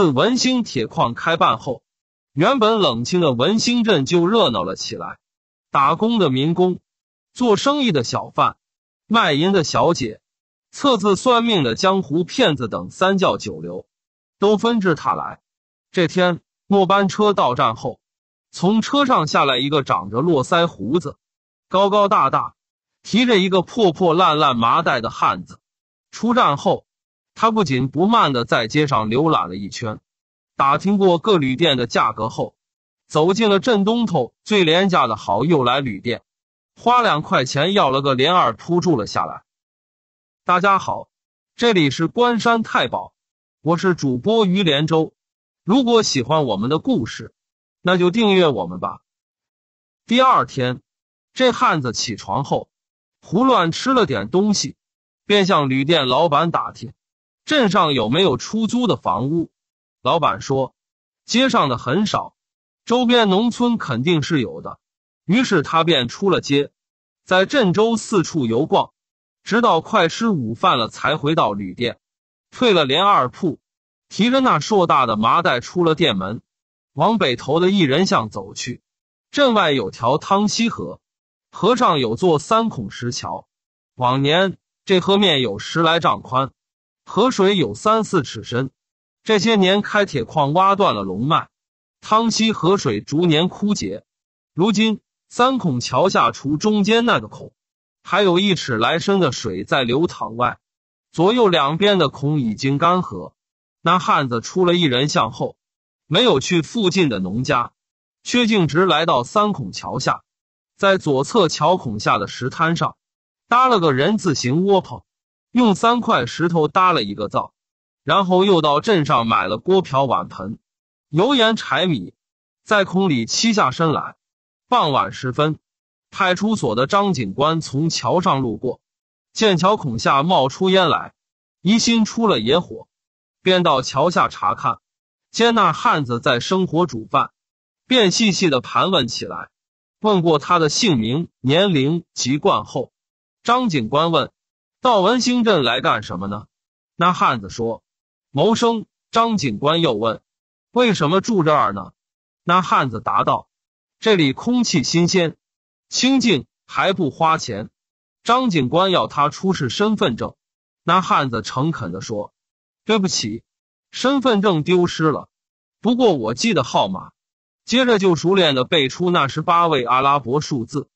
自文兴铁矿开办后，原本冷清的文兴镇就热闹了起来。打工的民工，做生意的小贩，卖淫的小姐，测字算命的江湖骗子等三教九流，都纷至沓来。这天末班车到站后，从车上下来一个长着络腮胡子、高高大大、提着一个破破烂烂麻袋的汉子。出站后，他不紧不慢的在街上浏览了一圈，打听过各旅店的价格后。走进了镇东头最廉价的好又来旅店，花两块钱要了个连二铺住了下来。大家好，这里是关山太保，我是主播于连州。如果喜欢我们的故事，那就订阅我们吧。第二天，这汉子起床后，胡乱吃了点东西，便向旅店老板打听镇上有没有出租的房屋。老板说，街上的很少。周边农村肯定是有的，于是他便出了街，在镇州四处游逛，直到快吃午饭了，才回到旅店，退了连二铺，提着那硕大的麻袋出了店门，往北头的一人巷走去。镇外有条汤溪河，河上有座三孔石桥，往年这河面有十来丈宽，河水有三四尺深，这些年开铁矿挖断了龙脉。汤溪河水逐年枯竭，如今三孔桥下除中间那个孔，还有一尺来深的水在流淌外，左右两边的孔已经干涸。那汉子出了一人巷后，没有去附近的农家，却径直来到三孔桥下，在左侧桥孔下的石滩上搭了个人字形窝棚，用三块石头搭了一个灶，然后又到镇上买了锅瓢碗盆。油盐柴米，在空里栖下身来。傍晚时分，派出所的张警官从桥上路过，见桥孔下冒出烟来，疑心出了野火，便到桥下查看，见那汉子在生火煮饭，便细细的盘问起来。问过他的姓名、年龄籍贯后，张警官问：“到文兴镇来干什么呢？”那汉子说：“谋生。”张警官又问。为什么住这儿呢？那汉子答道：“这里空气新鲜、清净，还不花钱。”张警官要他出示身份证，那汉子诚恳的说：“对不起，身份证丢失了。不过我记得号码。”接着就熟练的背出那十八位阿拉伯数字。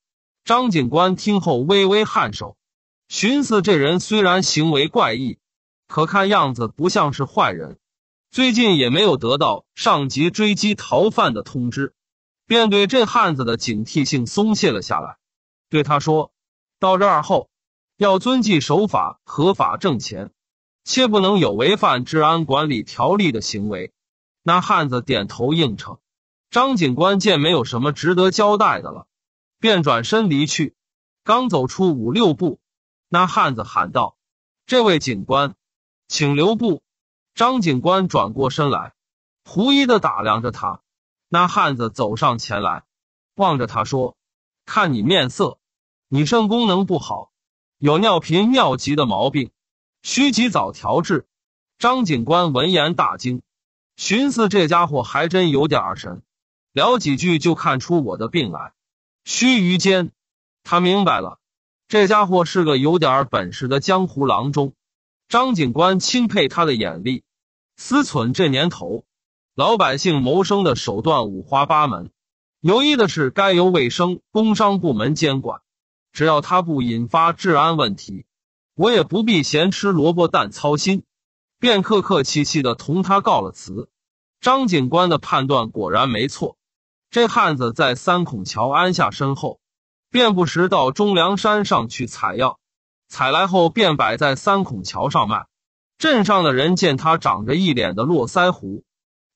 张警官听后微微颔首，寻思这人虽然行为怪异，可看样子不像是坏人。最近也没有得到上级追击逃犯的通知，便对这汉子的警惕性松懈了下来。对他说：“到这儿后，要遵纪守法，合法挣钱，切不能有违反治安管理条例的行为。”那汉子点头应承。张警官见没有什么值得交代的了，便转身离去。刚走出五六步，那汉子喊道：“这位警官，请留步。”张警官转过身来，狐疑的打量着他。那汉子走上前来，望着他说：“看你面色，你肾功能不好，有尿频尿急的毛病，需及早调治。”张警官闻言大惊，寻思这家伙还真有点儿神，聊几句就看出我的病来。须臾间，他明白了，这家伙是个有点本事的江湖郎中。张警官钦佩他的眼力。思忖这年头，老百姓谋生的手段五花八门，有意的是该由卫生工商部门监管，只要他不引发治安问题，我也不必闲吃萝卜淡操心，便客客气气的同他告了辞。张警官的判断果然没错，这汉子在三孔桥安下身后，便不时到中梁山上去采药，采来后便摆在三孔桥上卖。镇上的人见他长着一脸的络腮胡，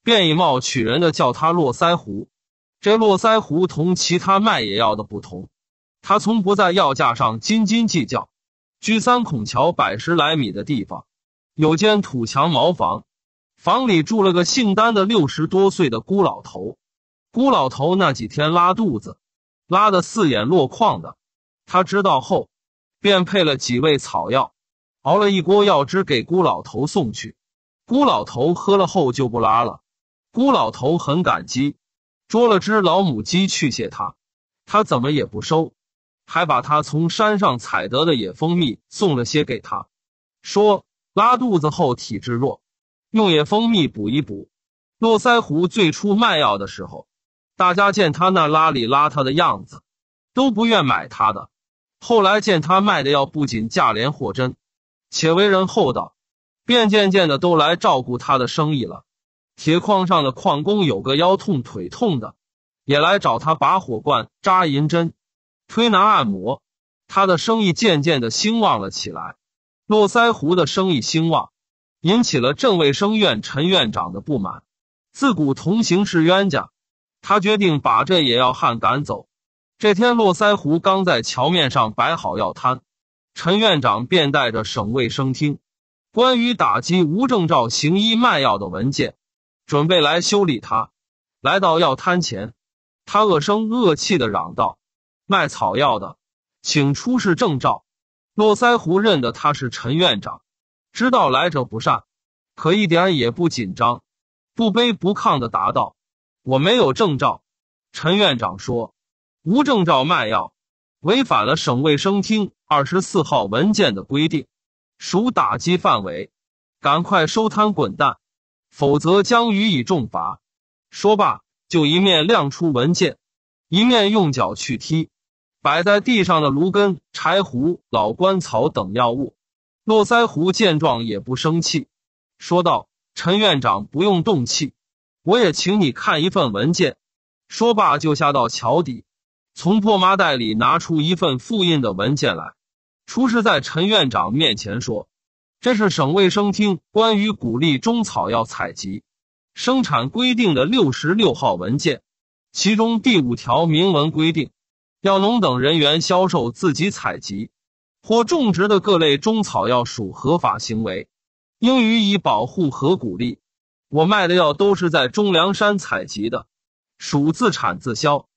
便以貌取人的叫他络腮胡。这络腮胡同其他卖野药的不同，他从不在药价上斤斤计较。距三孔桥百十来米的地方，有间土墙茅房，房里住了个姓丹的六十多岁的孤老头。孤老头那几天拉肚子，拉得四眼落眶的。他知道后，便配了几味草药。熬了一锅药汁给孤老头送去，孤老头喝了后就不拉了。孤老头很感激，捉了只老母鸡去谢他，他怎么也不收，还把他从山上采得的野蜂蜜送了些给他，说拉肚子后体质弱，用野蜂蜜补一补。络腮胡最初卖药的时候，大家见他那邋里邋遢的样子，都不愿买他的。后来见他卖的药不仅价廉货真，且为人厚道，便渐渐的都来照顾他的生意了。铁矿上的矿工有个腰痛腿痛的，也来找他拔火罐、扎银针、推拿按摩。他的生意渐渐的兴旺了起来。络腮胡的生意兴旺，引起了镇卫生院陈院长的不满。自古同行是冤家，他决定把这野药汉赶走。这天，络腮胡刚在桥面上摆好药摊，陈院长便带着省卫生厅关于打击无证照行医卖药的文件。准备来修理他，来到药摊前，他恶声恶气的嚷道：“卖草药的，请出示证照。”络腮胡认得他是陈院长，知道来者不善，可一点也不紧张，不卑不亢的答道：“我没有证照。”陈院长说：“无证照卖药，违反了省卫生厅二十四号文件的规定，属打击范围，赶快收摊滚蛋。”否则将予以重罚。说罢，就一面亮出文件，一面用脚去踢摆在地上的芦根、柴胡、老官草等药物。络腮胡见状也不生气，说道：“陈院长不用动气，我也请你看一份文件。”说罢，就下到桥底，从破麻袋里拿出一份复印的文件来，出示在陈院长面前说。这是省卫生厅关于鼓励中草药采集、生产规定的六十六号文件，其中第五条明文规定，药农等人员销售自己采集或种植的各类中草药属合法行为，应予以保护和鼓励。我卖的药都是在中梁山采集的，属自产自销，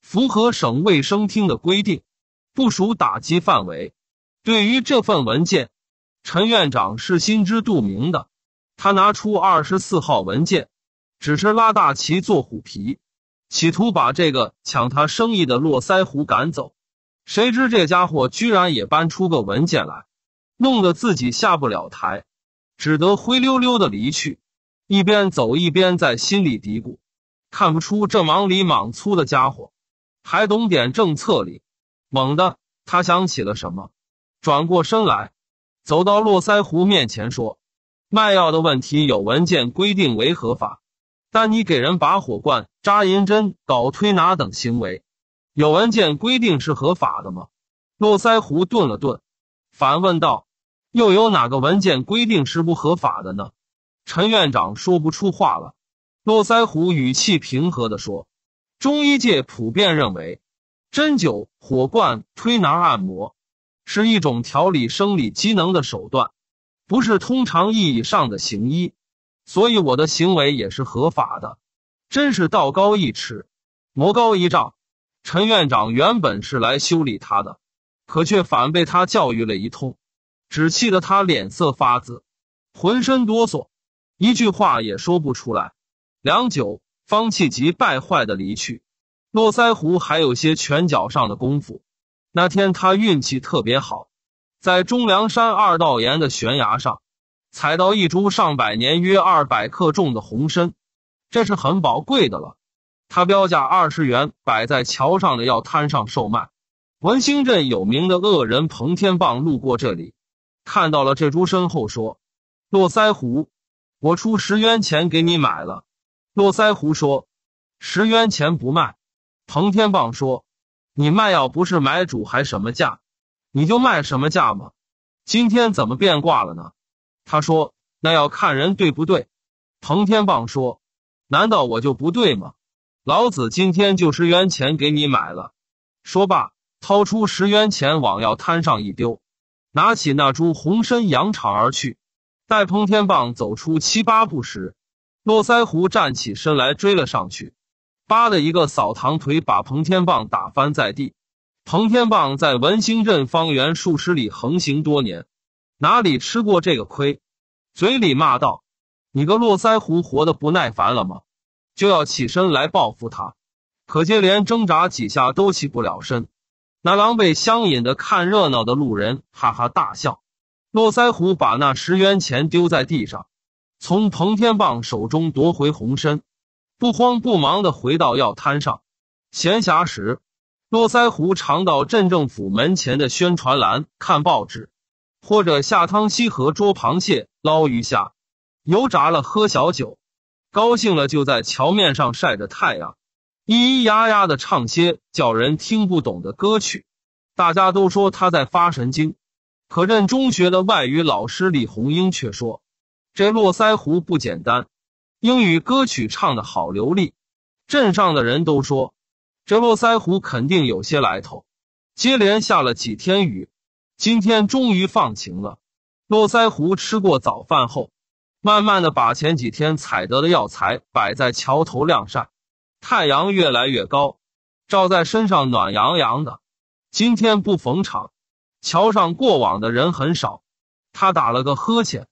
符合省卫生厅的规定，不属打击范围。对于这份文件。陈院长是心知肚明的，他拿出二十四号文件，只是拉大旗做虎皮，企图把这个抢他生意的络腮胡赶走。谁知这家伙居然也搬出个文件来，弄得自己下不了台，只得灰溜溜的离去。一边走一边在心里嘀咕：看不出这莽里莽粗的家伙还懂点政策理。猛地，他想起了什么，转过身来。走到络腮胡面前说：“卖药的问题有文件规定为合法，但你给人拔火罐、扎银针、搞推拿等行为，有文件规定是合法的吗？”络腮胡顿了顿，反问道：“又有哪个文件规定是不合法的呢？”陈院长说不出话了。络腮胡语气平和的说：“中医界普遍认为，针灸、火罐、推拿、按摩。”是一种调理生理机能的手段，不是通常意义上的行医，所以我的行为也是合法的。真是道高一尺，魔高一丈。陈院长原本是来修理他的，可却反被他教育了一通，只气得他脸色发紫，浑身哆嗦，一句话也说不出来。良久，方气急败坏的离去。络腮胡还有些拳脚上的功夫。那天他运气特别好，在中梁山二道岩的悬崖上采到一株上百年、约二百克重的红参，这是很宝贵的了。他标价二十元，摆在桥上的药摊上售卖。文兴镇有名的恶人彭天棒路过这里，看到了这株参后说：“络腮胡，我出十元钱给你买了。”络腮胡说：“十元钱不卖。”彭天棒说。你卖药不是买主还什么价，你就卖什么价吗？今天怎么变卦了呢？他说：“那要看人对不对。”彭天棒说：“难道我就不对吗？老子今天就十元钱给你买了。”说罢，掏出十元钱往药摊上一丢，拿起那株红参扬长而去。待彭天棒走出七八步时，络腮胡站起身来追了上去。扒的一个扫堂腿，把彭天棒打翻在地。彭天棒在文兴镇方圆数十里横行多年，哪里吃过这个亏？嘴里骂道：“你个络腮胡，活得不耐烦了吗？就要起身来报复他，可接连挣扎几下都起不了身。那狼狈相引的看热闹的路人哈哈大笑。络腮胡把那十元钱丢在地上，从彭天棒手中夺回红参，不慌不忙的回到药摊上。闲暇时，络腮胡常到镇政府门前的宣传栏看报纸，或者下汤溪河捉螃蟹、捞鱼虾。油炸了，喝小酒，高兴了就在桥面上晒着太阳，咿咿呀呀的唱些叫人听不懂的歌曲。大家都说他在发神经，可镇中学的外语老师李红英却说：“这络腮胡不简单，英语歌曲唱的好流利。”镇上的人都说这络腮胡肯定有些来头。接连下了几天雨，今天终于放晴了。络腮胡吃过早饭后。慢慢的把前几天采得的药材摆在桥头晾晒，太阳越来越高，照在身上暖洋洋的。今天不逢场，桥上过往的人很少。他打了个呵欠，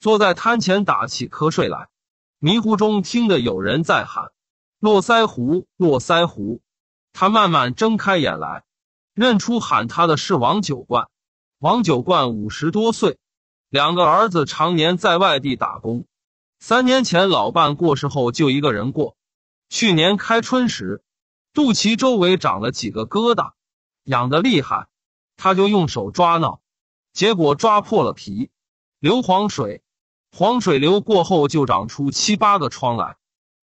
坐在摊前打起瞌睡来。迷糊中听得有人在喊：“络腮胡，络腮胡。”他慢慢睁开眼来，认出喊他的是王九冠。王九冠五十多岁。两个儿子常年在外地打工，三年前老伴过世后就一个人过。去年开春时，肚脐周围长了几个疙瘩，痒得厉害，他就用手抓挠，结果抓破了皮，流黄水，黄水流过后就长出七八个疮来，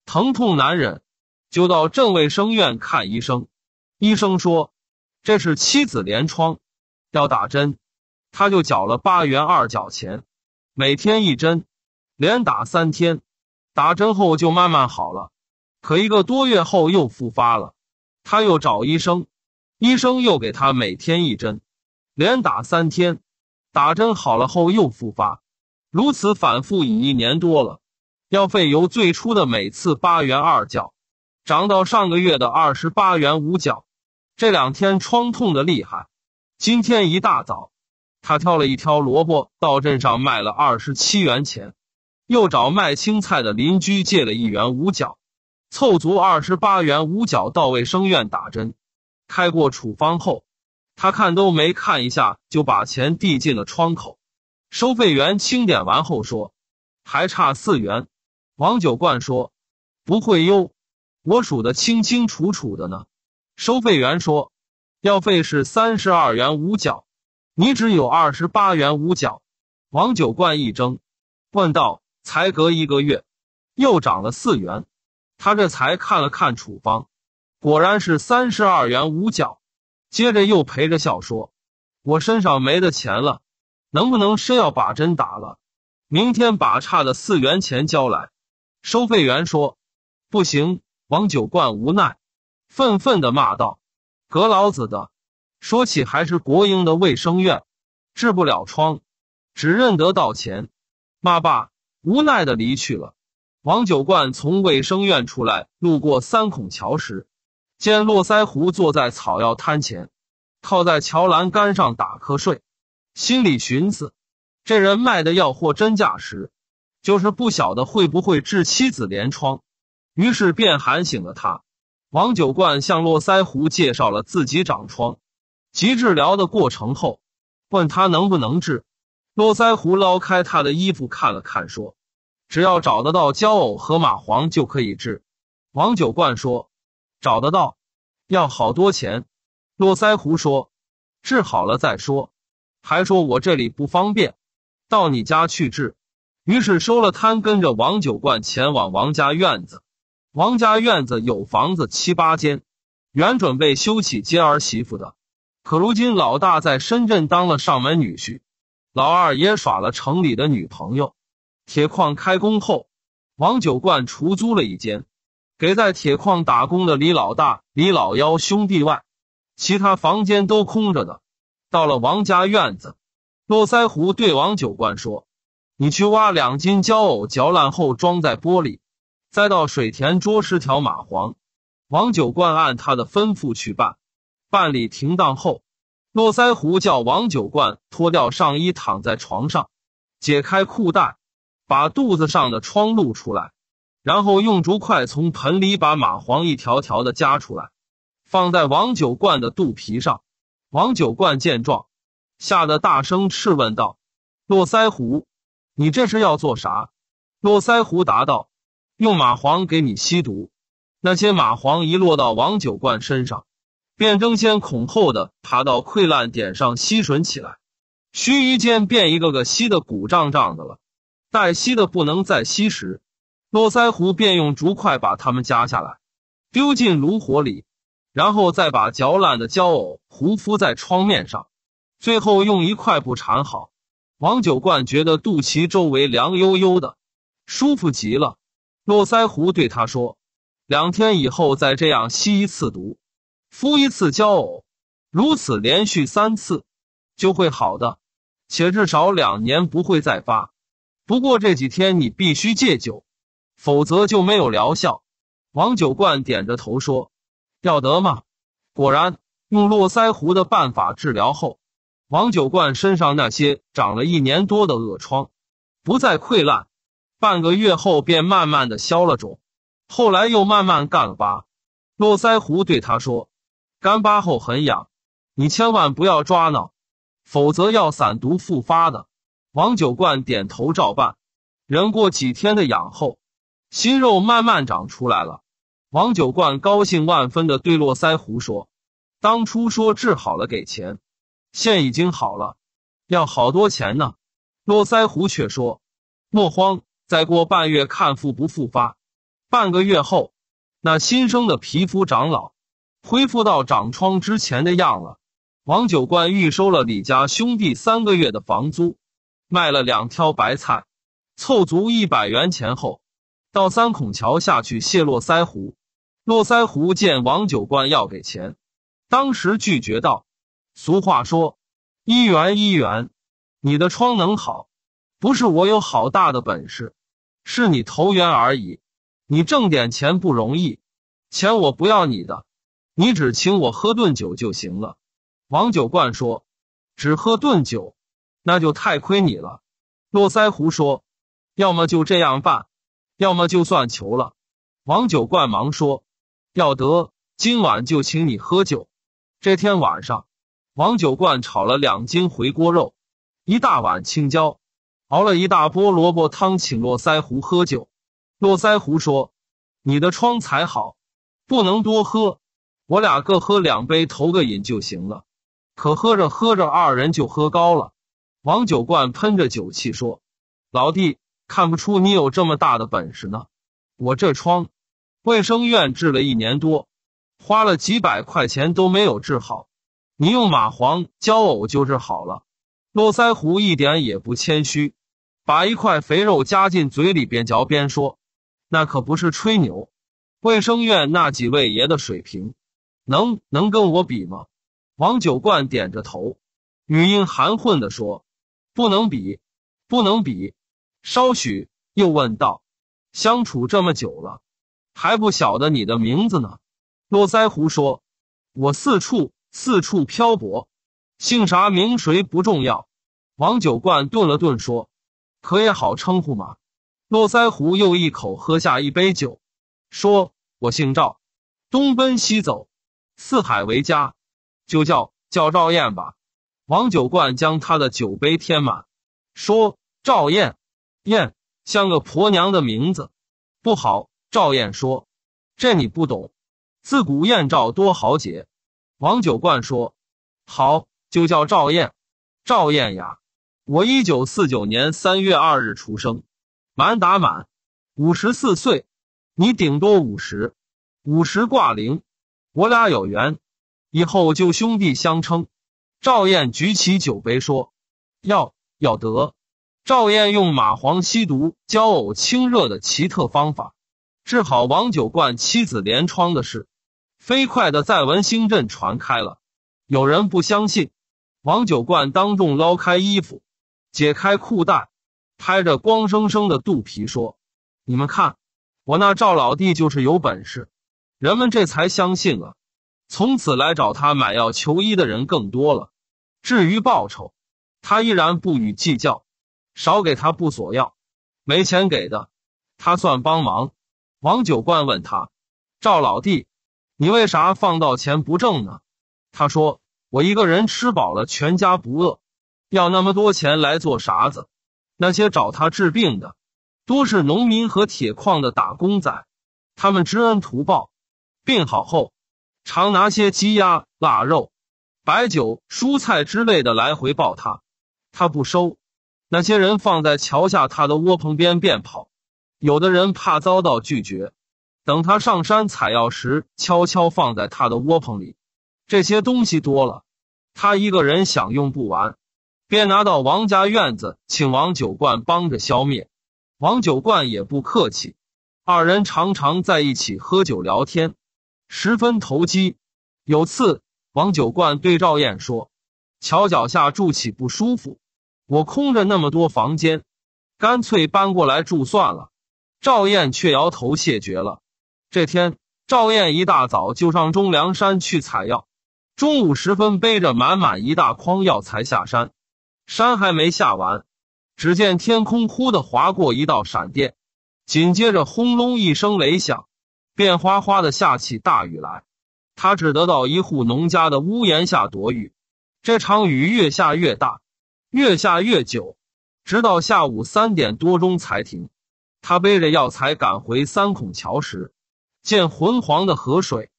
疼痛难忍，就到镇卫生院看医生。医生说这是七子连疮，要打针。他就缴了八元二角钱，每天一针，连打三天。打针后就慢慢好了，可一个多月后又复发了。他又找医生，医生又给他每天一针，连打三天。打针好了后又复发，如此反复已一年多了。药费由最初的每次八元二角，涨到上个月的二十八元五角。这两天疮痛的厉害，今天一大早。他挑了一条萝卜到镇上卖了二十七元钱，又找卖青菜的邻居借了一元五角，凑足二十八元五角到卫生院打针。开过处方后，他看都没看一下，就把钱递进了窗口。收费员清点完后说：“还差四元。”王九冠说：“不会哟，我数得清清楚楚的呢。”收费员说：“药费是三十二元五角。”你只有二十八元五角，王九冠一怔，问道：“才隔一个月，又涨了四元。”他这才看了看处方，果然是三十二元五角。接着又陪着笑说：“我身上没的钱了，能不能先要把针打了，明天把差的四元钱交来？”收费员说：“不行。”王九冠无奈，愤愤的骂道：“革老子的！”说起还是国营的卫生院，治不了疮，只认得道钱。骂罢，无奈的离去了。王九冠从卫生院出来，路过三孔桥时，见络腮胡坐在草药摊前，靠在桥栏杆上打瞌睡，心里寻思：这人卖的药货真价实，就是不晓得会不会治妻子连疮。于是便喊醒了他。王九冠向络腮胡介绍了自己长疮。及治疗的过程后，问他能不能治。络腮胡捞开他的衣服看了看，说：“只要找得到焦藕和蚂蟥就可以治。”王九冠说：“找得到，要好多钱。”络腮胡说：“治好了再说。”还说我这里不方便，到你家去治。于是收了摊，跟着王九冠前往王家院子。王家院子有房子七八间，原准备修起接儿媳妇的。可如今老大在深圳当了上门女婿，老二也耍了城里的女朋友。铁矿开工后，王九冠出租了一间，给在铁矿打工的李老大、李老幺兄弟外，其他房间都空着的。到了王家院子，络腮胡对王九冠说：“你去挖两斤焦藕，嚼烂后装在玻璃，再到水田捉十条蚂蟥。”王九冠按他的吩咐去办。办理停当后，络腮胡叫王九冠脱掉上衣，躺在床上，解开裤带，把肚子上的疮露出来，然后用竹筷从盆里把蚂蟥一条条的夹出来，放在王九冠的肚皮上。王九冠见状，吓得大声斥问道：“络腮胡，你这是要做啥？”络腮胡答道：“用蚂蟥给你吸毒。”那些蚂蟥一落到王九冠身上，便争先恐后的爬到溃烂点上吸吮起来，须臾间便一个个吸得鼓胀胀的了。待吸的不能再吸时，络腮胡便用竹筷把它们夹下来，丢进炉火里。然后再把嚼烂的焦藕糊敷在窗面上，最后用一块布缠好。王九冠觉得肚脐周围凉悠悠的，舒服极了。络腮胡对他说：“两天以后再这样吸一次毒，敷一次焦藕，如此连续三次，就会好的。且至少两年不会再发。不过这几天你必须戒酒，否则就没有疗效。”王九冠点着头说。要得吗？果然，用络腮胡的办法治疗后，王九冠身上那些长了一年多的恶疮不再溃烂，半个月后便慢慢的消了肿，后来又慢慢干了疤。络腮胡对他说：“干疤后很痒，你千万不要抓挠，否则要散毒复发的。”王九冠点头照办。人过几天的痒后，新肉慢慢长出来了。王九冠高兴万分的对络腮胡说：“当初说治好了给钱，现已经好了，要好多钱呢。”络腮胡却说：“莫慌，再过半月看复不复发。半个月后，那新生的皮肤长老恢复到长疮之前的样了。”王九冠预收了李家兄弟三个月的房租，卖了两挑白菜，凑足一百元钱后，到三孔桥下去谢络腮胡。络腮胡见王九冠要给钱，当时拒绝道：“俗话说，一元一元，你的疮能好，不是我有好大的本事，是你投缘而已。你挣点钱不容易，钱我不要你的，你只请我喝顿酒就行了。”王九冠说：“只喝顿酒，那就太亏你了。”络腮胡说：“要么就这样办，要么就算求了。”王九冠忙说。要得，今晚就请你喝酒。这天晚上，王九冠炒了两斤回锅肉，一大碗青椒，熬了一大锅萝卜汤，请络腮胡喝酒。络腮胡说：“你的疮才好，不能多喝，我俩各喝两杯，投个饮就行了。”可喝着喝着，二人就喝高了。王九冠喷着酒气说：“老弟，看不出你有这么大的本事呢。我这疮……”卫生院治了一年多，花了几百块钱都没有治好。你用蚂蟥焦藕就治好了。络腮胡一点也不谦虚，把一块肥肉夹进嘴里边嚼边说：“那可不是吹牛。卫生院那几位爷的水平，能能跟我比吗？”王九冠点着头，语音含混的说：“不能比，不能比。”稍许又问道：“相处这么久了。”还不晓得你的名字呢。络腮胡说：“我四处四处漂泊，姓啥名谁不重要。”王九冠顿了顿说：“可也好称呼嘛。”络腮胡又一口喝下一杯酒，说：“我姓赵，东奔西走，四海为家，就叫叫赵燕吧。”王九冠将他的酒杯添满，说：“赵燕，燕像个婆娘的名字，不好。”赵燕说：“这你不懂，自古燕赵多豪杰。”王九冠说：“好，就叫赵燕。赵燕呀，我一九四九年三月二日出生，满打满五十四岁。你顶多五十，五十挂零，我俩有缘，以后就兄弟相称。”赵燕举起酒杯说：“要要得。”赵燕用蚂蟥吸毒、焦藕清热的奇特方法。治好王九冠妻子连疮的事，飞快的在文兴镇传开了。有人不相信，王九冠当众捞开衣服，解开裤带，拍着光生生的肚皮说：“你们看，我那赵老弟就是有本事。”人们这才相信了。从此来找他买药求医的人更多了。至于报酬，他依然不予计较，少给他不索要。没钱给的，他算帮忙。王九冠问他：“赵老弟，你为啥放到钱不挣呢？”他说：“我一个人吃饱了，全家不饿，要那么多钱来做啥子？那些找他治病的，多是农民和铁矿的打工仔，他们知恩图报，病好后常拿些鸡鸭腊肉、白酒、蔬菜之类的来回报他，他不收。那些人放在桥下他的窝棚边便跑。”有的人怕遭到拒绝，等他上山采药时，悄悄放在他的窝棚里。这些东西多了，他一个人享用不完，便拿到王家院子，请王九冠帮着消灭。王九冠也不客气，二人常常在一起喝酒聊天，十分投机。有次，王九冠对赵燕说：“桥脚下住起不舒服，我空着那么多房间，干脆搬过来住算了。”赵燕却摇头谢绝了。这天，赵燕一大早就上中梁山去采药，中午时分背着满满一大筐药材下山。山还没下完，只见天空忽的划过一道闪电，紧接着轰隆一声雷响，便哗哗的下起大雨来。他只得到一户农家的屋檐下躲雨。这场雨越下越大，越下越久，直到下午三点多钟才停。他背着药材赶回三孔桥时，见浑黄的河水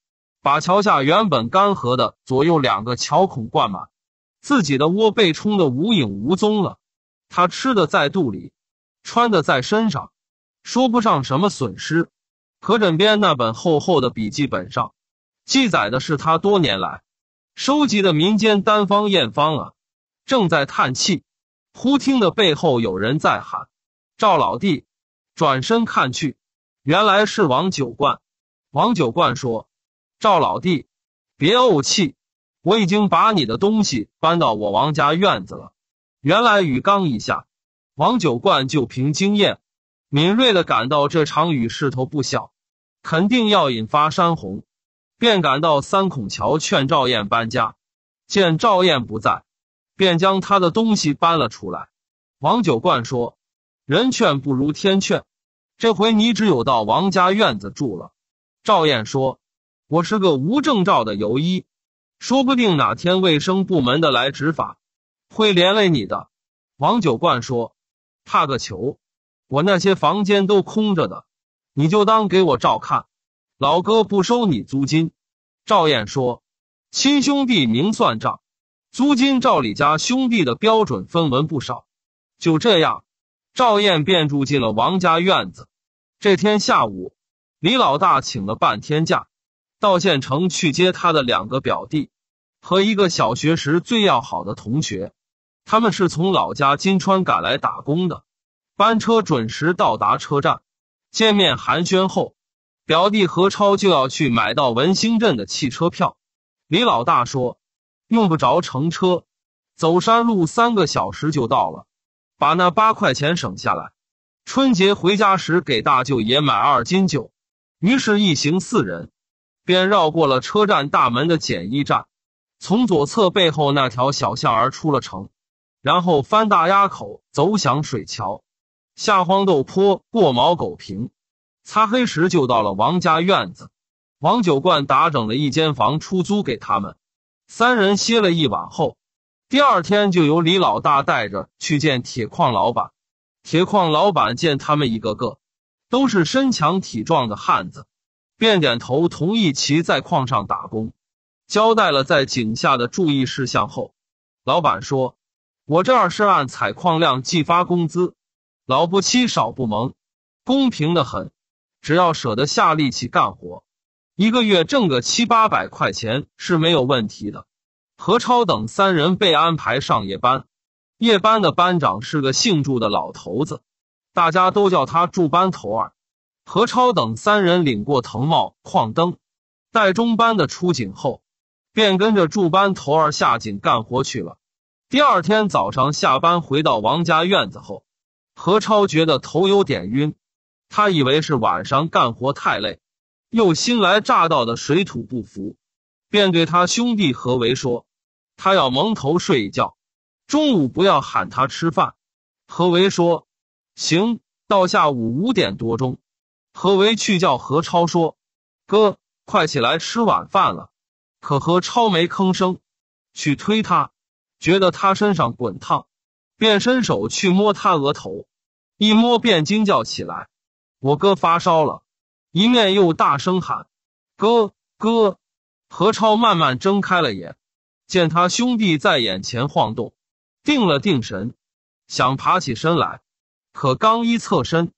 把桥下原本干涸的左右两个桥孔灌满，自己的窝被冲得无影无踪了。他吃的在肚里，穿的在身上，说不上什么损失。可枕边那本厚厚的笔记本上，记载的是他多年来收集的民间单方验方啊！正在叹气，忽听得背后有人在喊：“赵老弟！”转身看去，原来是王九冠。王九冠说：“赵老弟，别怄气，我已经把你的东西搬到我王家院子了。”原来雨刚一下，王九冠就凭经验敏锐的感到这场雨势头不小，肯定要引发山洪，便赶到三孔桥劝赵燕搬家。见赵燕不在，便将他的东西搬了出来。王九冠说：“人劝不如天劝。”这回你只有到王家院子住了。赵燕说：“我是个无证照的游医，说不定哪天卫生部门的来执法，会连累你的。”王九冠说：“怕个球！我那些房间都空着的，你就当给我照看。老哥不收你租金。”赵燕说：“亲兄弟明算账，租金照李家兄弟的标准分文不少。”就这样，赵燕便住进了王家院子。这天下午，李老大请了半天假，到县城去接他的两个表弟和一个小学时最要好的同学。他们是从老家金川赶来打工的。班车准时到达车站，见面寒暄后，表弟何超就要去买到文兴镇的汽车票。李老大说：“用不着乘车，走山路三个小时就到了，把那八块钱省下来。”春节回家时，给大舅爷买二斤酒。于是，一行四人便绕过了车站大门的检疫站，从左侧背后那条小巷儿出了城，然后翻大垭口，走响水桥，下黄豆坡，过毛狗坪，擦黑石，就到了王家院子。王九冠打整了一间房出租给他们，三人歇了一晚后，第二天就由李老大带着去见铁矿老板。铁矿老板见他们一个个都是身强体壮的汉子，便点头同意其在矿上打工，交代了在井下的注意事项后，老板说：“我这儿是按采矿量计发工资，老不欺少不蒙，公平的很。只要舍得下力气干活，一个月挣个七八百块钱是没有问题的。”何超等三人被安排上夜班。夜班的班长是个姓祝的老头子，大家都叫他祝班头儿。何超等三人领过藤帽、矿灯，带中班的出井后，便跟着祝班头儿下井干活去了。第二天早上下班回到王家院子后，何超觉得头有点晕，他以为是晚上干活太累，又新来乍到的水土不服，便对他兄弟何为说，他要蒙头睡一觉。中午不要喊他吃饭。何为说：“行，到下午五点多钟，何为去叫何超说：“哥，快起来吃晚饭了。”可何超没吭声，去推他，觉得他身上滚烫，便伸手去摸他额头，一摸便惊叫起来：“我哥发烧了！”一面又大声喊：“哥哥！”何超慢慢睁开了眼，见他兄弟在眼前晃动，定了定神，想爬起身来，可刚一侧身，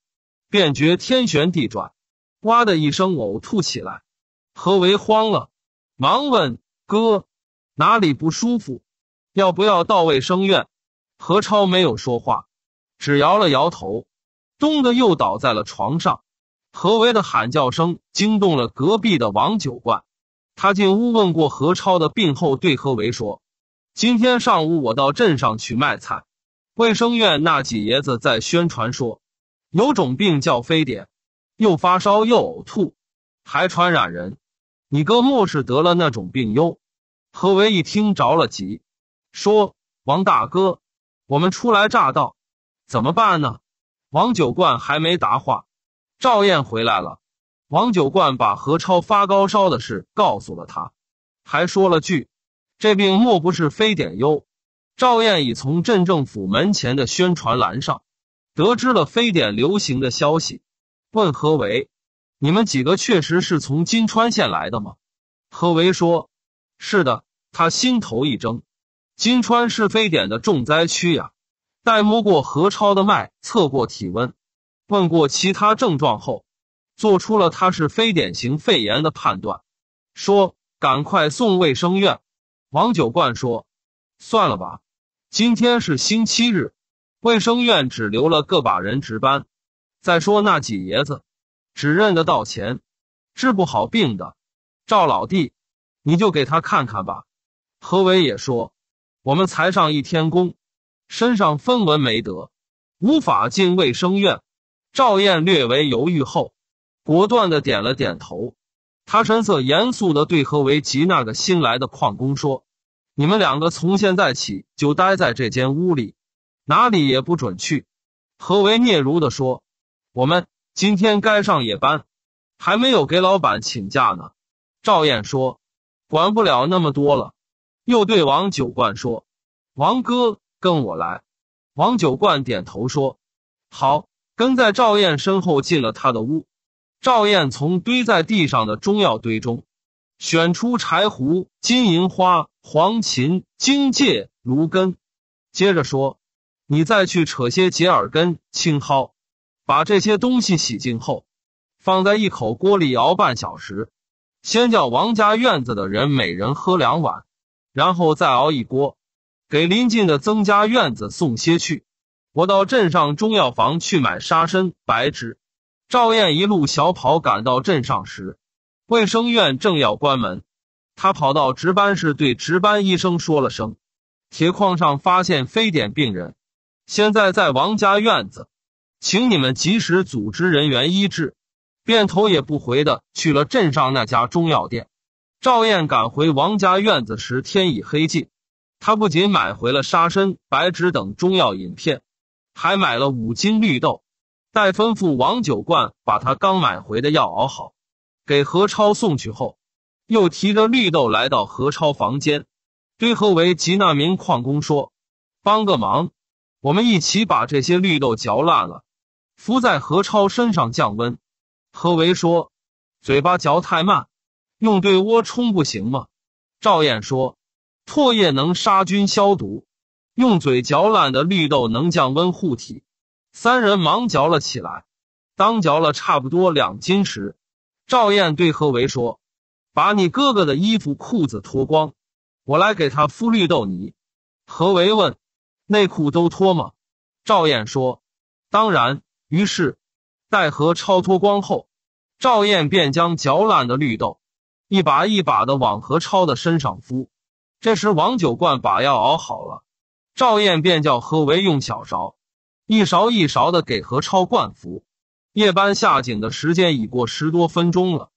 便觉天旋地转，哇的一声呕吐起来。何为慌了。忙问哥哪里不舒服，要不要到卫生院？何超没有说话，只摇了摇头，咚的又倒在了床上。何为的喊叫声惊动了隔壁的王九冠，他进屋问过何超的病后，对何为说：“今天上午我到镇上去卖菜，卫生院那几爷子在宣传说有种病叫非典，又发烧又呕吐，还传染人。”你哥莫是得了那种病哟？何为一听着了急，说：“王大哥，我们初来乍到，怎么办呢？”王九冠还没答话，赵燕回来了。王九冠把何超发高烧的事告诉了他，还说了句：“这病莫不是非典哟？”赵燕已从镇政府门前的宣传栏上得知了非典流行的消息，问何为。你们几个确实是从金川县来的吗？何为说：“是的。”他心头一怔，金川是非典的重灾区呀。待摸过何超的脉，测过体温，问过其他症状后，做出了他是非典型肺炎的判断，说：“赶快送卫生院。”王九冠说：“算了吧，今天是星期日，卫生院只留了个把人值班。再说那几爷子。”只认得到钱，治不好病的。赵老弟，你就给他看看吧。何伟也说，我们才上一天工，身上分文没得，无法进卫生院。赵燕略为犹豫后，果断的点了点头。他神色严肃的对何为及那个新来的矿工说：“你们两个从现在起就待在这间屋里，哪里也不准去。”何为嗫嚅的说：“我们。”今天该上夜班，还没有给老板请假呢。赵燕说：“管不了那么多了。”又对王九冠说：“王哥，跟我来。”王九冠点头说：“好。”跟在赵燕身后进了他的屋。赵燕从堆在地上的中药堆中选出柴胡、金银花、黄芩、荆芥、芦根，接着说：“你再去扯些桔耳根、青蒿。”把这些东西洗净后，放在一口锅里熬半小时。先叫王家院子的人每人喝两碗，然后再熬一锅，给邻近的曾家院子送些去。我到镇上中药房去买沙参、白芷。赵燕一路小跑赶到镇上时，卫生院正要关门。他跑到值班室，对值班医生说了声：“铁矿上发现非典病人，现在在王家院子。”请你们及时组织人员医治，便头也不回的去了镇上那家中药店。赵燕赶回王家院子时，天已黑尽。他不仅买回了沙参、白芷等中药饮片，还买了五斤绿豆。待吩咐王九冠把他刚买回的药熬好，给何超送去后，又提着绿豆来到何超房间，对何为及那名矿工说：“帮个忙，我们一起把这些绿豆嚼烂了。”敷在何超身上降温。何为说：“嘴巴嚼太慢，用对窝冲不行吗？”赵燕说：“唾液能杀菌消毒，用嘴嚼烂的绿豆能降温护体。”三人忙嚼了起来。当嚼了差不多两斤时，赵燕对何为说：“把你哥哥的衣服裤子脱光，我来给他敷绿豆泥。”何为问：“内裤都脱吗？”赵燕说：“当然。”于是，待何超脱光后，赵燕便将嚼烂的绿豆一把一把的往何超的身上敷。这时，王九冠把药熬好了，赵燕便叫何为用小勺一勺一勺的给何超灌服。夜班下井的时间已过十多分钟了。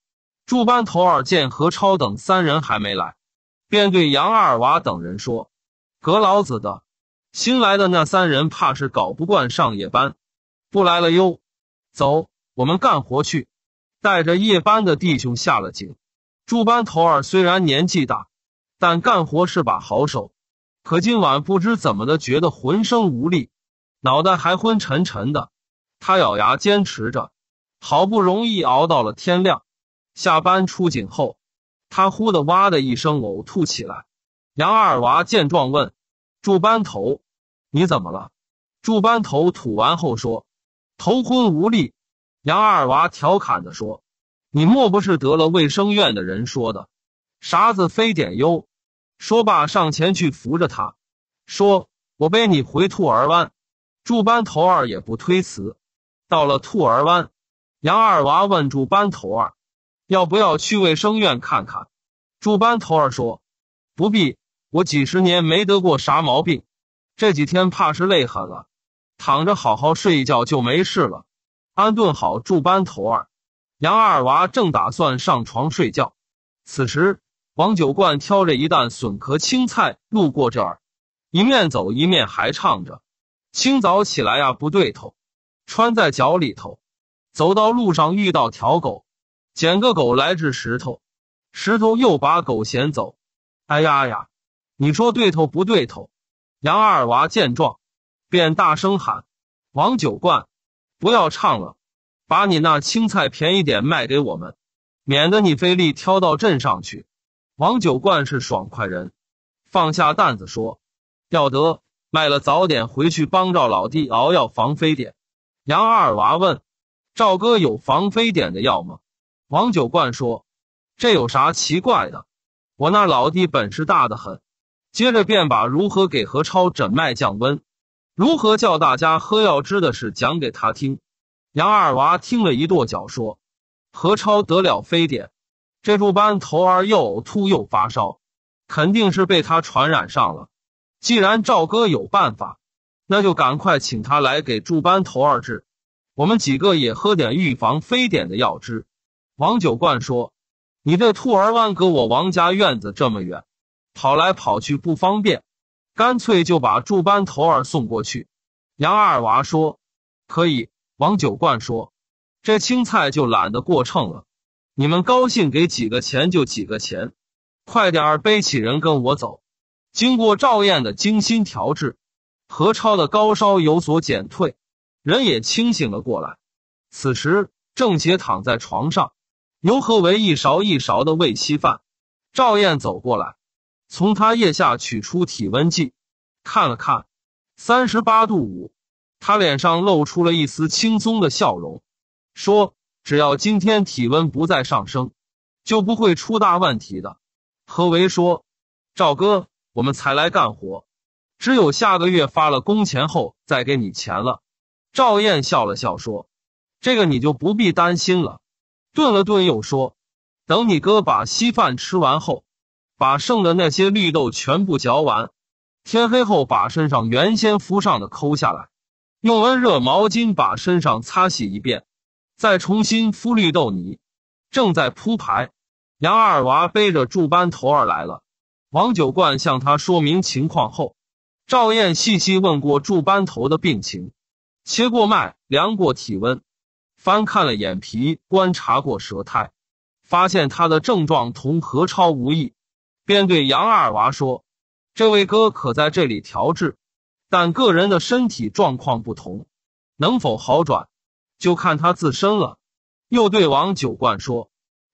驻班头儿见何超等三人还没来，便对杨二娃等人说：“葛老子的，新来的那三人怕是搞不惯上夜班。”不来了哟。走，我们干活去。带着夜班的弟兄下了井。驻班头儿虽然年纪大，但干活是把好手。可今晚不知怎么的，觉得浑身无力，脑袋还昏沉沉的。他咬牙坚持着，好不容易熬到了天亮。下班出警后，他忽的哇的一声呕吐起来。杨二娃见状问：“驻班头，你怎么了？”驻班头吐完后说：“头昏无力。”杨二娃调侃的说：“你莫不是得了卫生院的人说的？啥子非典优？”说罢上前去扶着他，说：“我背你回兔儿湾。”驻班头儿也不推辞。到了兔儿湾，杨二娃问驻班头儿：“要不要去卫生院看看？”驻班头儿说：“不必，我几十年没得过啥毛病，这几天怕是累狠了，躺着好好睡一觉就没事了。”安顿好驻班头儿，杨二娃正打算上床睡觉。此时，王九冠挑着一担笋壳青菜路过这儿，一面走一面还唱着：“清早起来呀，不对头，穿在脚里头。走到路上遇到条狗，捡个狗来治石头，石头又把狗衔走。哎呀呀，你说对头不对头？”杨二娃见状，便大声喊：“王九冠！”不要唱了，把你那青菜便宜点卖给我们，免得你费力挑到镇上去。王九冠是爽快人，放下担子说：“要得，卖了早点回去帮赵老弟熬药防非典。”杨二娃问：“赵哥有防非典的药吗？”王九冠说：“这有啥奇怪的？我那老弟本事大的很。”接着便把如何给何超诊脉降温。如何叫大家喝药汁的事讲给他听？杨二娃听了一跺脚，说：“何超得了非典，这诸班头儿又呕吐又发烧，肯定是被他传染上了。既然赵哥有办法，那就赶快请他来给诸班头儿治。我们几个也喝点预防非典的药汁。”王九冠说：“你这兔儿湾隔我王家院子这么远，跑来跑去不方便。”干脆就把驻班头儿送过去。杨二娃说：“可以。”王九冠说：“这青菜就懒得过秤了，你们高兴给几个钱就几个钱，快点儿背起人跟我走。”经过赵燕的精心调制，何超的高烧有所减退，人也清醒了过来。此时郑杰躺在床上，由何为一勺一勺的喂稀饭。赵燕走过来。从他腋下取出体温计，看了看，三十八度五。他脸上露出了一丝轻松的笑容，说：“只要今天体温不再上升，就不会出大问题的。”何为说：“赵哥，我们才来干活，只有下个月发了工钱后再给你钱了。”赵燕笑了笑说：“这个你就不必担心了。”顿了顿，又说：“等你哥把稀饭吃完后。”把剩的那些绿豆全部嚼完，天黑后把身上原先敷上的抠下来，用温热毛巾把身上擦洗一遍，再重新敷绿豆泥。正在铺排，杨二娃背着驻班头儿来了。王九冠向他说明情况后，赵燕细细问过驻班头的病情，切过脉，量过体温，翻看了眼皮，观察过舌苔，发现他的症状同何超无异。便对杨二娃说：“这位哥可在这里调治，但个人的身体状况不同，能否好转，就看他自身了。”又对王九冠说：“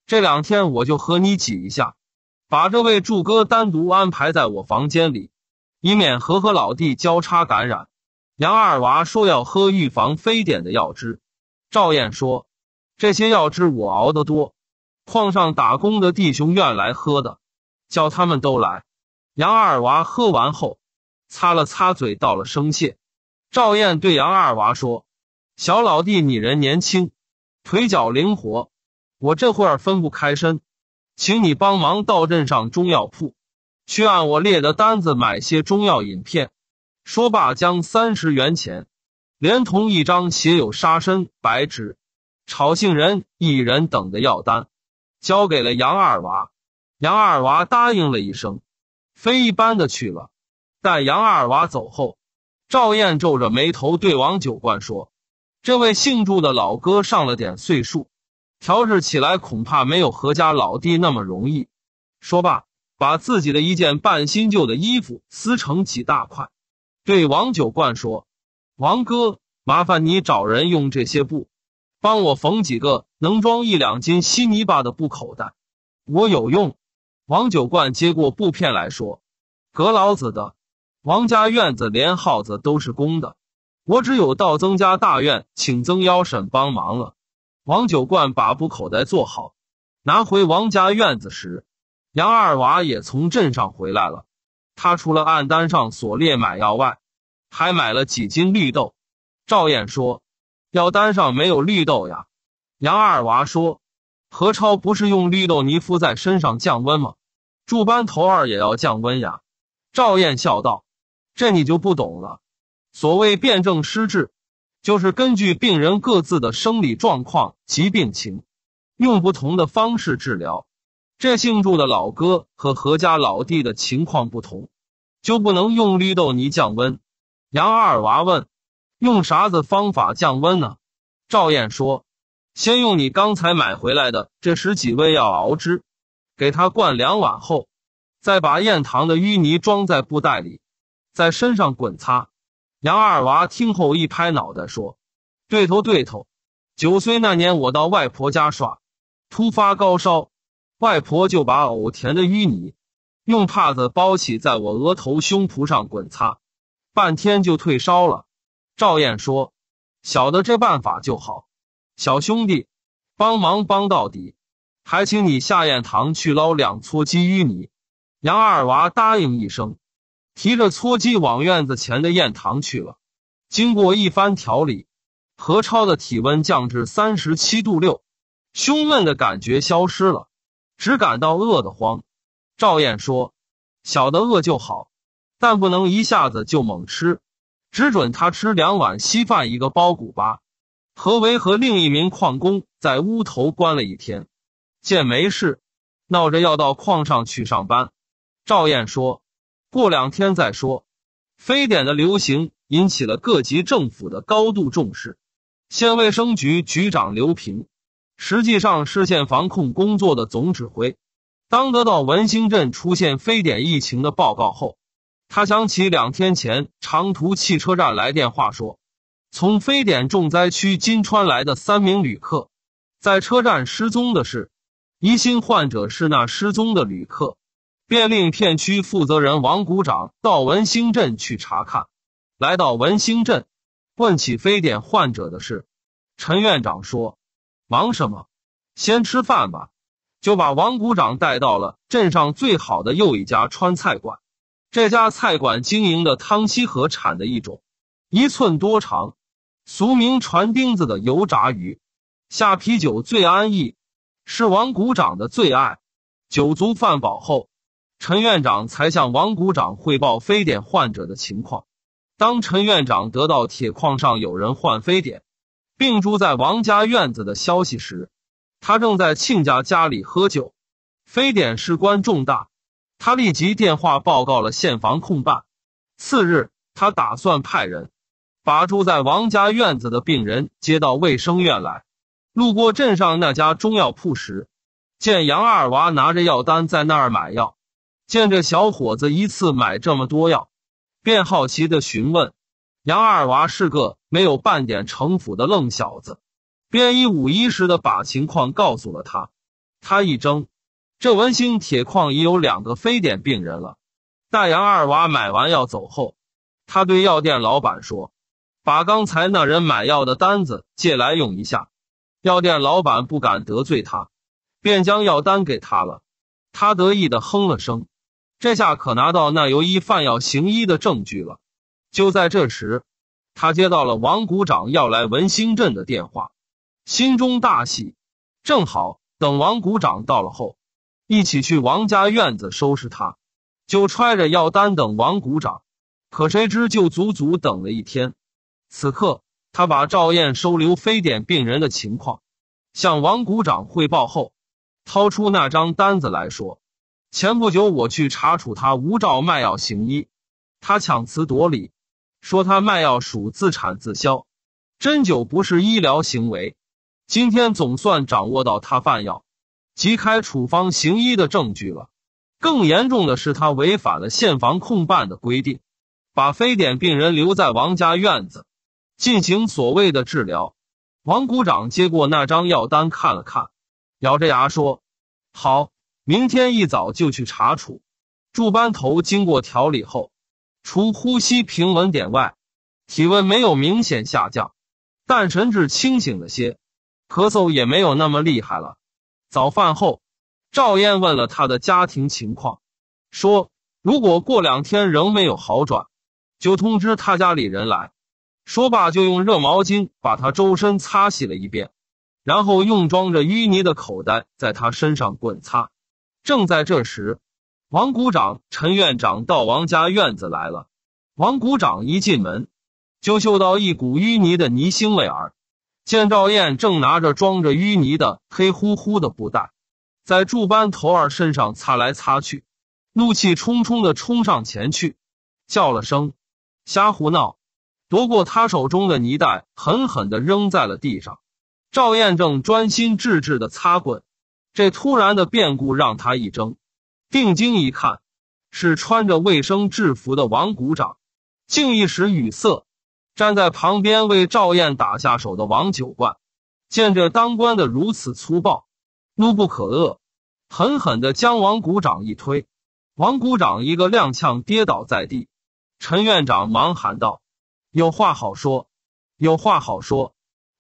这两天我就和你挤一下，把这位祝哥单独安排在我房间里，以免和和老弟交叉感染。”杨二娃说：“要喝预防非典的药汁。”赵燕说：“这些药汁我熬得多，矿上打工的弟兄愿来喝的。”叫他们都来。杨二娃喝完后，擦了擦嘴，道了声谢。赵燕对杨二娃说：“小老弟，你人年轻，腿脚灵活，我这会儿分不开身，请你帮忙到镇上中药铺，去按我列的单子买些中药饮片。”说罢，将三十元钱连同一张写有沙参、白芷、炒杏仁、薏仁等的药单，交给了杨二娃。杨二娃答应了一声，飞一般的去了。待杨二娃走后，赵燕皱着眉头对王九冠说：“这位姓祝的老哥上了点岁数，调治起来恐怕没有何家老弟那么容易。说罢，把自己的一件半新旧的衣服撕成几大块，对王九冠说：“王哥，麻烦你找人用这些布帮我缝几个能装一两斤稀泥巴的布口袋，我有用。”王九冠接过布片来说：“阁老子的，王家院子连耗子都是公的。”我只有到曾家大院请曾幺婶帮忙了。王九冠把布口袋做好，拿回王家院子时，杨二娃也从镇上回来了。他除了按单上所列买药外，还买了几斤绿豆。赵燕说：“药单上没有绿豆呀。”杨二娃说：“何超不是用绿豆泥敷在身上降温吗？祝班头儿也要降温呀。”赵燕笑道：“这你就不懂了。”所谓辨证施治，就是根据病人各自的生理状况及病情，用不同的方式治疗。这姓祝的老哥和何家老弟的情况不同，就不能用绿豆泥降温。杨二娃问：“用啥子方法降温呢？”赵燕说：“先用你刚才买回来的这十几味药熬汁，给他灌两碗后，再把燕塘的淤泥装在布袋里，在身上滚擦。”杨二娃听后一拍脑袋说：“对头对头！九岁那年我到外婆家耍，突发高烧，外婆就把藕田的淤泥用帕子包起，在我额头、胸脯上滚擦，半天就退烧了。”赵燕说：“小的这办法就好，小兄弟帮忙帮到底，还请你下堰塘去捞两撮鸡淤泥。”杨二娃答应一声。提着搓鸡往院子前的堰塘去了。经过一番调理，何超的体温降至三十七度六，胸闷的感觉消失了，只感到饿得慌。赵燕说：“小的饿就好，但不能一下子就猛吃，只准他吃两碗稀饭一个包谷粑。”何为和另一名矿工在屋头关了一天，见没事，闹着要到矿上去上班。赵燕说。过两天再说。非典的流行引起了各级政府的高度重视。县卫生局局长刘平实际上是县防控工作的总指挥。当得到文兴镇出现非典疫情的报告后，他想起两天前长途汽车站来电话说，从非典重灾区金川来的三名旅客在车站失踪的事，疑心患者是那失踪的旅客。便令片区负责人王股长到文兴镇去查看。来到文兴镇，问起非典患者的事，陈院长说：“忙什么？先吃饭吧。”就把王股长带到了镇上最好的又一家川菜馆。这家菜馆经营的汤溪河产的一种一寸多长、俗名船钉子的油炸鱼，下啤酒最安逸，是王股长的最爱。酒足饭饱后。陈院长才向王股长汇报非典患者的情况。当陈院长得到铁矿上有人患非典，并住在王家院子的消息时，他正在亲家家里喝酒。非典事关重大，他立即电话报告了县防控办。次日，他打算派人把住在王家院子的病人接到卫生院来。路过镇上那家中药铺时，见杨二娃拿着药单在那儿买药。见这小伙子一次买这么多药，便好奇的询问杨二娃是个没有半点城府的愣小子，便一五一十的把情况告诉了他。他一怔，这文兴铁矿已有两个非典病人了。待杨二娃买完药走后，他对药店老板说：“把刚才那人买药的单子借来用一下。”药店老板不敢得罪他，便将药单给他了。他得意的哼了声。这下可拿到那由医犯药行医的证据了。就在这时，他接到了王股长要来文兴镇的电话，心中大喜。正好等王股长到了后，一起去王家院子收拾他，就揣着药单等王股长。可谁知就足足等了一天。此刻，他把赵燕收留非典病人的情况向王股长汇报后，掏出那张单子来说。前不久我去查处他无照卖药行医，他强词夺理，说他卖药属自产自销，针灸不是医疗行为。今天总算掌握到他贩药、即开处方行医的证据了。更严重的是，他违反了县防控办的规定，把非典病人留在王家院子进行所谓的治疗。王股长接过那张药单看了看，咬着牙说：“好，明天一早就去查处。”驻班头经过调理后，除呼吸平稳点外，体温没有明显下降，但神志清醒了些。咳嗽也没有那么厉害了。早饭后，赵燕问了他的家庭情况，说如果过两天仍没有好转，就通知他家里人来。说罢，就用热毛巾把他周身擦洗了一遍，然后用装着淤泥的口袋在他身上滚擦。正在这时，王股长、陈院长到王家院子来了。王股长一进门，就嗅到一股淤泥的泥腥味儿。见赵燕正拿着装着淤泥的黑乎乎的布袋，在驻班头儿身上擦来擦去，怒气冲冲的冲上前去，叫了声“瞎胡闹”，夺过他手中的泥袋，狠狠的扔在了地上。赵燕正专心致志的擦滚，这突然的变故让他一怔，定睛一看，是穿着卫生制服的王股长，竟一时语塞。站在旁边为赵燕打下手的王九冠，见这当官的如此粗暴，怒不可遏，狠狠的将王股长一推，王股长一个踉跄跌倒在地。陈院长忙喊道：“有话好说，有话好说！”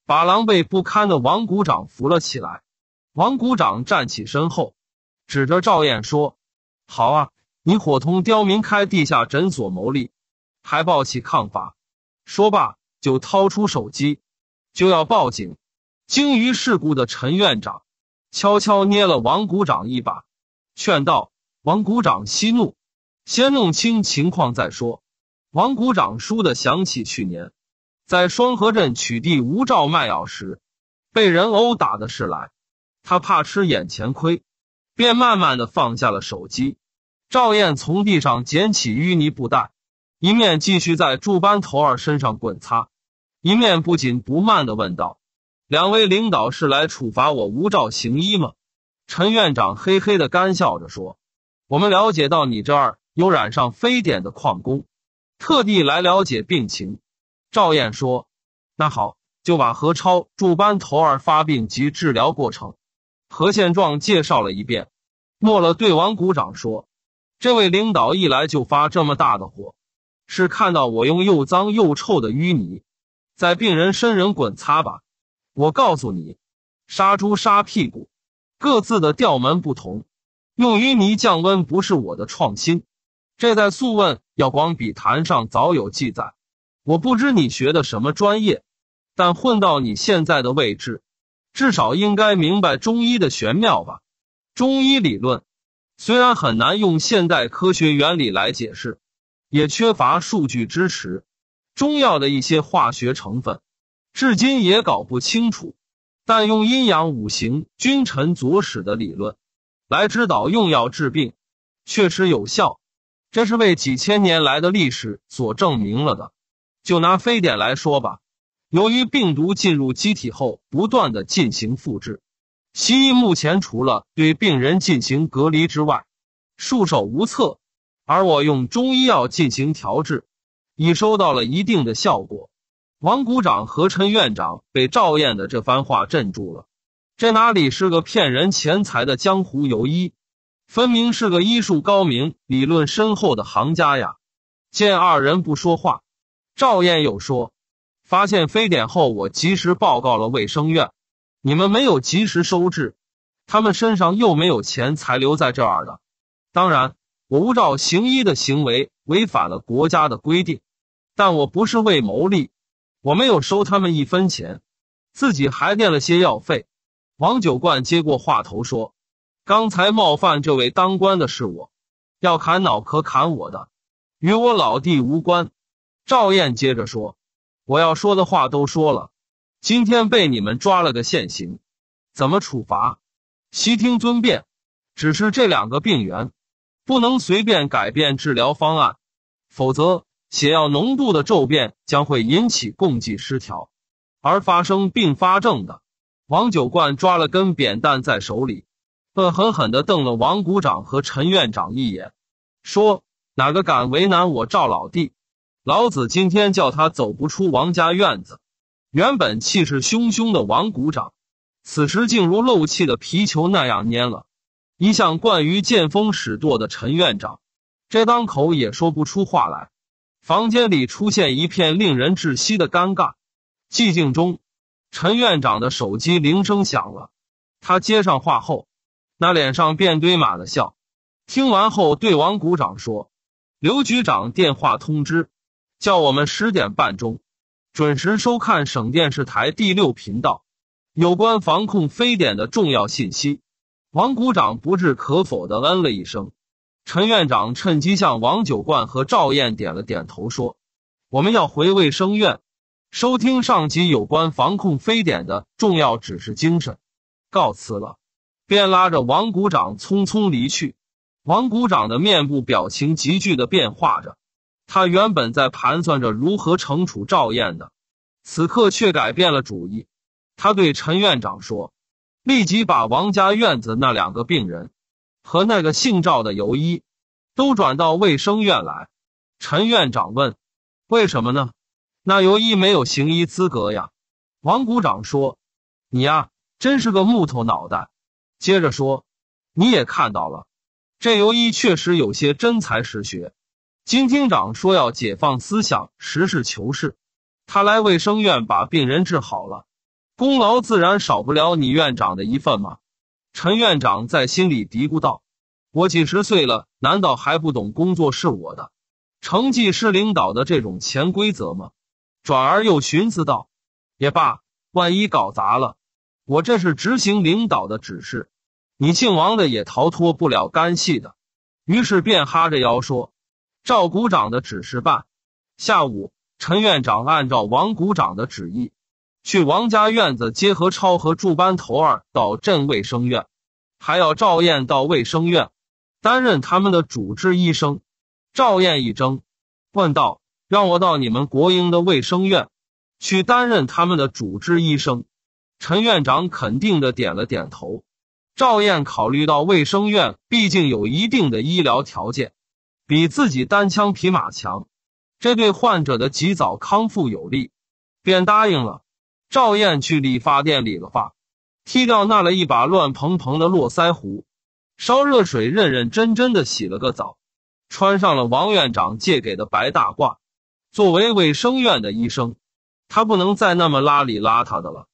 把狼狈不堪的王股长扶了起来。王股长站起身后，指着赵燕说：“好啊，你伙同刁民开地下诊所牟利，还抱起抗法。”说罢，就掏出手机，就要报警。精于世故的陈院长悄悄捏了王股长一把，劝道：“王股长息怒，先弄清情况再说。”王股长倏地想起去年在双河镇取缔无照卖药时被人殴打的事来，他怕吃眼前亏，便慢慢的放下了手机。赵燕从地上捡起淤泥布袋。一面继续在驻班头儿身上滚擦，一面不紧不慢的问道：“两位领导是来处罚我无照行医吗？”陈院长嘿嘿的干笑着说：“我们了解到你这儿有染上非典的矿工，特地来了解病情。”赵燕说：“那好，就把何超驻班头儿发病及治疗过程和现状介绍了一遍。末了，对王股长说：‘这位领导一来就发这么大的火。’”是看到我用又脏又臭的淤泥在病人身人滚擦吧？我告诉你，杀猪杀屁股，各自的调门不同。用淤泥降温不是我的创新，这在《素问·药光笔谈》上早有记载。我不知你学的什么专业，但混到你现在的位置，至少应该明白中医的玄妙吧？中医理论虽然很难用现代科学原理来解释。也缺乏数据支持，中药的一些化学成分，至今也搞不清楚。但用阴阳五行、君臣佐使的理论来指导用药治病，确实有效。这是为几千年来的历史所证明了的。就拿非典来说吧，由于病毒进入机体后不断的进行复制，西医目前除了对病人进行隔离之外，束手无策。而我用中医药进行调治，已收到了一定的效果。王股长和陈院长被赵燕的这番话镇住了。这哪里是个骗人钱财的江湖游医，分明是个医术高明、理论深厚的行家呀！见二人不说话，赵燕又说：“发现非典后，我及时报告了卫生院，你们没有及时收治，他们身上又没有钱才留在这儿的。当然。”我无照行医的行为违反了国家的规定，但我不是为牟利，我没有收他们一分钱，自己还垫了些药费。王九冠接过话头说：“刚才冒犯这位当官的是我，要砍脑壳砍我的，与我老弟无关。”赵燕接着说：“我要说的话都说了，今天被你们抓了个现行，怎么处罚？悉听尊便。只是这两个病源。”不能随便改变治疗方案，否则血药浓度的骤变将会引起供给失调，而发生并发症的。王九冠抓了根扁担在手里，恶狠狠地瞪了王股长和陈院长一眼，说：“哪个敢为难我赵老弟？老子今天叫他走不出王家院子。”原本气势汹汹的王股长，此时竟如漏气的皮球那样蔫了。一向惯于见风使舵的陈院长，这当口也说不出话来。房间里出现一片令人窒息的尴尬寂静中。陈院长的手机铃声响了，他接上话后，那脸上便堆满了笑。听完后，对王股长说：“刘局长电话通知，叫我们十点半钟准时收看省电视台第六频道有关防控非典的重要信息。”王股长不置可否的嗯了一声。陈院长趁机向王九冠和赵燕点了点头，说：“我们要回卫生院。”收听上级有关防控非典的重要指示精神，告辞了，便拉着王股长匆匆离去。王股长的面部表情急剧的变化着，他原本在盘算着如何惩处赵燕的，此刻却改变了主意。他对陈院长说：“立即把王家院子那两个病人和那个姓赵的游医都转到卫生院来。”陈院长问：“为什么呢？”那游医没有行医资格呀！王股长说：“你呀，真是个木头脑袋。”接着说：“你也看到了，这游医确实有些真才实学。金厅长说要解放思想，实事求是。他来卫生院把病人治好了，功劳自然少不了你院长的一份嘛。”陈院长在心里嘀咕道：“我几十岁了，难道还不懂工作是我的，成绩是领导的这种潜规则吗？”转而又寻思道：“也罢，万一搞砸了，我这是执行领导的指示，你姓王的也逃脱不了干系的。”于是便哈着腰说：“赵股长的指示办。”下午，陈院长按照王股长的旨意，去王家院子接何超和驻班头儿到镇卫生院，还要赵燕到卫生院担任他们的主治医生。赵燕一怔，问道。让我到你们国营的卫生院去担任他们的主治医生。陈院长肯定的点了点头。赵燕考虑到卫生院毕竟有一定的医疗条件，比自己单枪匹马强，这对患者的及早康复有利，便答应了。赵燕去理发店理了发，剃掉那了一把乱蓬蓬的络腮胡，烧热水认认真真的洗了个澡，穿上了王院长借给的白大褂。作为卫生院的医生，他不能再那么邋里邋遢的了。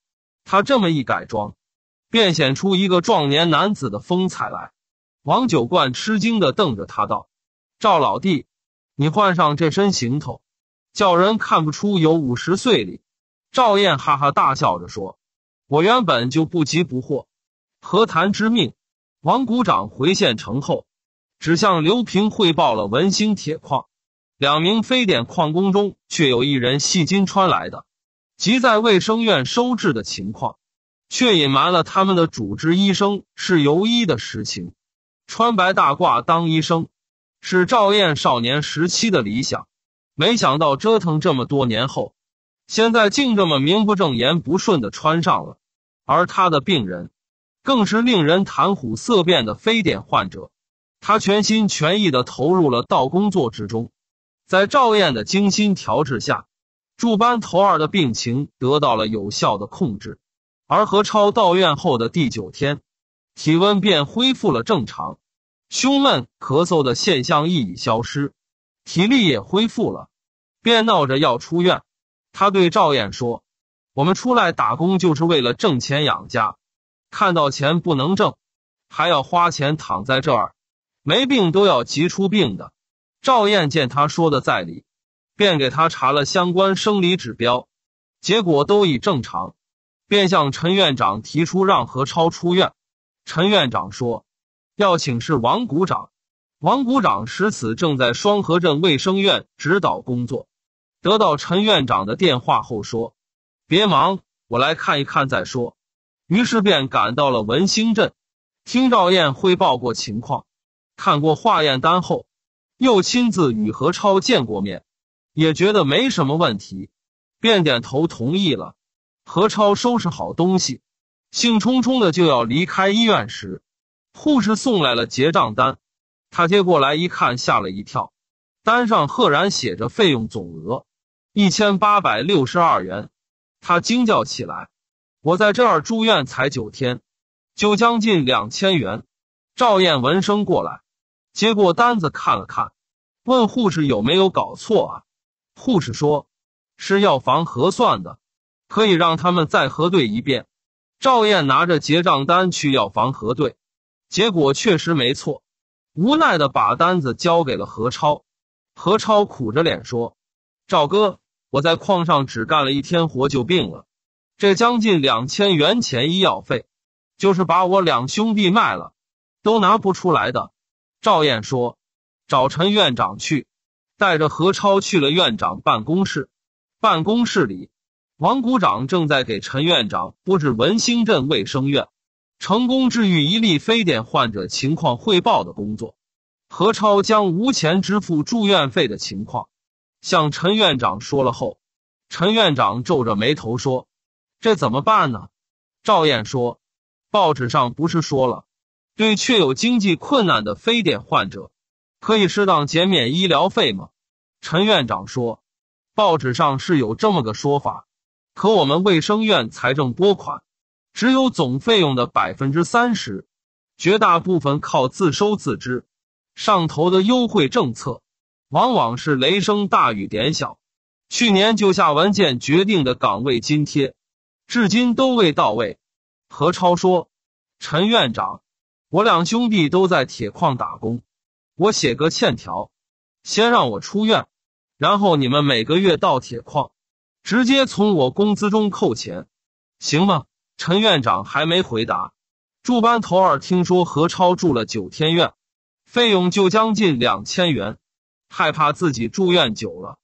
他这么一改装，便显出一个壮年男子的风采来。王九冠吃惊的瞪着他道：“赵老弟，你换上这身行头，叫人看不出有五十岁哩。”赵燕哈哈大笑着说：“我原本就不急不惑，何谈之命？”王股长回县城后，只向刘平汇报了文兴铁矿。两名非典矿工中，却有一人系金川来的，即在卫生院收治的情况，却隐瞒了他们的主治医生是游医的实情。穿白大褂当医生，是赵燕少年时期的理想，没想到折腾这么多年后，现在竟这么名不正言不顺的穿上了。而他的病人，更是令人谈虎色变的非典患者，他全心全意的投入了到工作之中。在赵燕的精心调治下，驻班头儿的病情得到了有效的控制。而何超到院后的第九天，体温便恢复了正常，胸闷、咳嗽的现象亦已消失，体力也恢复了，便闹着要出院。他对赵燕说：“我们出来打工就是为了挣钱养家，看到钱不能挣，还要花钱躺在这儿，没病都要急出病的。”赵燕见他说的在理，便给他查了相关生理指标，结果都已正常，便向陈院长提出让何超出院。陈院长说要请示王股长。王股长时此正在双河镇卫生院指导工作，得到陈院长的电话后说：“别忙，我来看一看再说。”于是便赶到了文兴镇，听赵燕汇报过情况，看过化验单后。又亲自与何超见过面，也觉得没什么问题，便点头同意了。何超收拾好东西，兴冲冲的就要离开医院时，护士送来了结账单。他接过来一看，吓了一跳，单上赫然写着费用总额一千八百六十二元。他惊叫起来：“我在这儿住院才九天，就将近两千元！”赵燕闻声过来，接过单子看了看，问护士有没有搞错啊？护士说：“是药房核算的。”可以让他们再核对一遍。赵燕拿着结账单去药房核对，结果确实没错。无奈的把单子交给了何超。何超苦着脸说：“赵哥，我在矿上只干了一天活就病了，这将近两千元钱医药费，就是把我两兄弟卖了都拿不出来的。”赵燕说：“找陈院长去。”带着何超去了院长办公室。办公室里。王股长正在给陈院长布置文兴镇卫生院成功治愈一例非典患者情况汇报的工作。何超将无钱支付住院费的情况向陈院长说了后，陈院长皱着眉头说：“这怎么办呢？”赵燕说：“报纸上不是说了，对确有经济困难的非典患者可以适当减免医疗费吗？”陈院长说：“报纸上是有这么个说法。”可我们卫生院财政拨款只有总费用的百分之三十，绝大部分靠自收自支。上头的优惠政策往往是雷声大雨点小。去年就下文件决定的岗位津贴，至今都未到位。何超说：“陈院长，我两兄弟都在铁矿打工，我写个欠条，先让我出院，然后你们每个月到铁矿。”直接从我工资中扣钱，行吗？陈院长还没回答。驻班头儿听说何超住了九天院，费用就将近两千元，害怕自己住院久了，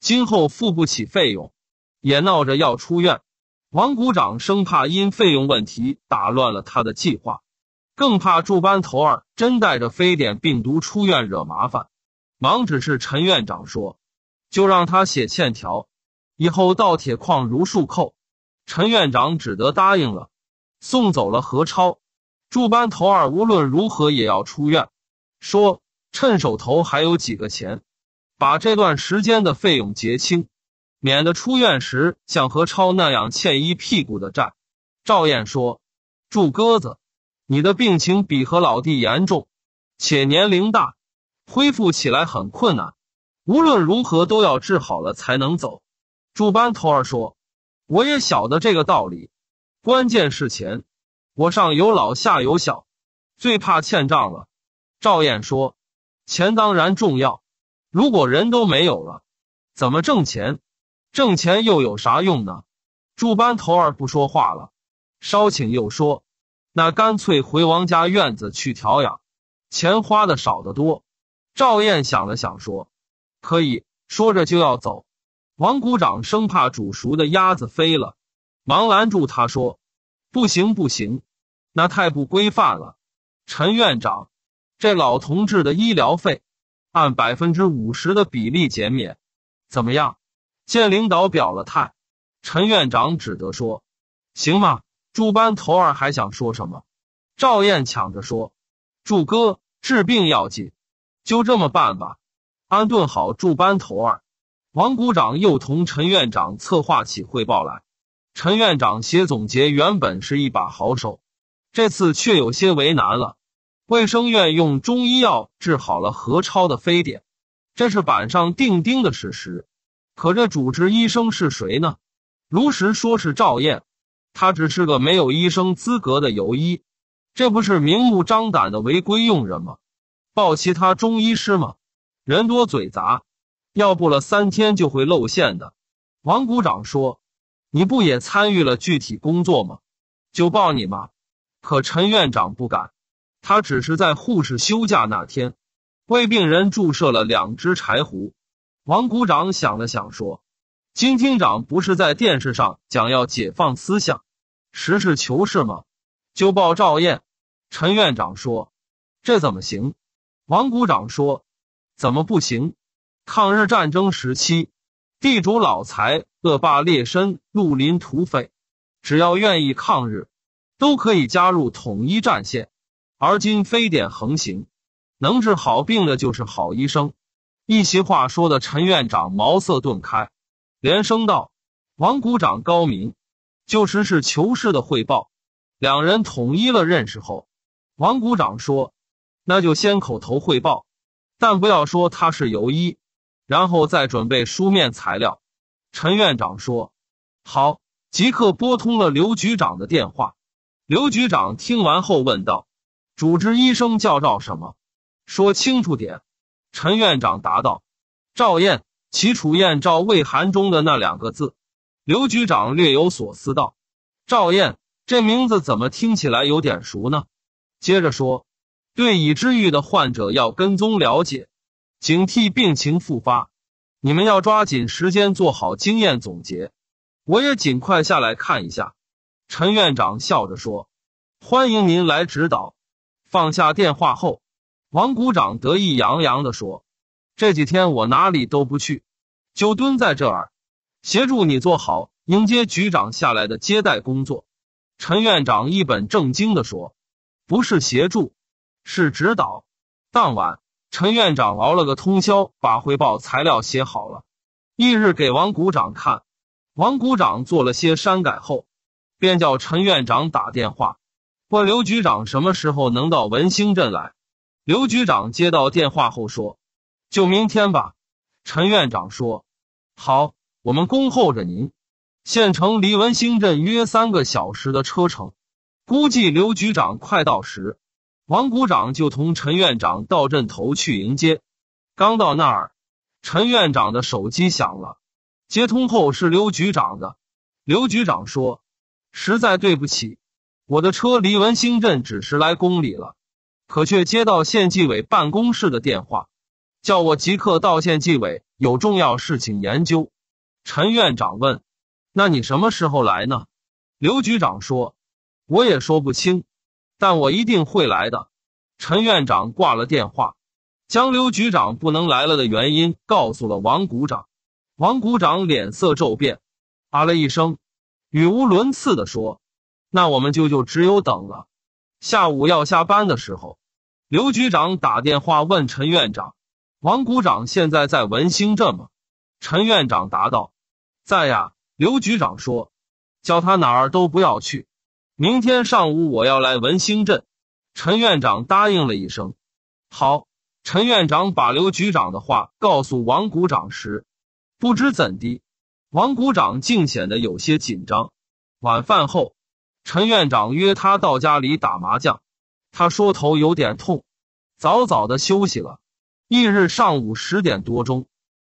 今后付不起费用，也闹着要出院。王股长生怕因费用问题打乱了他的计划，更怕驻班头儿真带着非典病毒出院惹麻烦，忙指示陈院长说：“就让他写欠条。”以后到铁矿如数扣，陈院长只得答应了，送走了何超。驻班头儿无论如何也要出院，说趁手头还有几个钱，把这段时间的费用结清，免得出院时像何超那样欠一屁股的债。赵燕说：“祝鸽子，你的病情比何老弟严重，且年龄大，恢复起来很困难，无论如何都要治好了才能走。”驻班头儿说：“我也晓得这个道理，关键是钱。我上有老下有小，最怕欠账了。”赵燕说：“钱当然重要，如果人都没有了，怎么挣钱？挣钱又有啥用呢？”驻班头儿不说话了，稍请又说：“那干脆回王家院子去调养，钱花的少得多。”赵燕想了想说：“可以。”说着就要走。王股长生怕煮熟的鸭子飞了，忙拦住他说：“不行，不行，那太不规范了。陈院长，这老同志的医疗费按百分之五十的比例减免，怎么样？”见领导表了态，陈院长只得说：“行吗？”驻班头儿还想说什么，赵燕抢着说：“祝哥治病要紧，就这么办吧，安顿好驻班头儿。”王股长又同陈院长策划起汇报来。陈院长写总结，原本是一把好手，这次却有些为难了。卫生院用中医药治好了何超的非典，这是板上钉钉的事实。可这主治医生是谁呢？如实说是赵燕，他只是个没有医生资格的游医，这不是明目张胆的违规用人吗？报其他中医师吗？人多嘴杂。要不了三天就会露馅的。王股长说：“你不也参与了具体工作吗？就报你吧。”可陈院长不敢，他只是在护士休假那天为病人注射了两只柴胡。王股长想了想说：“金厅长不是在电视上讲要解放思想、实事求是吗？就报赵燕。”陈院长说：“这怎么行？”王股长说：“怎么不行？”抗日战争时期，地主老财恶霸劣绅，绿林土匪，只要愿意抗日，都可以加入统一战线。而今非典横行，能治好病的就是好医生。一席话说的陈院长茅塞顿开，连声道：“王股长高明，就实事求是的汇报。”两人统一了认识后，王股长说：“那就先口头汇报，但不要说他是游医，然后再准备书面材料。”陈院长说：“好。”即刻拨通了刘局长的电话。刘局长听完后问道：“主治医生叫赵什么？说清楚点。”陈院长答道：“赵燕，齐楚燕，赵魏韩中的那两个字。”刘局长略有所思道：“赵燕这名字怎么听起来有点熟呢？”接着说：“对已治愈的患者要跟踪了解，警惕病情复发。你们要抓紧时间做好经验总结。”我也尽快下来看一下。陈院长笑着说：“欢迎您来指导。”放下电话后，王股长得意洋洋地说：“这几天我哪里都不去，就蹲在这儿，协助你做好迎接局长下来的接待工作。”陈院长一本正经地说：“不是协助，是指导。”当晚，陈院长熬了个通宵，把汇报材料写好了，翌日给王股长看。王股长做了些删改后，便叫陈院长打电话问刘局长什么时候能到文兴镇来。刘局长接到电话后说：“就明天吧。”陈院长说：“好，我们恭候着您。”县城离文兴镇约三个小时的车程，估计刘局长快到时，王股长就同陈院长到镇头去迎接。刚到那儿，陈院长的手机响了。接通后是刘局长的。刘局长说：“实在对不起，我的车离文兴镇只十来公里了，可却接到县纪委办公室的电话，叫我即刻到县纪委，有重要事情研究。”陈院长问：“那你什么时候来呢？”刘局长说：“我也说不清，但我一定会来的。”陈院长挂了电话，将刘局长不能来了的原因告诉了王股长。王股长脸色骤变，啊了一声，语无伦次的说：“那我们就就只有等了。”下午要下班的时候，刘局长打电话问陈院长：“王股长现在在文兴镇吗？”陈院长答道：“在呀。”刘局长说：“叫他哪儿都不要去，明天上午我要来文兴镇。”陈院长答应了一声：“好。”陈院长把刘局长的话告诉王股长时。不知怎的，王股长竟显得有些紧张。晚饭后，陈院长约他到家里打麻将。他说头有点痛，早早的休息了。翌日上午十点多钟，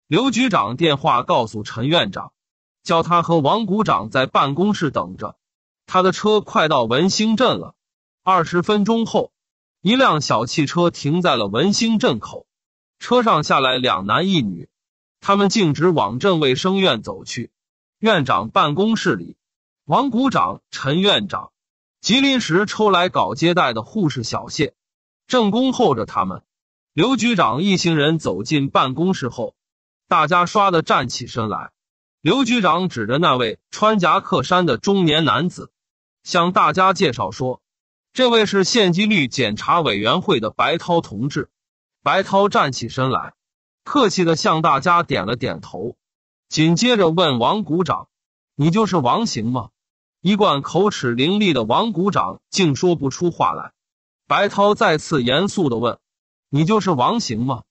刘局长电话告诉陈院长，叫他和王股长在办公室等着。他的车快到文兴镇了。二十分钟后，一辆小汽车停在了文兴镇口，车上下来两男一女。他们径直往镇卫生院走去。院长办公室里，王股长、陈院长、吉林时抽来搞接待的护士小谢正恭候着他们。刘局长一行人走进办公室后，大家唰的站起身来。刘局长指着那位穿夹克衫的中年男子，向大家介绍说：“这位是县纪律检查委员会的白涛同志。”白涛站起身来。客气的向大家点了点头，紧接着问王股长：“你就是王行吗？”一贯口齿伶俐的王股长竟说不出话来。白涛再次严肃的问：“你就是王行吗？”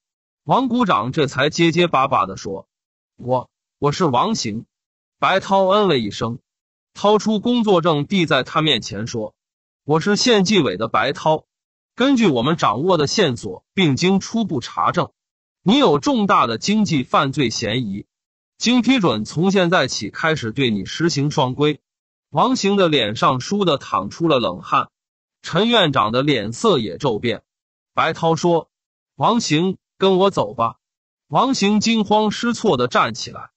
王股长这才结结巴巴的说：“我我是王行。”白涛嗯了一声，掏出工作证递在他面前说：“我是县纪委的白涛，根据我们掌握的线索，并经初步查证。”你有重大的经济犯罪嫌疑，经批准，从现在起开始对你实行双规。王行的脸上倏地淌出了冷汗，陈院长的脸色也骤变。白涛说：“王行，跟我走吧。”王行惊慌失措的站起来，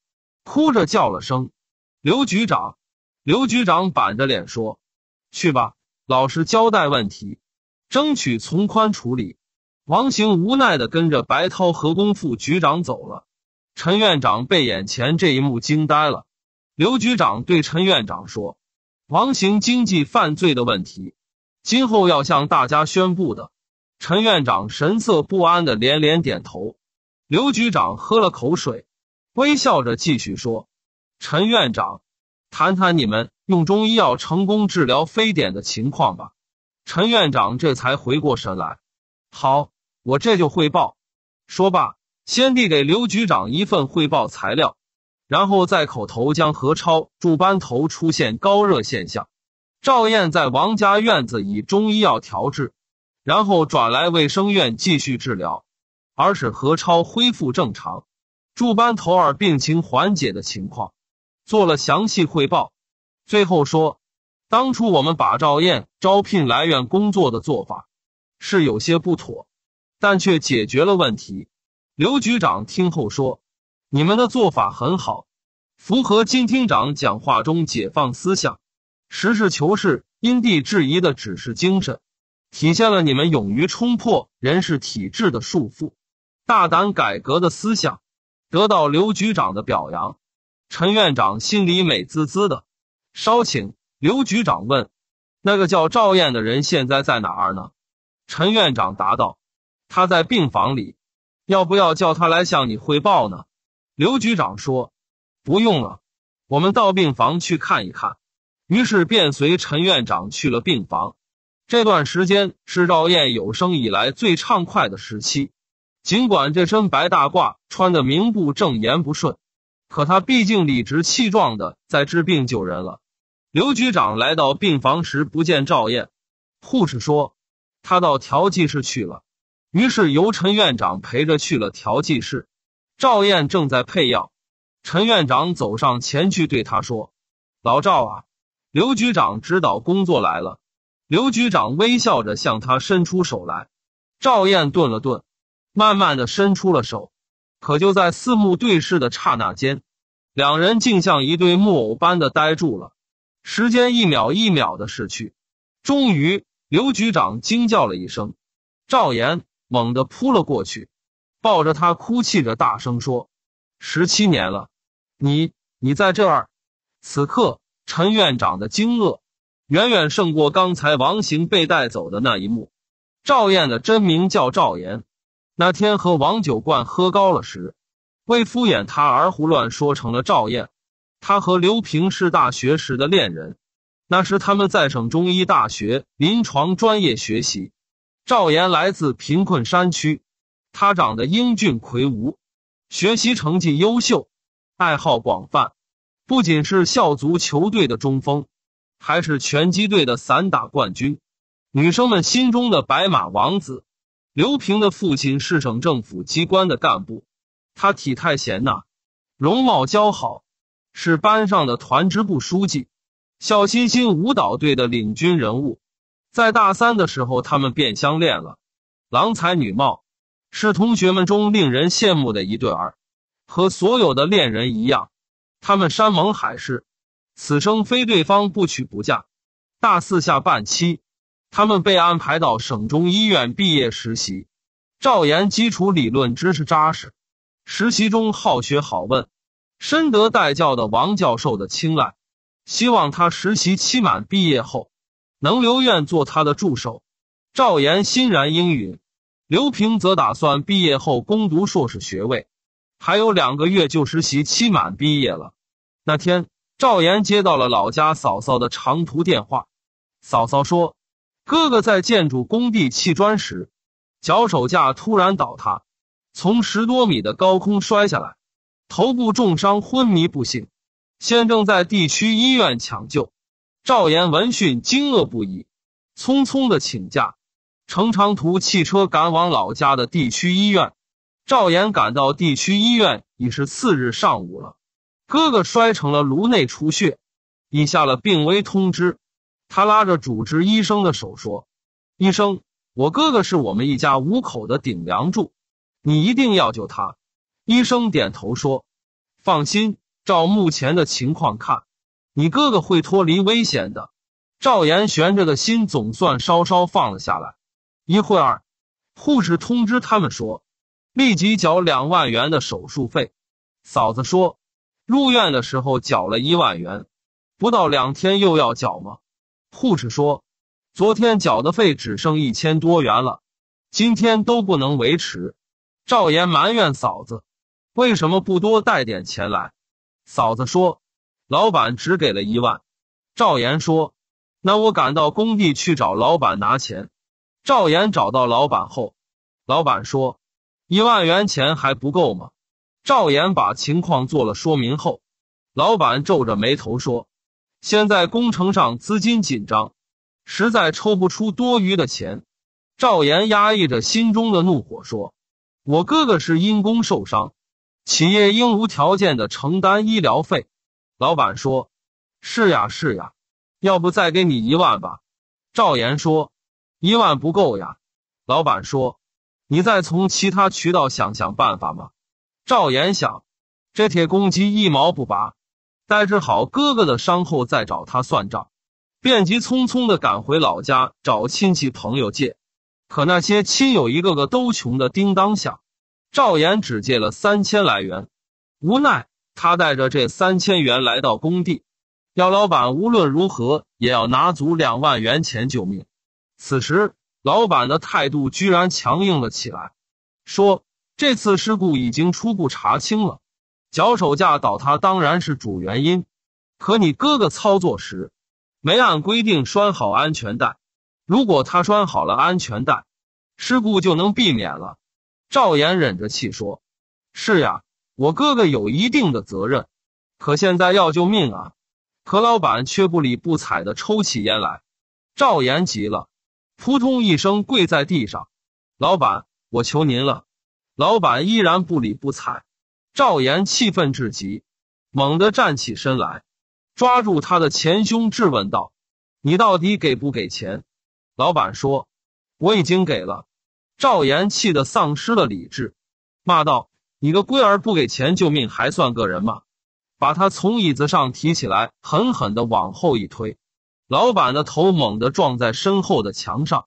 哭着叫了声：“刘局长！”刘局长板着脸说：“去吧，老实交代问题，争取从宽处理。”王行无奈的跟着白涛和公副局长走了。陈院长被眼前这一幕惊呆了。刘局长对陈院长说：“王行经济犯罪的问题，今后要向大家宣布的。陈院长神色不安的连连点头。刘局长喝了口水，微笑着继续说：“陈院长，谈谈你们用中医药成功治疗非典的情况吧。”陈院长这才回过神来。好，我这就汇报。说罢，先递给刘局长一份汇报材料，然后再口头将何超驻班头出现高热现象，赵燕在王家院子以中医药调治，然后转来卫生院继续治疗。而使何超恢复正常，驻班头儿病情缓解的情况，做了详细汇报。最后说，当初我们把赵燕招聘来院工作的做法是有些不妥，但却解决了问题。刘局长听后说：“你们的做法很好，符合金厅长讲话中解放思想、实事求是、因地制宜的指示精神，体现了你们勇于冲破人事体制的束缚。”大胆改革的思想得到刘局长的表扬，陈院长心里美滋滋的。稍请刘局长问：“那个叫赵燕的人现在在哪儿呢？”陈院长答道：“他在病房里，要不要叫他来向你汇报呢？”刘局长说：“不用了，我们到病房去看一看。”于是便随陈院长去了病房。这段时间是赵燕有生以来最畅快的时期。尽管这身白大褂穿的名不正言不顺，可他毕竟理直气壮的在治病救人了。刘局长来到病房时不见赵燕，护士说他到调剂室去了，于是由陈院长陪着去了调剂室。赵燕正在配药，陈院长走上前去对他说：“老赵啊，刘局长指导工作来了。”刘局长微笑着向他伸出手来，赵燕顿了顿。慢慢的伸出了手，可就在四目对视的刹那间，两人竟像一对木偶般的呆住了。时间一秒一秒的逝去，终于，刘局长惊叫了一声，赵岩猛地扑了过去，抱着他哭泣着大声说：“十七年了，你你在这儿。”此刻，陈院长的惊愕远远胜过刚才王行被带走的那一幕。赵燕的真名叫赵岩。那天和王九冠喝高了时，为敷衍他而胡乱说成了赵燕。他和刘平是大学时的恋人，那时他们在省中医大学临床专业学习。赵岩来自贫困山区，他长得英俊魁梧，学习成绩优秀，爱好广泛，不仅是校足球队的中锋，还是拳击队的散打冠军，女生们心中的白马王子。刘平的父亲是省政府机关的干部，他体态贤纳，容貌姣好，是班上的团支部书记，小欣欣舞蹈队的领军人物。在大三的时候，他们便相恋了，郎才女貌，是同学们中令人羡慕的一对儿。和所有的恋人一样，他们山盟海誓，此生非对方不娶不嫁。大四下半期。他们被安排到省中医院毕业实习。赵岩基础理论知识扎实，实习中好学好问，深得带教的王教授的青睐。希望他实习期满毕业后能留院做他的助手。赵岩欣然应允。刘平则打算毕业后攻读硕士学位，还有两个月就实习期满毕业了。那天，赵岩接到了老家嫂嫂的长途电话，嫂嫂说。哥哥在建筑工地砌砖时，脚手架突然倒塌，从十多米的高空摔下来，头部重伤，昏迷不醒，现正在地区医院抢救。赵岩闻讯惊愕不已，匆匆的请假，乘长途汽车赶往老家的地区医院。赵岩赶到地区医院已是次日上午了，哥哥摔成了颅内出血，已下了病危通知。他拉着主治医生的手说：“医生，我哥哥是我们一家五口的顶梁柱，你一定要救他。”医生点头说：“放心，照目前的情况看，你哥哥会脱离危险的。”赵岩悬着的心总算稍稍放了下来。一会儿，护士通知他们说：“立即缴两万元的手术费。”嫂子说：“入院的时候缴了一万元。”不到两天又要缴吗？护士说，昨天缴的费只剩一千多元了，今天都不能维持。赵岩埋怨嫂子，为什么不多带点钱来？嫂子说，老板只给了一万。赵岩说，那我赶到工地去找老板拿钱。赵岩找到老板后，老板说，一万元钱还不够吗？赵岩把情况做了说明后，老板皱着眉头说：“现在工程上资金紧张，实在抽不出多余的钱。”赵岩压抑着心中的怒火说：“我哥哥是因公受伤，企业应无条件的承担医疗费。”老板说：“是呀，是呀，要不再给你一万吧？”赵岩说：“一万不够呀。”老板说：“你再从其他渠道想想办法嘛。”赵岩想，这铁公鸡一毛不拔，待治好哥哥的伤后再找他算账，便急匆匆的赶回老家找亲戚朋友借。可那些亲友一个个都穷的叮当响，赵岩只借了三千来元。无奈，他带着这三千元来到工地，要老板无论如何也要拿足两万元钱救命。此时，老板的态度居然强硬了起来，说。这次事故已经初步查清了，脚手架倒塌当然是主原因。可你哥哥操作时没按规定拴好安全带，如果他拴好了安全带，事故就能避免了。赵岩忍着气说：“是呀，我哥哥有一定的责任，可现在要救命啊！”可老板却不理不睬的抽起烟来。赵岩急了，扑通一声跪在地上：“老板，我求您了！”老板依然不理不睬，赵岩气愤至极，猛地站起身来，抓住他的前胸质问道：“你到底给不给钱？”老板说：“我已经给了。”赵岩气得丧失了理智，骂道：“你个龟儿，不给钱救命还算个人吗？”把他从椅子上提起来，狠狠的往后一推，老板的头猛地撞在身后的墙上，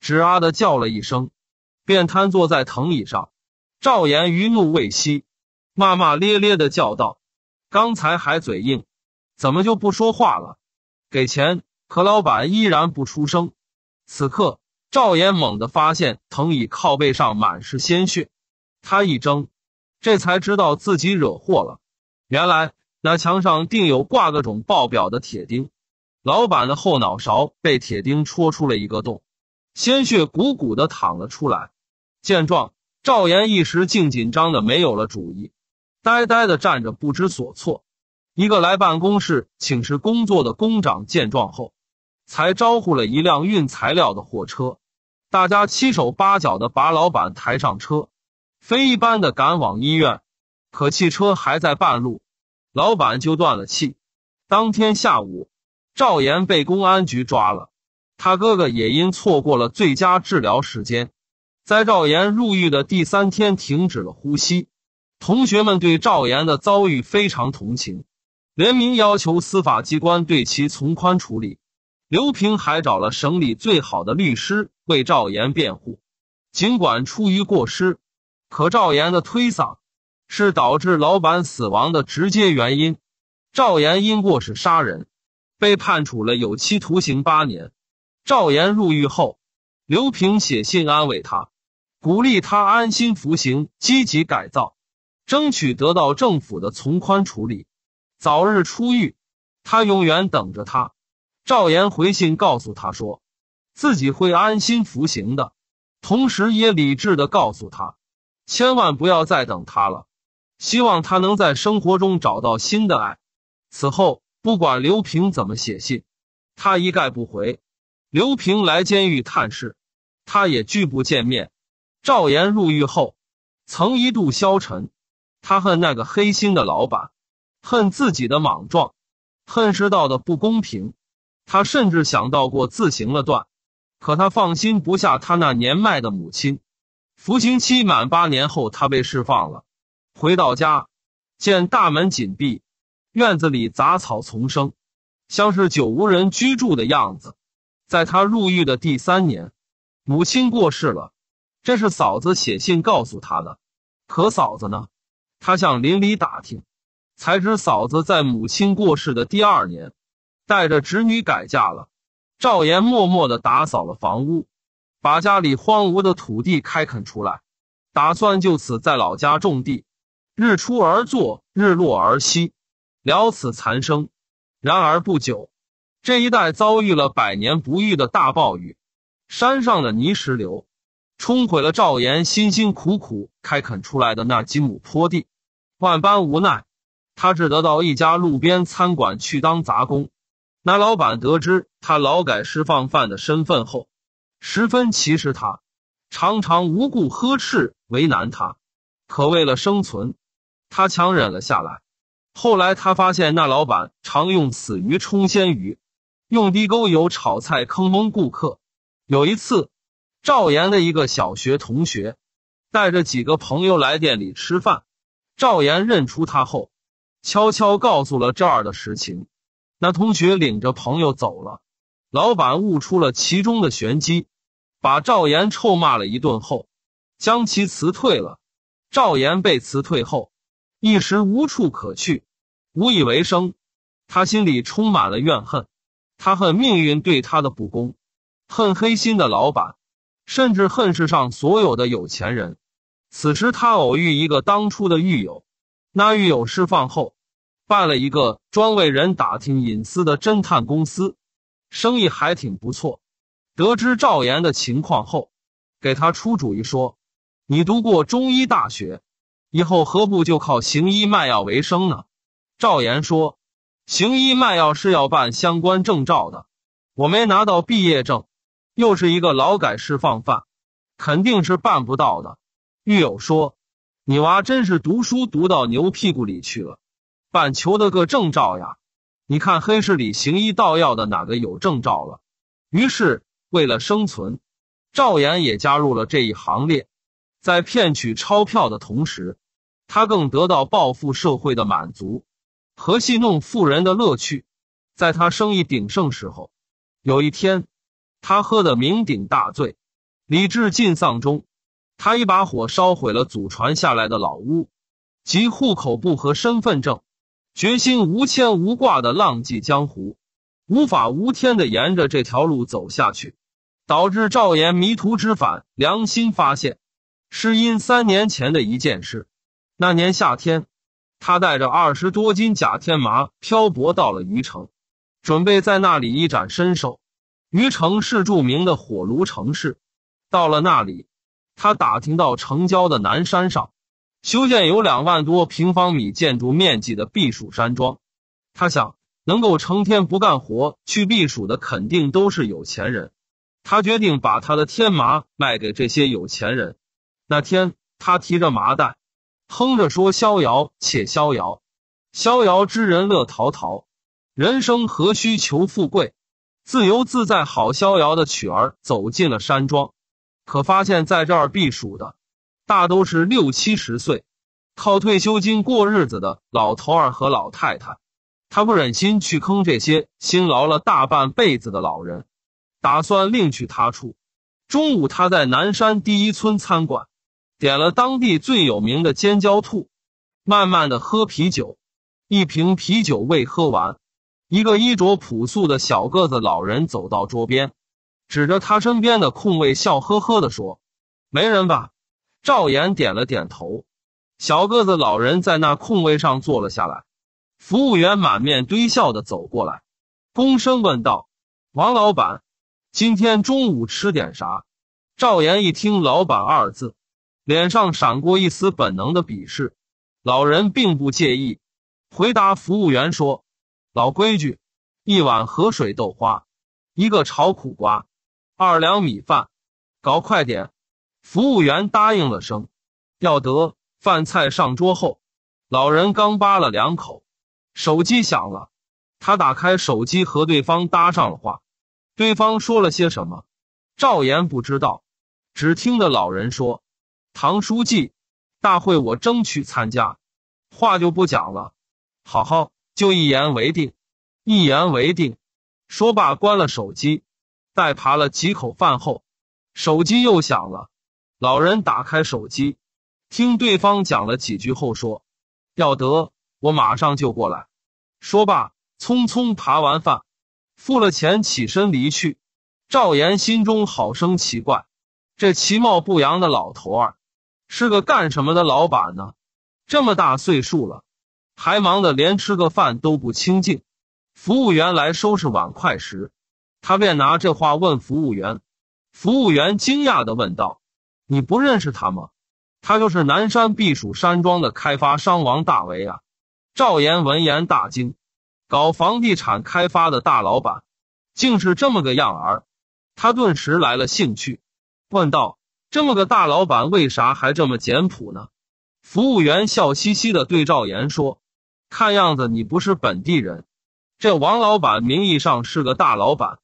吱啊的叫了一声，便瘫坐在藤椅上。赵岩余怒未息，骂骂咧咧的叫道：“刚才还嘴硬，怎么就不说话了？给钱！”可老板依然不出声。此刻，赵岩猛地发现藤椅靠背上满是鲜血，他一怔，这才知道自己惹祸了。原来那墙上定有挂各种爆表的铁钉，老板的后脑勺被铁钉戳出了一个洞，鲜血鼓鼓的淌了出来。见状。赵岩一时竟紧张的没有了主意，呆呆的站着不知所措。一个来办公室请示工作的工长见状后，才招呼了一辆运材料的货车，大家七手八脚的把老板抬上车，飞一般的赶往医院。可汽车还在半路，老板就断了气。当天下午，赵岩被公安局抓了，他哥哥也因错过了最佳治疗时间。在赵岩入狱的第三天，停止了呼吸。同学们对赵岩的遭遇非常同情，联名要求司法机关对其从宽处理。刘平还找了省里最好的律师为赵岩辩护。尽管出于过失，可赵岩的推搡是导致老板死亡的直接原因。赵岩因过失杀人，被判处了有期徒刑八年。赵岩入狱后，刘平写信安慰他。鼓励他安心服刑，积极改造，争取得到政府的从宽处理，早日出狱。他永远等着他。赵岩回信告诉他说，自己会安心服刑的，同时也理智的告诉他，千万不要再等他了，希望他能在生活中找到新的爱。此后，不管刘平怎么写信，他一概不回。刘平来监狱探视，他也拒不见面。赵岩入狱后，曾一度消沉。他恨那个黑心的老板，恨自己的莽撞，恨世道的不公平。他甚至想到过自行了断，可他放心不下他那年迈的母亲。服刑期满八年后，他被释放了。回到家，见大门紧闭，院子里杂草丛生，像是久无人居住的样子。在他入狱的第三年，母亲过世了。这是嫂子写信告诉他的，可嫂子呢？他向邻里打听，才知嫂子在母亲过世的第二年带着侄女改嫁了。赵岩默默的打扫了房屋，把家里荒芜的土地开垦出来，打算就此在老家种地，日出而作，日落而息，了此残生。然而不久，这一带遭遇了百年不遇的大暴雨，山上的泥石流冲毁了赵岩辛辛苦苦开垦出来的那几亩坡地，万般无奈，他只得到一家路边餐馆去当杂工。那老板得知他劳改释放犯的身份后，十分歧视他，常常无故呵斥为难他。可为了生存，他强忍了下来。后来他发现那老板常用死鱼充鲜鱼，用地沟油炒菜坑蒙顾客。有一次，赵岩的一个小学同学带着几个朋友来店里吃饭，赵岩认出他后，悄悄告诉了这儿的实情。那同学领着朋友走了，老板悟出了其中的玄机，把赵岩臭骂了一顿后，将其辞退了。赵岩被辞退后，一时无处可去，无以为生，他心里充满了怨恨。他恨命运对他的不公，恨黑心的老板，甚至恨世上所有的有钱人。此时，他偶遇一个当初的狱友，那狱友释放后。办了一个专为人打听隐私的侦探公司，生意还挺不错。得知赵岩的情况后，给他出主意说：“你读过中医大学，以后何不就靠行医卖药为生呢？”赵岩说：“行医卖药是要办相关证照的，我没拿到毕业证，又是一个劳改释放犯，肯定是办不到的。”狱友说：“你娃真是读书读到牛屁股里去了。”办求得个证照呀！你看黑市里行医盗药的哪个有证照了？于是为了生存，赵岩也加入了这一行列。在骗取钞票的同时，他更得到报复社会的满足和戏弄富人的乐趣。在他生意鼎盛时候，有一天，他喝得酩酊大醉，理智尽丧中，他一把火烧毁了祖传下来的老屋及户口簿和身份证。决心无牵无挂的浪迹江湖，无法无天的沿着这条路走下去，导致赵岩迷途知返。良心发现，是因三年前的一件事。那年夏天，他带着二十多斤假天麻漂泊到了虞城，准备在那里一展身手。虞城是著名的火炉城市，到了那里，他打听到城郊的南山上。修建有两万多平方米建筑面积的避暑山庄，他想，能够成天不干活去避暑的，肯定都是有钱人。他决定把他的天麻卖给这些有钱人。那天，他提着麻袋，哼着说：“逍遥且逍遥，逍遥之人乐陶陶。人生何须求富贵，自由自在好逍遥。”的曲儿走进了山庄，可发现在这儿避暑的。大都是六七十岁，靠退休金过日子的老头儿和老太太。他不忍心去坑这些辛劳了大半辈子的老人，打算另取他处。中午，他在南山第一村餐馆点了当地最有名的尖椒兔，慢慢的喝啤酒。一瓶啤酒未喝完，一个衣着朴素的小个子老人走到桌边，指着他身边的空位，笑呵呵的说：“没人吧？”赵岩点了点头，小个子老人在那空位上坐了下来。服务员满面堆笑的走过来，躬身问道：“王老板，今天中午吃点啥？”赵岩一听“老板”二字，脸上闪过一丝本能的鄙视。老人并不介意，回答服务员说：“老规矩，一碗河水豆花，一个炒苦瓜，二两米饭，搞快点。”服务员答应了声，要得。饭菜上桌后，老人刚扒了两口，手机响了。他打开手机和对方搭上了话。对方说了些什么？赵岩不知道，只听得老人说：“唐书记，大会我争取参加，话就不讲了。好好，就一言为定，一言为定。”说罢关了手机。待扒了几口饭后，手机又响了。老人打开手机，听对方讲了几句后说：“要得，我马上就过来。”说罢，匆匆扒完饭，付了钱，起身离去。赵岩心中好生奇怪，这其貌不扬的老头儿是个干什么的老板呢？这么大岁数了，还忙得连吃个饭都不清静。服务员来收拾碗筷时，他便拿这话问服务员。服务员惊讶的问道：“你不认识他吗？他就是南山避暑山庄的开发商王大为啊！”赵岩闻言大惊，搞房地产开发的大老板，竟是这么个样儿。他顿时来了兴趣，问道：“这么个大老板，为啥还这么简朴呢？”服务员笑嘻嘻的对赵岩说：“看样子你不是本地人。这王老板名义上是个大老板，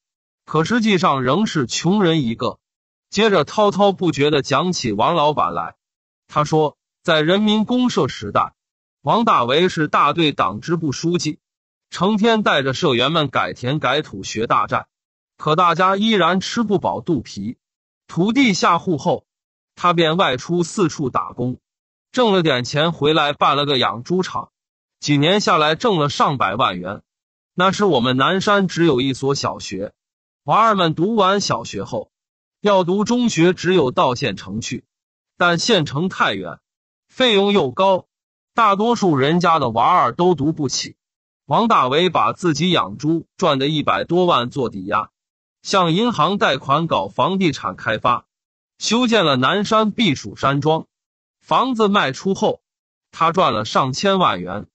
可实际上仍是穷人一个。”接着滔滔不绝的讲起王老板来。他说，在人民公社时代，王大为是大队党支部书记，成天带着社员们改田改土学大寨。可大家依然吃不饱肚皮，土地下户后，他便外出四处打工，挣了点钱回来办了个养猪场，几年下来挣了上百万元。那时我们南山只有一所小学，娃儿们读完小学后要读中学，只有到县城去，但县城太远，费用又高，大多数人家的娃儿都读不起。王大为把自己养猪赚的一百多万做抵押。向银行贷款搞房地产开发，修建了南山避暑山庄。房子卖出后，他赚了上千万元。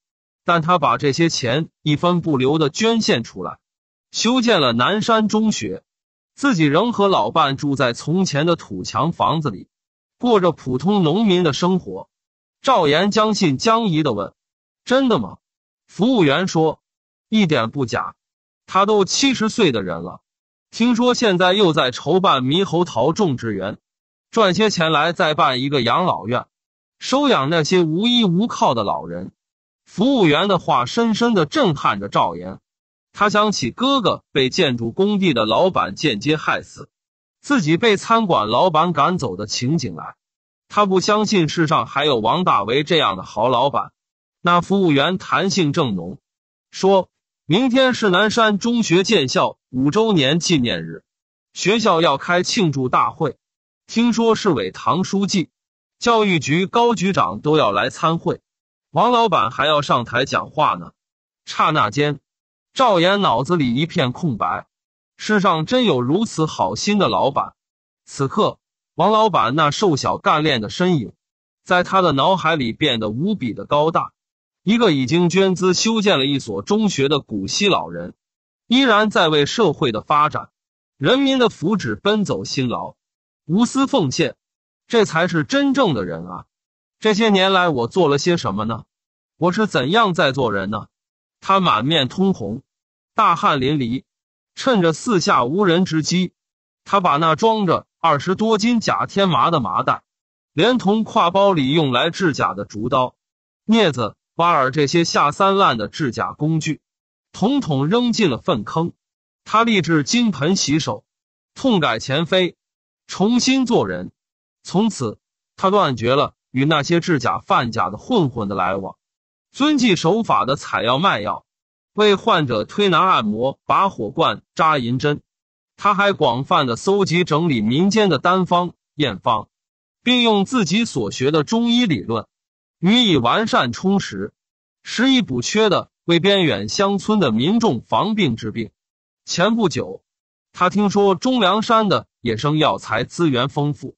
但他把这些钱一分不留的捐献出来，修建了南山中学。自己仍和老伴住在从前的土墙房子里，过着普通农民的生活。赵岩将信将疑的问：“真的吗？”服务员说：“一点不假。他都七十岁的人了。”听说现在又在筹办猕猴桃种植园，赚些钱来再办一个养老院，收养那些无依无靠的老人。服务员的话深深的震撼着赵岩，他想起哥哥被建筑工地的老板间接害死，自己被餐馆老板赶走的情景来，他不相信世上还有王大为这样的好老板。那服务员弹性正浓，说。明天是南山中学建校五周年纪念日，学校要开庆祝大会。听说市委唐书记、教育局高局长都要来参会，王老板还要上台讲话呢。刹那间，赵岩脑子里一片空白。世上真有如此好心的老板？此刻，王老板那瘦小干练的身影，在他的脑海里变得无比的高大。一个已经捐资修建了一所中学的古稀老人，依然在为社会的发展、人民的福祉奔走辛劳、无私奉献，这才是真正的人啊！这些年来，我做了些什么呢？我是怎样在做人呢？他满面通红，大汗淋漓，趁着四下无人之机，他把那装着二十多斤假天麻的麻袋，连同挎包里用来制假的竹刀、镊子。挖耳这些下三滥的制假工具，统统扔进了粪坑。他立志金盆洗手，痛改前非，重新做人。从此，他断绝了与那些制假贩假的混混的来往，遵纪守法的采药卖药，为患者推拿按摩、拔火罐、扎银针。他还广泛的搜集整理民间的单方、验方，并用自己所学的中医理论。予以完善充实，实以补缺的为边远乡村的民众防病治病。前不久，他听说中梁山的野生药材资源丰富，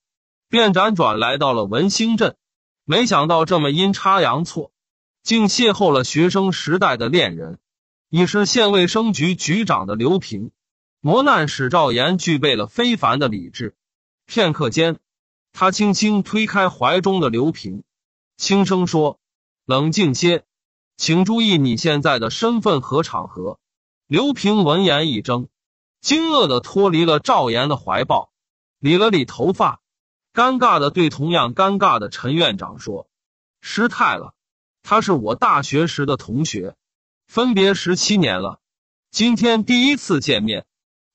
便辗转来到了文兴镇。没想到这么阴差阳错，竟邂逅了学生时代的恋人，已是县卫生局局长的刘平。磨难使赵岩具备了非凡的理智。片刻间，他轻轻推开怀中的刘平。轻声说：“冷静些，请注意你现在的身份和场合。”刘平闻言一怔，惊愕的脱离了赵岩的怀抱，理了理头发，尴尬的对同样尴尬的陈院长说：“失态了，他是我大学时的同学，分别十七年了，今天第一次见面。”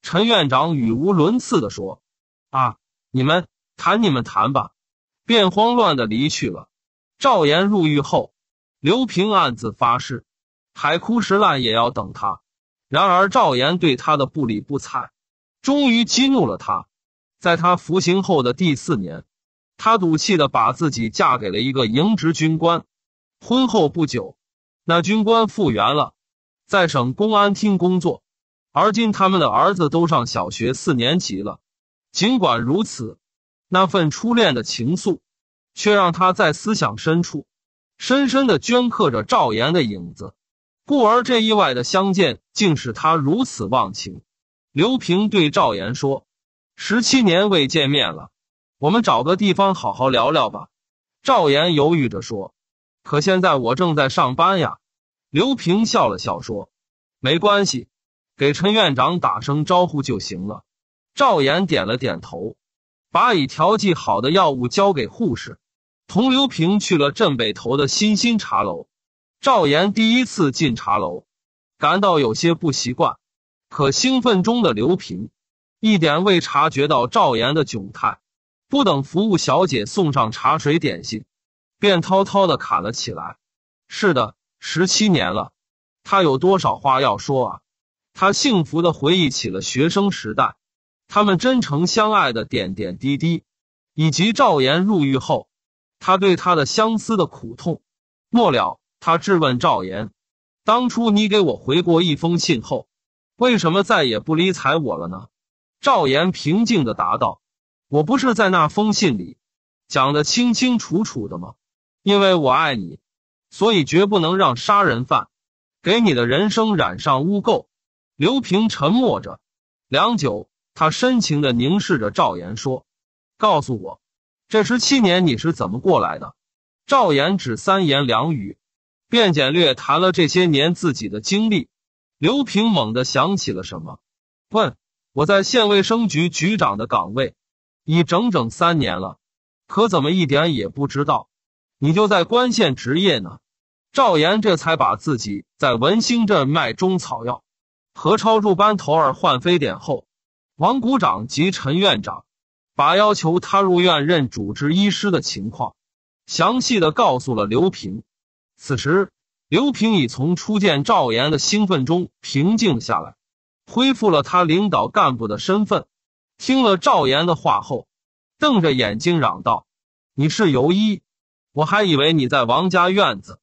陈院长语无伦次的说：“啊，你们谈你们谈吧。”便慌乱的离去了。赵岩入狱后，刘平暗自发誓，海枯石烂也要等他。然而赵岩对他的不理不睬，终于激怒了他。在他服刑后的第四年，他赌气的把自己嫁给了一个营职军官。婚后不久，那军官复原了，在省公安厅工作。而今他们的儿子都上小学四年级了。尽管如此，那份初恋的情愫，却让他在思想深处深深的镌刻着赵岩的影子。故而这意外的相见，竟使他如此忘情。刘平对赵岩说。十七年未见面了，我们找个地方好好聊聊吧。赵岩犹豫着说：“可现在我正在上班呀。”刘平笑了笑说：“没关系，给陈院长打声招呼就行了。”赵岩点了点头，把已调剂好的药物交给护士，同刘平去了镇北头的新兴茶楼。赵岩第一次进茶楼，感到有些不习惯，可兴奋中的刘平。一点未察觉到赵岩的窘态，不等服务小姐送上茶水点心，便滔滔的侃了起来。是的，十七年了，他有多少话要说啊？他幸福的回忆起了学生时代，他们真诚相爱的点点滴滴，以及赵岩入狱后，他对他的相思的苦痛。末了，他质问赵岩：“当初你给我回过一封信后，为什么再也不理睬我了呢？”赵岩平静的答道：“我不是在那封信里讲的清清楚楚的吗？因为我爱你，所以绝不能让杀人犯给你的人生染上污垢。”刘平沉默着良久，他深情的凝视着赵岩说：“告诉我，这十七年你是怎么过来的？”赵岩只三言两语，便简略谈了这些年自己的经历。刘平猛地想起了什么，问。我在县卫生局局长的岗位已整整三年了，可怎么一点也不知道你就在关县值业呢？赵岩这才把自己在文兴镇卖中草药、何超入班头儿换非典后，王股长及陈院长把要求他入院任主治医师的情况详细的告诉了刘平。此时，刘平已从初见赵岩的兴奋中平静下来。恢复了他领导干部的身份。听了赵岩的话后，瞪着眼睛嚷道：“你是游医？我还以为你在王家院子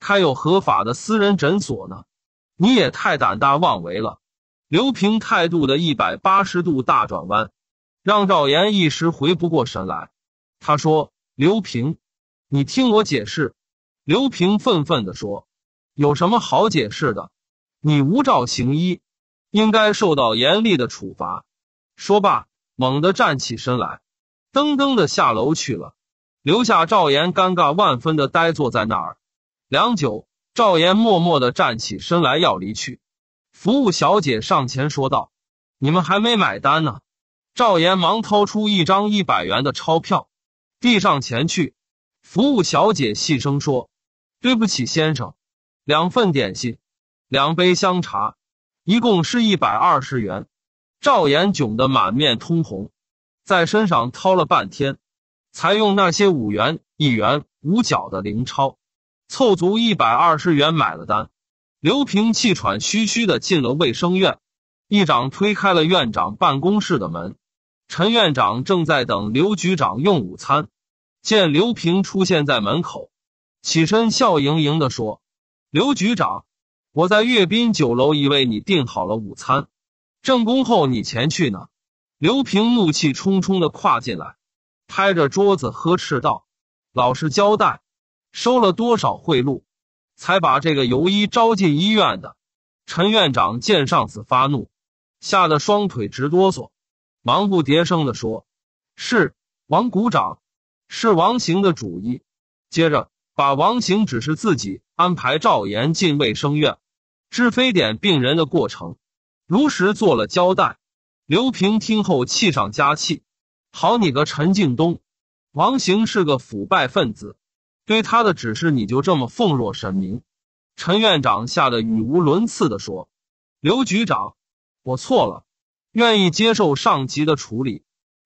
开有合法的私人诊所呢！你也太胆大妄为了！”刘平态度的一百八十度大转弯，让赵岩一时回不过神来。他说：“刘平，你听我解释。”刘平愤愤地说：“有什么好解释的？你无照行医。”应该受到严厉的处罚。说罢，猛地站起身来，噔噔的下楼去了，留下赵岩尴尬万分的呆坐在那儿。良久，赵岩默默的站起身来要离去。服务小姐上前说道：“你们还没买单呢。”赵岩忙掏出一张一百元的钞票，递上前去。服务小姐细声说：“对不起，先生，两份点心，两杯香茶。”一共是一百二十元，赵岩窘得满面通红，在身上掏了半天，才用那些五元、一元、五角的零钞凑足一百二十元买了单。刘平气喘吁吁的进了卫生院，一掌推开了院长办公室的门。陈院长正在等刘局长用午餐，见刘平出现在门口，起身笑盈盈的说：“刘局长。”我在阅兵酒楼已为你订好了午餐，正宫后你前去呢。刘平怒气冲冲的跨进来，拍着桌子呵斥道：“老实交代，收了多少贿赂，才把这个游医招进医院的？”陈院长见上司发怒，吓得双腿直哆嗦，忙不迭声的说：“是王股长，是王行的主意。”接着把王行指示自己。安排赵岩进卫生院治非典病人的过程，如实做了交代。刘平听后气上加气，好你个陈敬东，王行是个腐败分子，对他的指示你就这么奉若神明？陈院长吓得语无伦次的说：“刘局长，我错了，愿意接受上级的处理，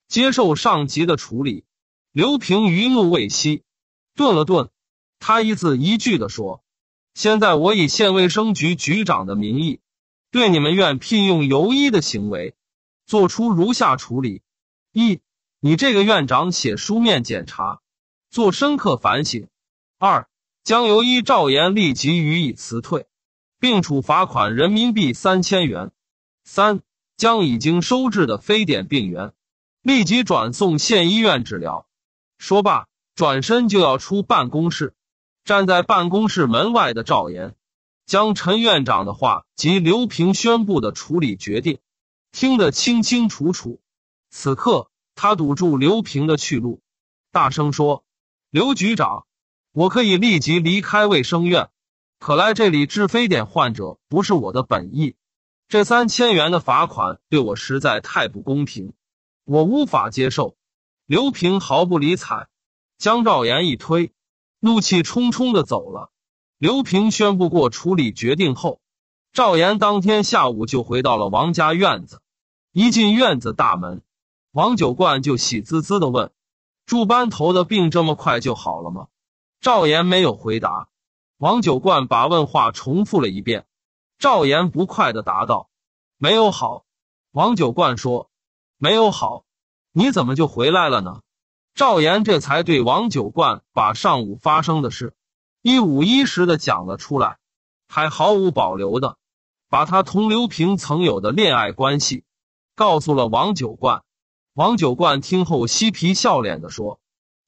接受上级的处理。”刘平余怒未息，顿了顿，他一字一句的说。现在我以县卫生局局长的名义对你们院聘用游医的行为，做出如下处理：一、你这个院长写书面检查，做深刻反省；二、将由一赵岩立即予以辞退，并处罚款人民币三千元；三、将已经收治的非典病员立即转送县医院治疗。说罢，转身就要出办公室。站在办公室门外的赵岩，将陈院长的话及刘平宣布的处理决定听得清清楚楚。此刻，他堵住刘平的去路，大声说：“刘局长，我可以立即离开卫生院，可来这里治非典患者不是我的本意。这三千元的罚款对我实在太不公平，我无法接受。”刘平毫不理睬，将赵岩一推。怒气冲冲的走了。刘平宣布过处理决定后，赵岩当天下午就回到了王家院子。一进院子大门，王九冠就喜滋滋的问：“祝班头的病这么快就好了吗？”赵岩没有回答。王九冠把问话重复了一遍。赵岩不快的答道：“没有好。”王九冠说：“没有好，你怎么就回来了呢？”赵岩这才对王九冠把上午发生的事一五一十的讲了出来，还毫无保留的把他同刘平曾有的恋爱关系告诉了王九冠。王九冠听后嬉皮笑脸的说：“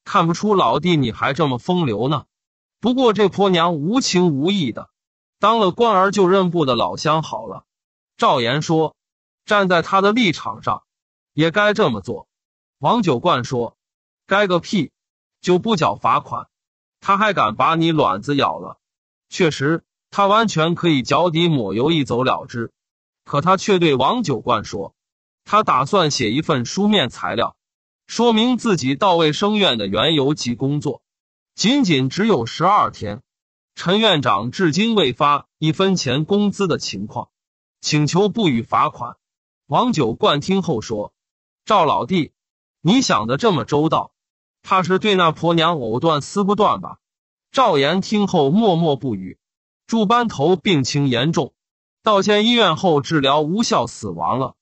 看不出老弟你还这么风流呢。不过这婆娘无情无义的，当了官儿就认不得老乡好了。”赵岩说：“站在他的立场上，也该这么做。”王九冠说。该个屁！就不缴罚款，他还敢把你卵子咬了？确实，他完全可以脚底抹油一走了之。可他却对王九冠说，他打算写一份书面材料，说明自己到卫生院的缘由及工作。仅仅只有十二天，陈院长至今未发一分钱工资的情况，请求不予罚款。王九冠听后说：“赵老弟，你想的这么周到。”怕是对那婆娘藕断丝不断吧？赵岩听后默默不语。祝班头病情严重，到县医院后治疗无效死亡了。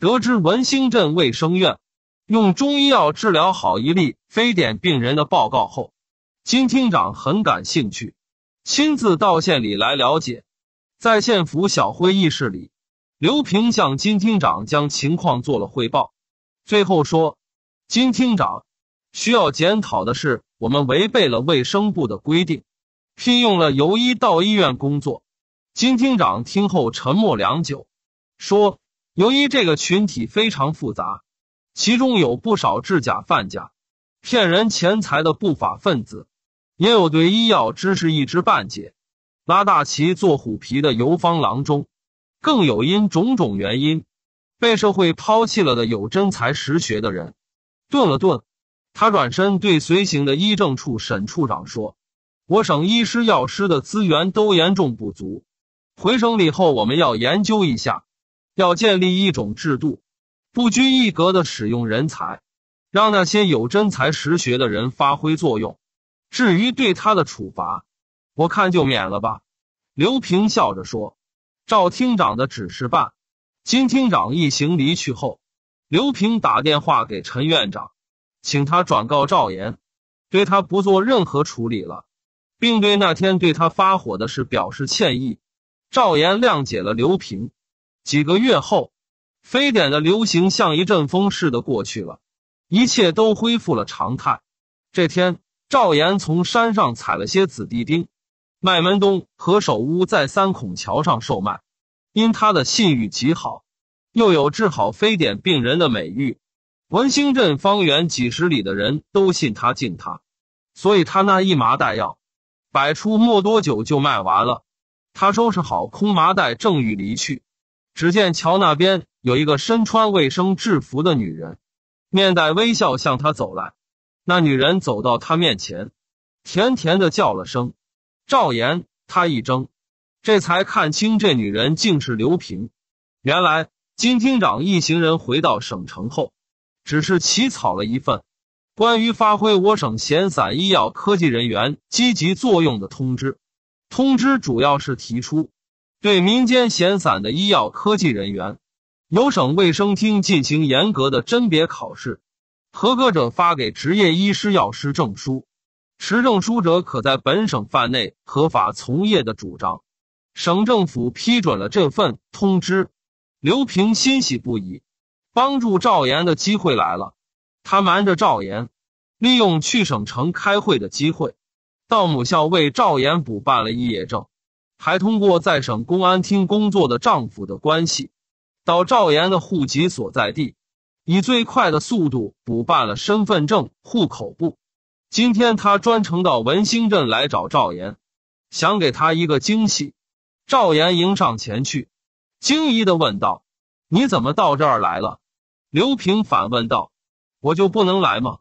得知文兴镇卫生院用中医药治疗好一例非典病人的报告后，金厅长很感兴趣，亲自到县里来了解。在县府小会议室里，刘平向金厅长将情况做了汇报，最后说：“金厅长。”需要检讨的是，我们违背了卫生部的规定，聘用了游医到医院工作。金厅长听后沉默良久，说：“由于这个群体非常复杂，其中有不少制假贩假、骗人钱财的不法分子，也有对医药知识一知半解、拉大旗做虎皮的游方郎中，更有因种种原因被社会抛弃了的有真才实学的人。”顿了顿。他转身对随行的医政处沈处长说：“我省医师、药师的资源都严重不足，回省里后我们要研究一下，要建立一种制度，不拘一格的使用人才，让那些有真才实学的人发挥作用。至于对他的处罚，我看就免了吧。”刘平笑着说：“赵厅长的指示办。”金厅长一行离去后，刘平打电话给陈院长。请他转告赵岩，对他不做任何处理了，并对那天对他发火的事表示歉意。赵岩谅解了刘平。几个月后，非典的流行像一阵风似的过去了，一切都恢复了常态。这天，赵岩从山上采了些紫地丁，麦门东何首乌在三孔桥上售卖。因他的信誉极好，又有治好非典病人的美誉。文兴镇方圆几十里的人都信他敬他，所以他那一麻袋药摆出没多久就卖完了。他收拾好空麻袋，正欲离去，只见桥那边有一个身穿卫生制服的女人，面带微笑向他走来。那女人走到他面前，甜甜的叫了声“赵岩”，他一怔，这才看清这女人竟是刘平。原来金厅长一行人回到省城后。只是起草了一份关于发挥我省闲散医药科技人员积极作用的通知。通知主要是提出对民间闲散的医药科技人员，由省卫生厅进行严格的甄别考试，合格者发给执业医师药师证书，持证书者可在本省范内合法从业的主张。省政府批准了这份通知，刘平欣喜不已。帮助赵岩的机会来了，他瞒着赵岩，利用去省城开会的机会，到母校为赵岩补办了肄业证。还通过在省公安厅工作的丈夫的关系，到赵岩的户籍所在地，以最快的速度补办了身份证、户口簿。今天他专程到文兴镇来找赵岩，想给他一个惊喜。赵岩迎上前去，惊疑的问道：“你怎么到这儿来了？”刘平反问道：“我就不能来吗？”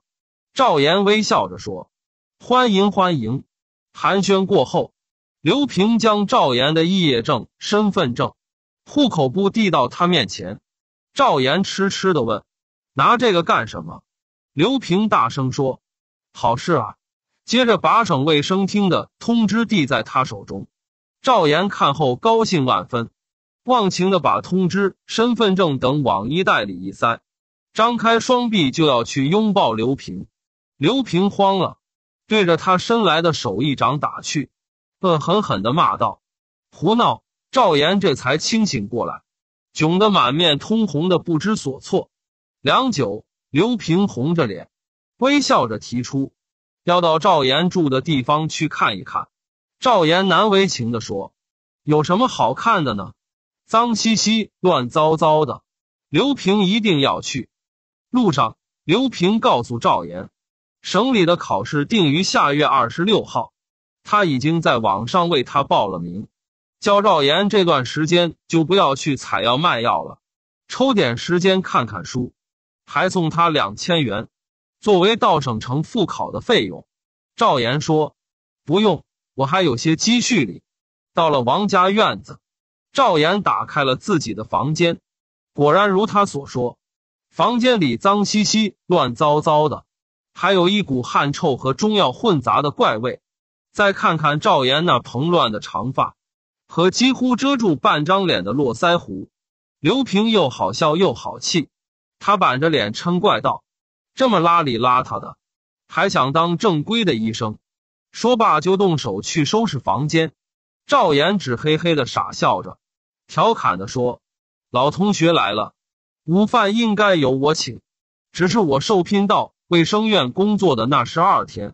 赵岩微笑着说：“欢迎欢迎。”寒暄过后。刘平将赵岩的肄业证、身份证、户口簿递到他面前。赵岩痴痴的问：“拿这个干什么？”刘平大声说：“好事啊！”接着把省卫生厅的通知递在他手中。赵岩看后高兴万分，忘情的把通知、身份证等往衣袋里一塞，张开双臂就要去拥抱刘平。刘平慌了，对着他伸来的手一掌打去。恶狠狠的骂道：“胡闹！”赵岩这才清醒过来，窘得满面通红的不知所措。良久，刘平红着脸，微笑着提出要到赵岩住的地方去看一看。赵岩难为情的说：“有什么好看的呢？脏兮兮、乱糟糟的。”刘平一定要去。路上，刘平告诉赵岩，省里的考试定于下月二十六号。他已经在网上为他报了名，叫赵岩这段时间就不要去采药卖药了，抽点时间看看书，还送他两千元。作为到省城复考的费用。赵岩说：“不用，我还有些积蓄里。”到了王家院子，赵岩打开了自己的房间，果然如他所说，房间里脏兮兮、乱糟糟的，还有一股汗臭和中药混杂的怪味。再看看赵岩那蓬乱的长发和几乎遮住半张脸的络腮胡，刘平又好笑又好气。他板着脸嗔怪道：“这么邋里邋遢的，还想当正规的医生？”说罢就动手去收拾房间。赵岩只嘿嘿的傻笑着，调侃的说：“老同学来了，午饭应该由我请，只是我受聘到卫生院工作的那十二天。”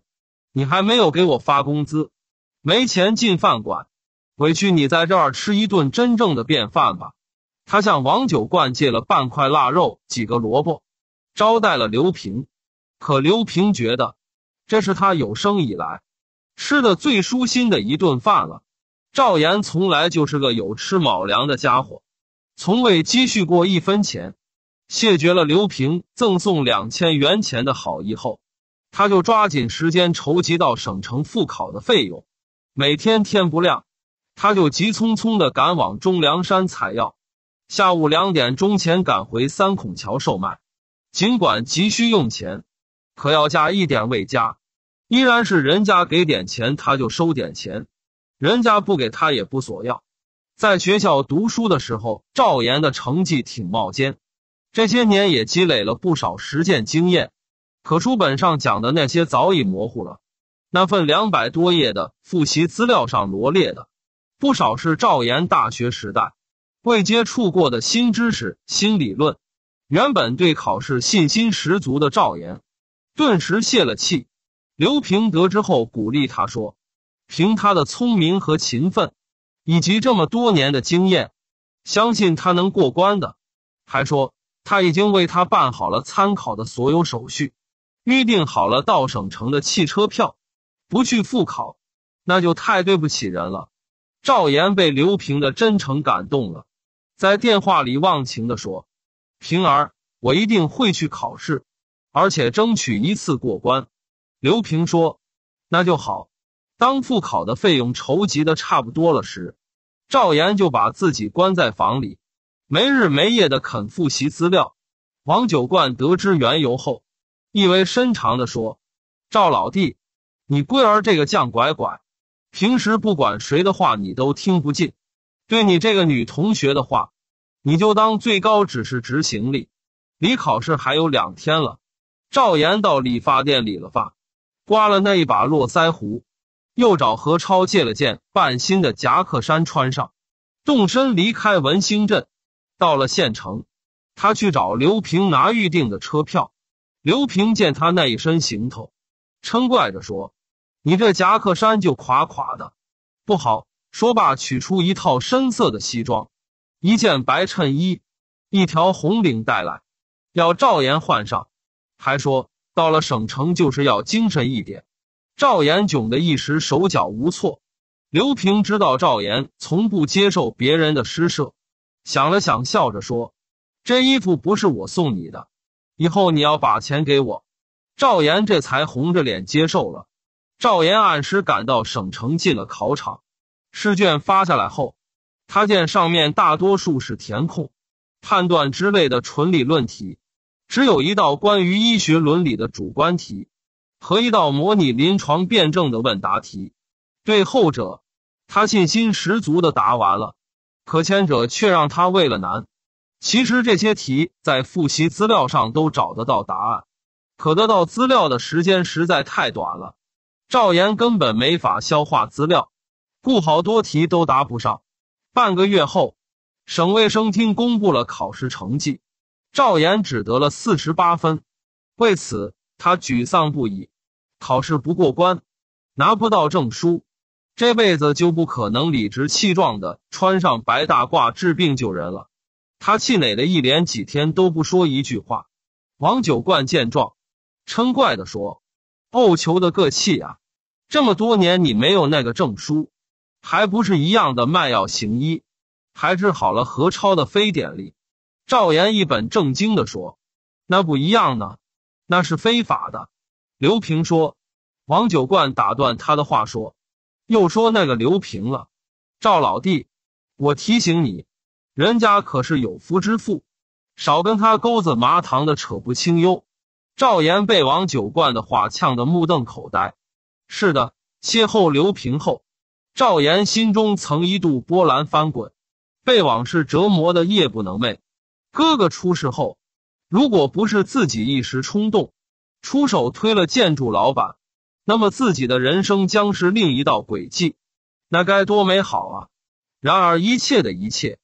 你还没有给我发工资，没钱进饭馆，委屈你在这儿吃一顿真正的便饭吧。他向王九冠借了半块腊肉、几个萝卜，招待了刘平。可刘平觉得这是他有生以来吃的最舒心的一顿饭了。赵岩从来就是个有吃卯粮的家伙，从未积蓄过一分钱。谢绝了刘平赠送两千元钱的好意后。他就抓紧时间筹集到省城复考的费用。每天天不亮，他就急匆匆的赶往中梁山采药，下午两点钟前赶回三孔桥售卖。尽管急需用钱，可要价一点未加，依然是人家给点钱他就收点钱，人家不给他也不索要。在学校读书的时候，赵岩的成绩挺冒尖，这些年也积累了不少实践经验。可书本上讲的那些早已模糊了。那份两百多页的复习资料上罗列的，不少是赵岩大学时代未接触过的新知识、新理论。原本对考试信心十足的赵岩，顿时泄了气。刘平得知后鼓励他说：“凭他的聪明和勤奋，以及这么多年的经验，相信他能过关的。”还说他已经为他办好了参考的所有手续。预定好了到省城的汽车票，不去复考，那就太对不起人了。赵岩被刘平的真诚感动了，在电话里忘情的说：“平儿，我一定会去考试，而且争取一次过关。”刘平说：“那就好。”当复考的费用筹集的差不多了时，赵岩就把自己关在房里，没日没夜的啃复习资料。王九冠得知缘由后。意味深长的说：“赵老弟，你龟儿这个犟拐拐，平时不管谁的话你都听不进，对你这个女同学的话，你就当最高指示执行力。离考试还有两天了。赵岩到理发店理了发，刮了那一把络腮胡，又找何超借了件半新的夹克衫穿上，动身离开文兴镇。到了县城，他去找刘平拿预定的车票。刘平见他那一身行头，嗔怪着说：“你这夹克衫就垮垮的，不好。”说罢，取出一套深色的西装，一件白衬衣，一条红领带来，要赵岩换上。还说到了省城就是要精神一点。赵岩窘得一时手脚无措。刘平知道赵岩从不接受别人的施舍，想了想，笑着说：“这衣服不是我送你的，以后你要把钱给我。”赵岩这才红着脸接受了。赵岩按时赶到省城，进了考场。试卷发下来后，他见上面大多数是填空、判断之类的纯理论题，只有一道关于医学伦理的主观题和一道模拟临床辩证的问答题。对后者，他信心十足的答完了，可前者却让他为了难。其实这些题在复习资料上都找得到答案，可得到资料的时间实在太短了，赵岩根本没法消化资料。故好多题都答不上。半个月后，省卫生厅公布了考试成绩，赵岩只得了四十八分。为此，他沮丧不已。考试不过关，拿不到证书，这辈子就不可能理直气壮的穿上白大褂治病救人了。他气馁的一连几天都不说一句话。王九冠见状，嗔怪的说：“怄求的个气啊！这么多年你没有那个证书。”还不是一样的卖药行医，还治好了何超的非典力。赵岩一本正经的说：“那不一样呢，那是非法的。”刘平说。王九冠打断他的话说：“又说那个刘平了，赵老弟，我提醒你，人家可是有夫之妇，少跟他钩子麻糖的扯不清哟。”赵岩被王九冠的话呛得目瞪口呆。是的，邂逅刘平后。赵岩心中曾一度波澜翻滚，被往事折磨的夜不能寐。哥哥出事后，如果不是自己一时冲动出手推了建筑老板，那么自己的人生将是另一道轨迹，那该多美好啊！然而一切的一切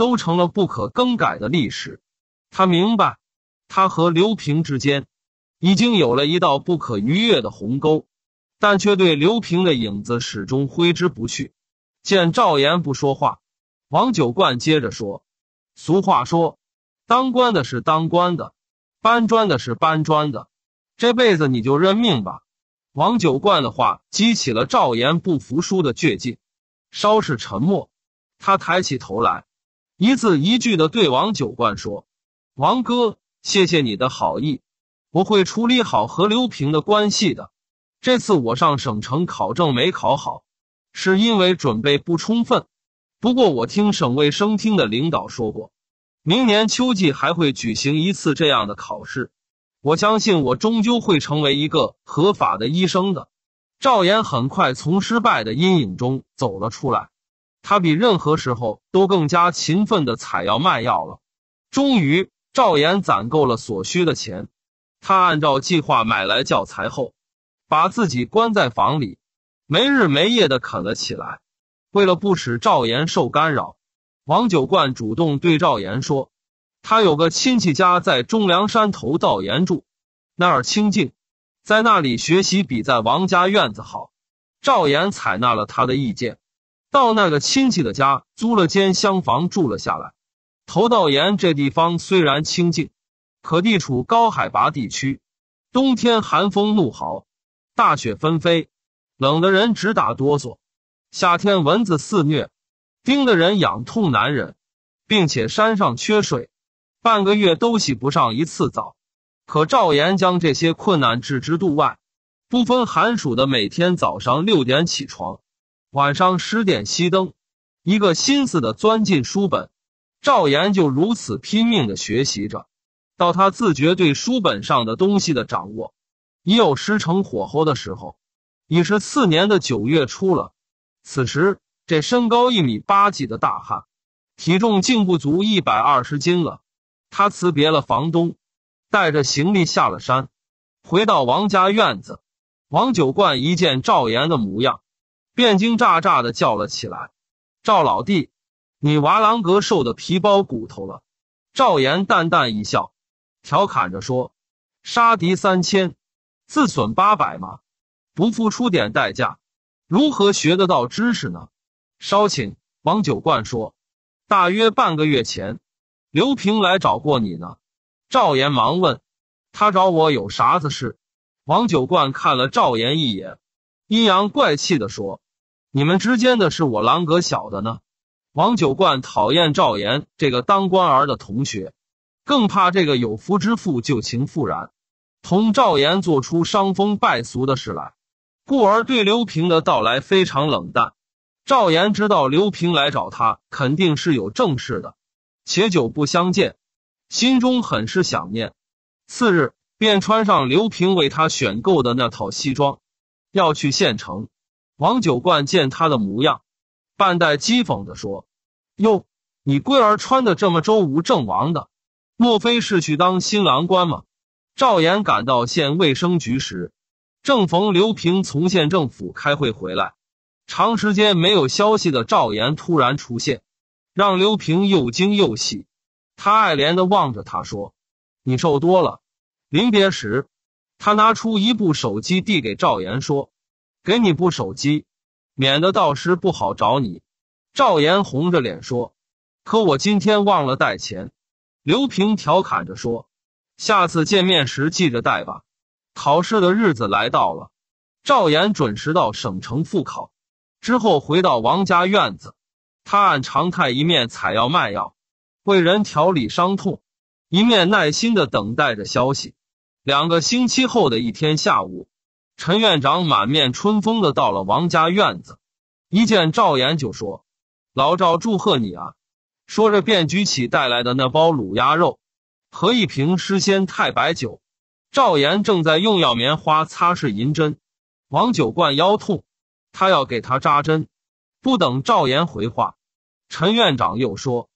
都成了不可更改的历史。他明白，他和刘平之间已经有了一道不可逾越的鸿沟。但却对刘平的影子始终挥之不去。见赵岩不说话，王九冠接着说：“俗话说，当官的是当官的，搬砖的是搬砖的。这辈子你就认命吧。”王九冠的话激起了赵岩不服输的倔劲。稍事沉默，他抬起头来，一字一句的对王九冠说：“王哥，谢谢你的好意，我会处理好和刘平的关系的。”这次我上省城考证没考好，是因为准备不充分。不过我听省卫生厅的领导说过，明年秋季还会举行一次这样的考试。我相信我终究会成为一个合法的医生的。赵岩很快从失败的阴影中走了出来，他比任何时候都更加勤奋的采药卖药了。终于，赵岩攒够了所需的钱，他按照计划买来教材后。把自己关在房里，没日没夜的啃了起来。为了不使赵岩受干扰，王九冠主动对赵岩说：“他有个亲戚家在中梁山头道岩住，那儿清静，在那里学习比在王家院子好。”赵岩采纳了他的意见，到那个亲戚的家租了间厢房住了下来。头道岩这地方虽然清静，可地处高海拔地区，冬天寒风怒号。大雪纷飞，冷的人直打哆嗦；夏天蚊子肆虐，叮的人痒痛难忍，并且山上缺水，半个月都洗不上一次澡。可赵岩将这些困难置之度外，不分寒暑的每天早上六点起床，晚上十点熄灯，一个心思的钻进书本。赵岩就如此拼命的学习着，到他自觉对书本上的东西的掌握。已有师成火候的时候，已是次年的九月初了。此时这身高一米八几的大汉，体重竟不足一百二十斤了。他辞别了房东，带着行李下了山，回到王家院子。王九冠一见赵岩的模样，便惊乍乍的叫了起来：“赵老弟，你娃郎哥瘦的皮包骨头了。”赵岩淡淡一笑，调侃着说：“杀敌三千，自损八百嘛，不付出点代价，如何学得到知识呢？”稍请王九冠说：“大约半个月前，刘平来找过你呢。”赵岩忙问：“他找我有啥子事？”王九冠看了赵岩一眼，阴阳怪气的说：“你们之间的事，我狼哥晓得呢。”王九冠讨厌赵岩这个当官儿的同学，更怕这个有夫之妇旧情复燃，同赵岩做出伤风败俗的事来，故而对刘平的到来非常冷淡。赵岩知道刘平来找他，肯定是有正事的，且久不相见，心中很是想念。次日。便穿上刘平为他选购的那套西装，要去县城。王九冠见他的模样，半带讥讽的说：“哟，你龟儿穿的这么周吴郑王的，莫非是去当新郎官吗？”赵岩赶到县卫生局时，正逢刘平从县政府开会回来，长时间没有消息的赵岩突然出现，让刘平又惊又喜。他爱怜的望着他说：“你瘦多了。”临别时，他拿出一部手机递给赵岩，说：“给你部手机，免得到时不好找你。”赵岩红着脸说：“可我今天忘了带钱。”刘平调侃着说：“下次见面时记着带吧。”考试的日子来到了，赵岩准时到省城复考，之后回到王家院子，他按常态一面采药卖药，为人调理伤痛，一面耐心的等待着消息。两个星期后的一天下午，陈院长满面春风的到了王家院子，一见赵岩就说：“老赵祝贺你啊！”说着便举起带来的那包卤鸭肉和一瓶诗仙太白酒。赵岩正在用药棉花擦拭银针，王九冠腰痛，他要给他扎针。不等赵岩回话，陈院长又说：“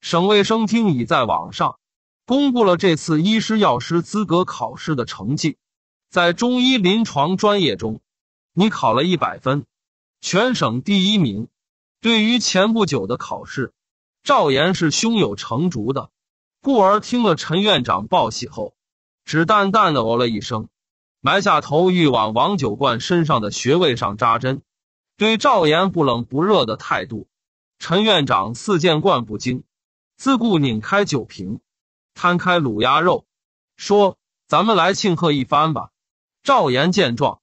省卫生厅已在网上。”公布了这次医师药师资格考试的成绩，在中医临床专业中，你考了一百分，全省第一名。对于前不久的考试，赵岩是胸有成竹的。故而听了陈院长报喜后，只淡淡的哦了一声，埋下头欲往王九冠身上的穴位上扎针。对赵岩不冷不热的态度，陈院长似见惯不惊，自顾拧开酒瓶。摊开卤鸭肉，说：“咱们来庆贺一番吧。”赵岩见状，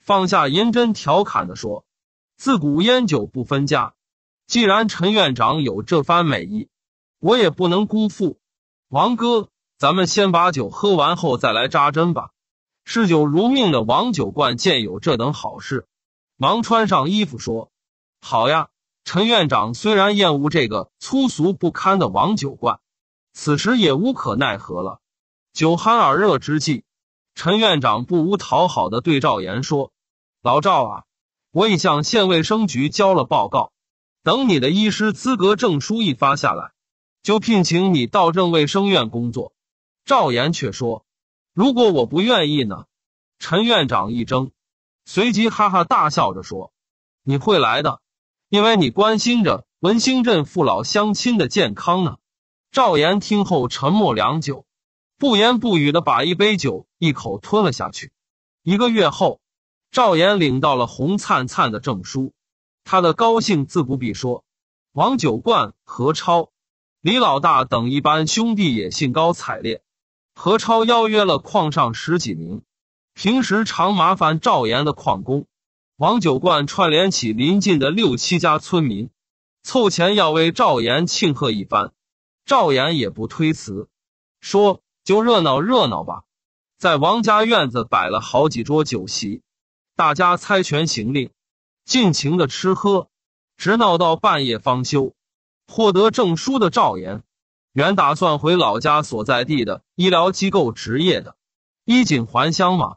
放下银针，调侃的说：“自古烟酒不分家，既然陈院长有这番美意，我也不能辜负。王哥，咱们先把酒喝完后再来扎针吧。”嗜酒如命的王九冠见有这等好事，忙穿上衣服说：“好呀。”陈院长虽然厌恶这个粗俗不堪的王九冠。此时也无可奈何了。酒酣耳热之际，陈院长不无讨好的对赵岩说：“老赵啊，我已向县卫生局交了报告，等你的医师资格证书一发下来，就聘请你到镇卫生院工作。”赵岩却说：“如果我不愿意呢？”陈院长一怔，随即哈哈大笑着说：“你会来的，因为你关心着文兴镇父老乡亲的健康呢。”赵岩听后沉默良久，不言不语的把一杯酒一口吞了下去。一个月后，赵岩领到了红灿灿的证书，他的高兴自不必说。王九冠、何超、李老大等一班兄弟也兴高采烈。何超邀约了矿上十几名平时常麻烦赵岩的矿工，王九冠串联起邻近的六七家村民，凑钱要为赵岩庆贺一番。赵岩也不推辞，说：“就热闹热闹吧。”在王家院子摆了好几桌酒席，大家猜拳行令，尽情的吃喝，直闹到半夜方休。获得证书的赵岩，原打算回老家所在地的医疗机构执业的，衣锦还乡嘛，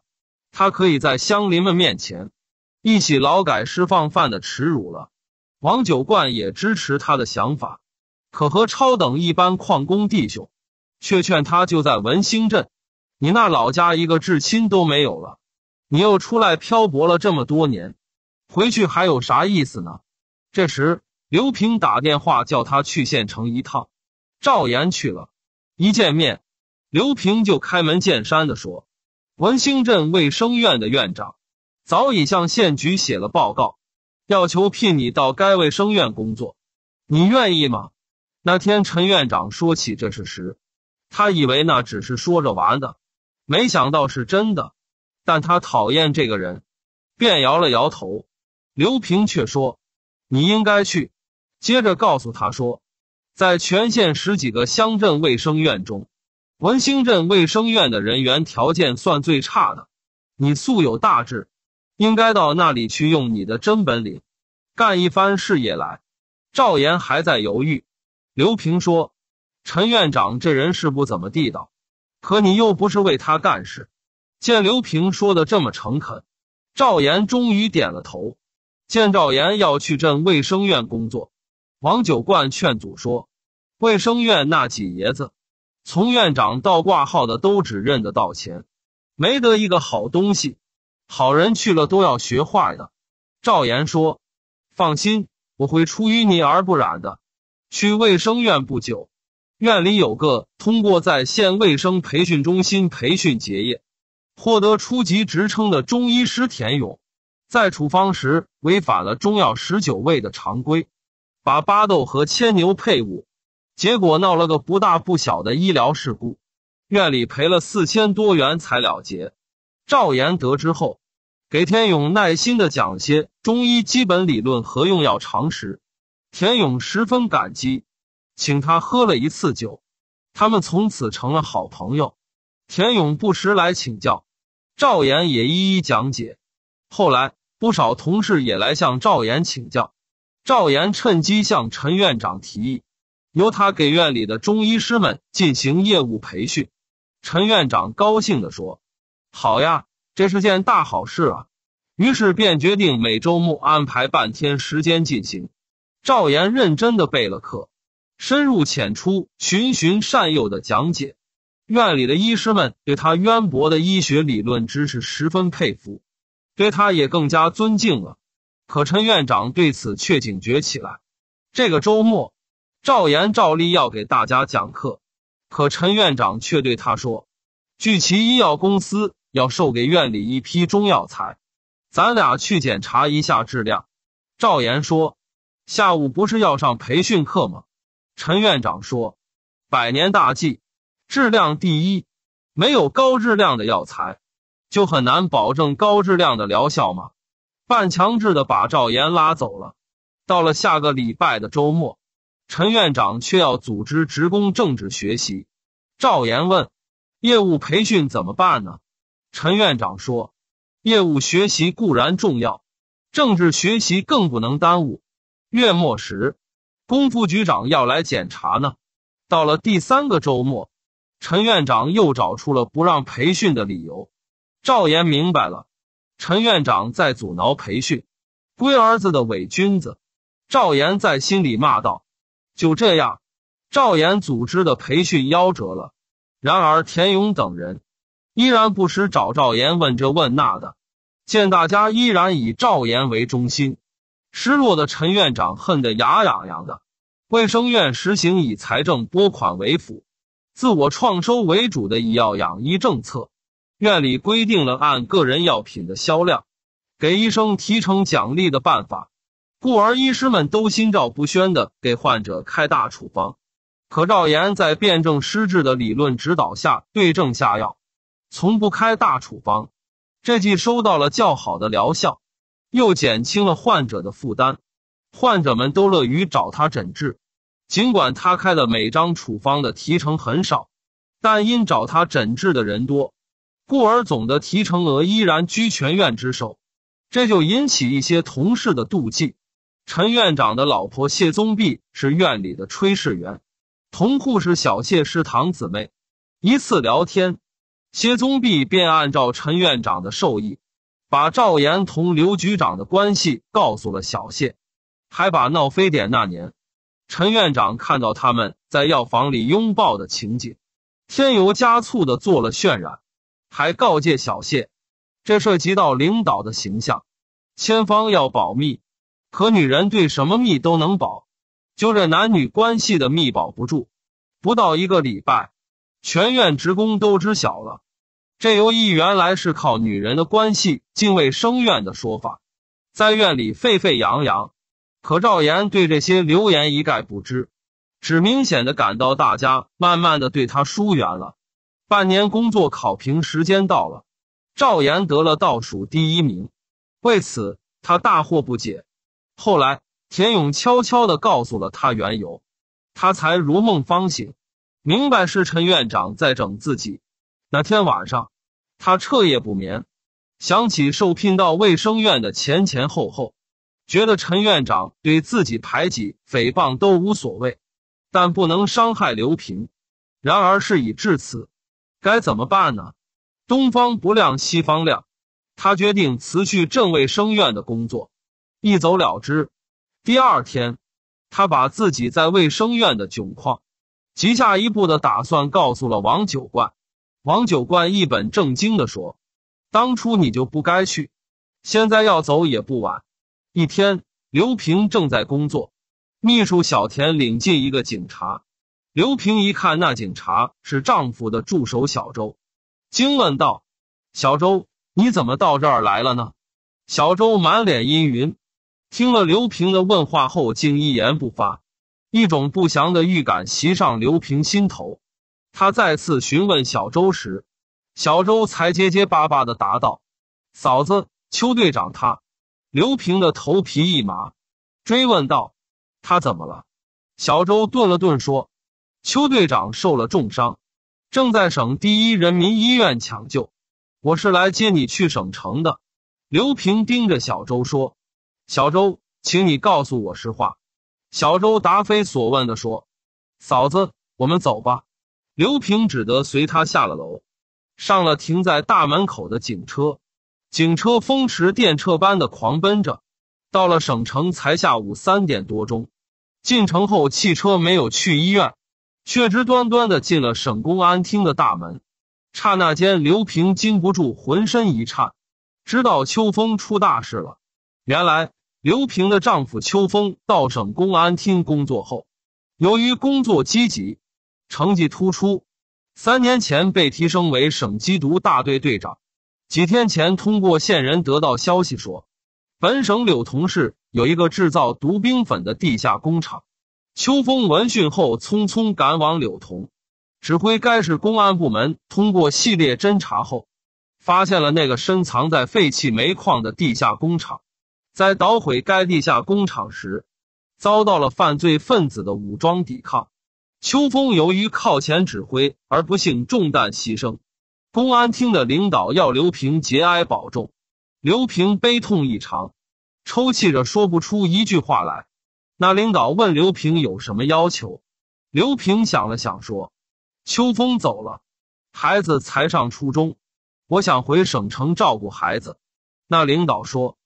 他可以在乡邻们面前一起劳改释放犯的耻辱了。王九冠也支持他的想法，可和超等一般矿工弟兄，却劝他就在文兴镇，你那老家一个至亲都没有了，你又出来漂泊了这么多年，回去还有啥意思呢？这时，刘平打电话叫他去县城一趟，赵岩去了，一见面，刘平就开门见山的说：“文兴镇卫生院的院长早已向县局写了报告。”要求聘你到该卫生院工作，你愿意吗？那天陈院长说起这事时，他以为那只是说着玩的，没想到是真的。但他讨厌这个人，便摇了摇头。刘平却说：“你应该去。”接着告诉他说，在全县十几个乡镇卫生院中，文兴镇卫生院的人员条件算最差的。你素有大志。应该到那里去用你的真本领干一番事业来。赵岩还在犹豫。刘平说：“陈院长这人是不怎么地道，可你又不是为他干事。”见刘平说的这么诚恳，赵岩终于点了头。见赵岩要去镇卫生院工作，王九冠劝阻说：“卫生院那几爷子，从院长到挂号的都只认得到钱，没得一个好东西。”好人去了都要学坏的。赵岩说：“放心，我会出淤泥而不染的。”去卫生院不久，院里有个通过在县卫生培训中心培训结业，获得初级职称的中医师田勇，在处方时违反了中药十九味的常规，把巴豆和牵牛配伍，结果闹了个不大不小的医疗事故，院里赔了四千多元才了结。赵岩得知后。给田勇耐心的讲些中医基本理论和用药常识，田勇十分感激，请他喝了一次酒，他们从此成了好朋友。田勇不时来请教，赵岩也一一讲解。后来不少同事也来向赵岩请教，赵岩趁机向陈院长提议，由他给院里的中医师们进行业务培训。陈院长高兴的说：“好呀。”这是件大好事啊！于是便决定每周末安排半天时间进行。赵岩认真的备了课，深入浅出、循循善诱的讲解。院里的医师们对他渊博的医学理论知识十分佩服，对他也更加尊敬了。可陈院长对此却警觉起来。这个周末，赵岩照例要给大家讲课，可陈院长却对他说：“据其医药公司。”要授给院里一批中药材，咱俩去检查一下质量。赵岩说：“下午不是要上培训课吗？”陈院长说：“百年大计，质量第一。没有高质量的药材，就很难保证高质量的疗效嘛。”半强制的把赵岩拉走了。到了下个礼拜的周末，陈院长却要组织职工政治学习。赵岩问：“业务培训怎么办呢？”陈院长说：“业务学习固然重要，政治学习更不能耽误。月末时，龚副局长要来检查呢。到了第三个周末，陈院长又找出了不让培训的理由。赵岩明白了，陈院长在阻挠培训，龟儿子的伪君子。赵岩在心里骂道：‘就这样，赵岩组织的培训夭折了。’然而田勇等人。”依然不时找赵岩问这问那的，见大家依然以赵岩为中心，失落的陈院长恨得牙痒痒的。卫生院实行以财政拨款为辅、自我创收为主的医药养医政策，院里规定了按个人药品的销量给医生提成奖励的办法，故而医师们都心照不宣的给患者开大处方。可赵岩在辩证施治的理论指导下对症下药。从不开大处方，这既收到了较好的疗效，又减轻了患者的负担，患者们都乐于找他诊治。尽管他开的每张处方的提成很少，但因找他诊治的人多，故而总的提成额依然居全院之首。这就引起一些同事的妒忌。陈院长的老婆谢宗弼是院里的炊事员，同护士小谢是堂姊妹。一次聊天。谢宗弼便按照陈院长的授意，把赵岩同刘局长的关系告诉了小谢。还把闹非典那年陈院长看到他们在药房里拥抱的情景，添油加醋的做了渲染，还告诫小谢，这涉及到领导的形象，千方要保密。可女人对什么密都能保，就这男女关系的密保不住。不到一个礼拜，全院职工都知晓了。这由于原来是靠女人的关系进卫生院的说法，在院里沸沸扬扬。可赵岩对这些流言一概不知，只明显的感到大家慢慢的对他疏远了。半年工作考评时间到了，赵岩得了倒数第一名，为此他大惑不解。后来田勇悄悄的告诉了他缘由，他才如梦方醒，明白是陈院长在整自己。那天晚上，他彻夜不眠，想起受聘到卫生院的前前后后，觉得陈院长对自己排挤、诽谤都无所谓，但不能伤害刘平。然而事已至此，该怎么办呢？东方不亮西方亮，他决定辞去镇卫生院的工作，一走了之。第二天，他把自己在卫生院的窘况及下一步的打算告诉了王九冠。王九冠一本正经的说：“当初你就不该去，现在要走也不晚。”一天，刘平正在工作，秘书小田领进一个警察。刘平一看，那警察是丈夫的助手小周，惊问道：“小周，你怎么到这儿来了呢？”小周满脸阴云，听了刘平的问话后，竟一言不发。一种不祥的预感袭上刘平心头。他再次询问小周时，小周才结结巴巴的答道：“嫂子，邱队长他。”刘平的头皮一麻，追问道：“他怎么了？”小周顿了顿说：“邱队长受了重伤，正在省第一人民医院抢救。我是来接你去省城的。”刘平盯着小周说：“小周，请你告诉我实话。”小周答非所问的说：“嫂子，我们走吧。”刘平只得随他下了楼，上了停在大门口的警车。警车风驰电掣般的狂奔着，到了省城才下午三点多钟。进城后，汽车没有去医院，却直端端的进了省公安厅的大门。刹那间，刘平禁不住浑身一颤，知道秋风出大事了。原来，刘平的丈夫秋风到省公安厅工作后，由于工作积极。成绩突出，三年前被提升为省缉毒大队队长。几天前，通过线人得到消息说，本省柳同市有一个制造毒冰粉的地下工厂。秋风闻讯后，匆匆赶往柳同，指挥该市公安部门通过系列侦查后，发现了那个深藏在废弃煤矿的地下工厂。在捣毁该地下工厂时，遭到了犯罪分子的武装抵抗。秋风由于靠前指挥而不幸中弹牺牲，公安厅的领导要刘平节哀保重。刘平悲痛异常，抽泣着说不出一句话来。那领导问刘平有什么要求，刘平想了想说：“秋风走了，孩子才上初中，我想回省城照顾孩子。”那领导说：“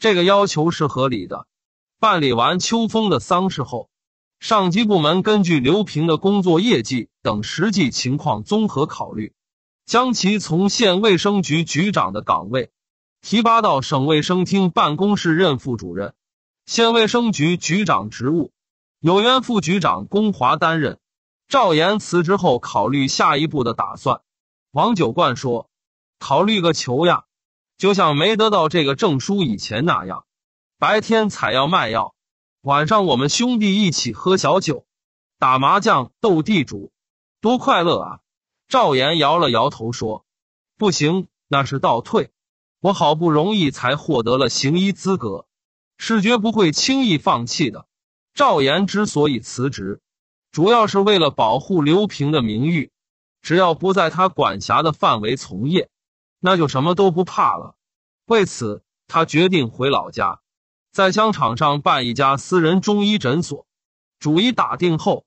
这个要求是合理的。”办理完秋风的丧事后。上级部门根据刘平的工作业绩等实际情况综合考虑，将其从县卫生局局长的岗位提拔到省卫生厅办公室任副主任、县卫生局局长职务，有原副局长龚华担任。赵岩辞职后，考虑下一步的打算。王九冠说：“考虑个球呀，就像没得到这个证书以前那样，白天采药卖药。”晚上我们兄弟一起喝小酒、打麻将、斗地主，多快乐啊！赵岩摇了摇头说：“不行，那是倒退。我好不容易才获得了行医资格，是绝不会轻易放弃的。”赵岩之所以辞职，主要是为了保护刘平的名誉。只要不在他管辖的范围从业，那就什么都不怕了。为此，他决定回老家。在香场上办一家私人中医诊所，主意打定后，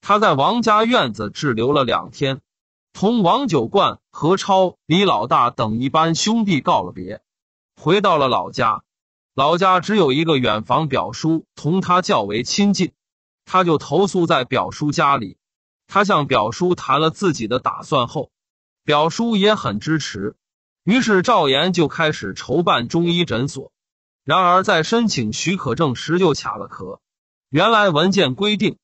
他在王家院子滞留了两天，同王九冠、何超、李老大等一班兄弟告了别，回到了老家。老家只有一个远房表叔，同他较为亲近，他就投宿在表叔家里。他向表叔谈了自己的打算后，表叔也很支持。于是赵岩就开始筹办中医诊所。然而在申请许可证时就卡了壳。原来文件规定，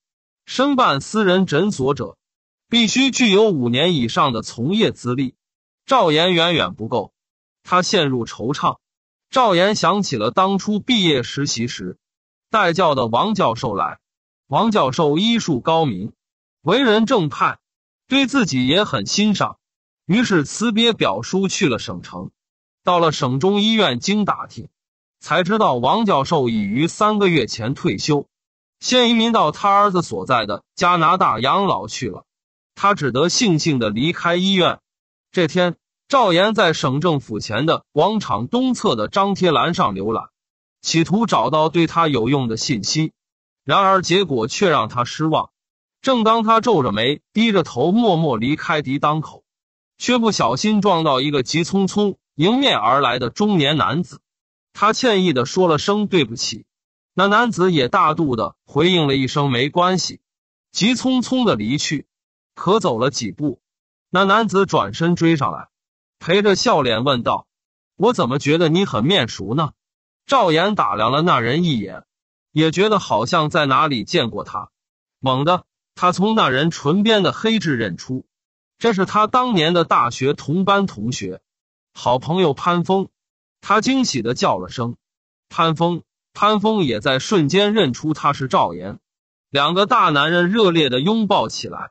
申办私人诊所者必须具有五年以上的从业资历。赵岩远远不够，他陷入惆怅。赵岩想起了当初毕业实习时带教的王教授来。王教授医术高明，为人正派，对自己也很欣赏。于是辞别表叔去了省城。到了省中医院，经打听，才知道王教授已于三个月前退休，现移民到他儿子所在的加拿大养老去了。他只得悻悻的离开医院。这天。赵岩在省政府前的广场东侧的张贴栏上浏览，企图找到对他有用的信息。然而结果却让他失望。正当他皱着眉、低着头默默离开敌当口，却不小心撞到一个急匆匆迎面而来的中年男子。他歉意的说了声对不起，那男子也大度的回应了一声没关系，急匆匆的离去。可走了几步，那男子转身追上来。陪着笑脸问道：“我怎么觉得你很面熟呢？”赵岩打量了那人一眼，也觉得好像在哪里见过他。猛地，他从那人唇边的黑痣认出，这是他当年的大学同班同学、好朋友潘峰。他惊喜的叫了声：“潘峰！”潘峰也在瞬间认出他是赵岩。两个大男人热烈的拥抱起来。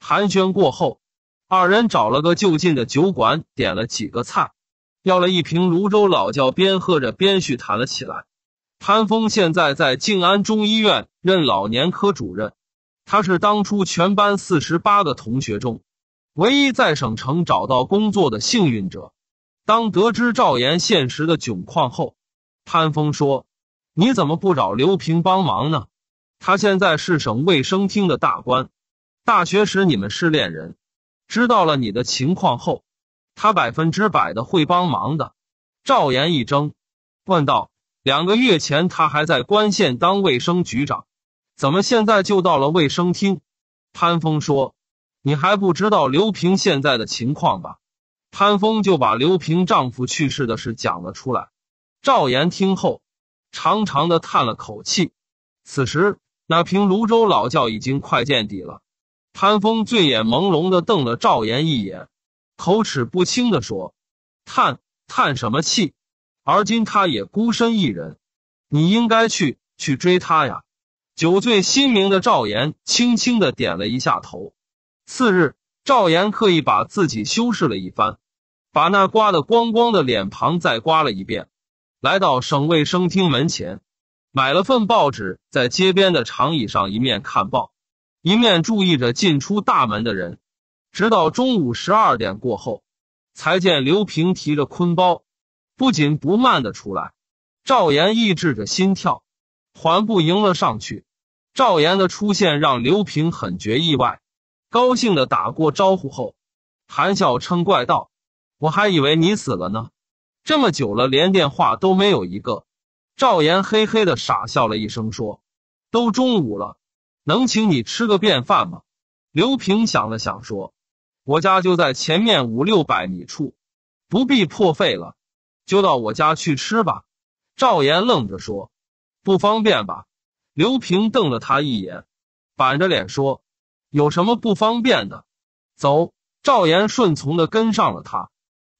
寒暄过后。二人找了个就近的酒馆，点了几个菜，要了一瓶泸州老窖，边喝着边叙谈了起来。潘峰现在在静安中医院任老年科主任，他是当初全班四十八个同学中唯一在省城找到工作的幸运者。当得知赵岩现实的窘况后，潘峰说：“你怎么不找刘平帮忙呢？他现在是省卫生厅的大官，大学时你们是恋人。”知道了你的情况后，他百分之百的会帮忙的。赵岩一怔，问道：“两个月前他还在关县当卫生局长，怎么现在就到了卫生厅？”潘峰说：“你还不知道刘平现在的情况吧？”潘峰就把刘平丈夫去世的事讲了出来。赵岩听后，长长的叹了口气。此时，那瓶泸州老窖已经快见底了。潘峰醉眼朦胧的瞪了赵岩一眼，口齿不清的说：“叹叹什么气？而今他也孤身一人，你应该去去追他呀。”酒醉心明的赵岩轻轻的点了一下头。次日，赵岩刻意把自己修饰了一番，把那刮得光光的脸庞再刮了一遍，来到省卫生厅门前，买了份报纸，在街边的长椅上一面看报。一面注意着进出大门的人，直到中午十二点过后，才见刘平提着坤包，不紧不慢的出来。赵岩抑制着心跳，缓步迎了上去。赵岩的出现让刘平很觉意外，高兴的打过招呼后，含笑称怪道：“我还以为你死了呢，这么久了，连电话都没有一个。”赵岩嘿嘿的傻笑了一声，说：“都中午了。”能请你吃个便饭吗？刘平想了想说：“我家就在前面五六百米处，不必破费了，就到我家去吃吧。”赵岩愣着说：“不方便吧？”刘平瞪了他一眼，板着脸说：“有什么不方便的？走。”赵岩顺从的跟上了他。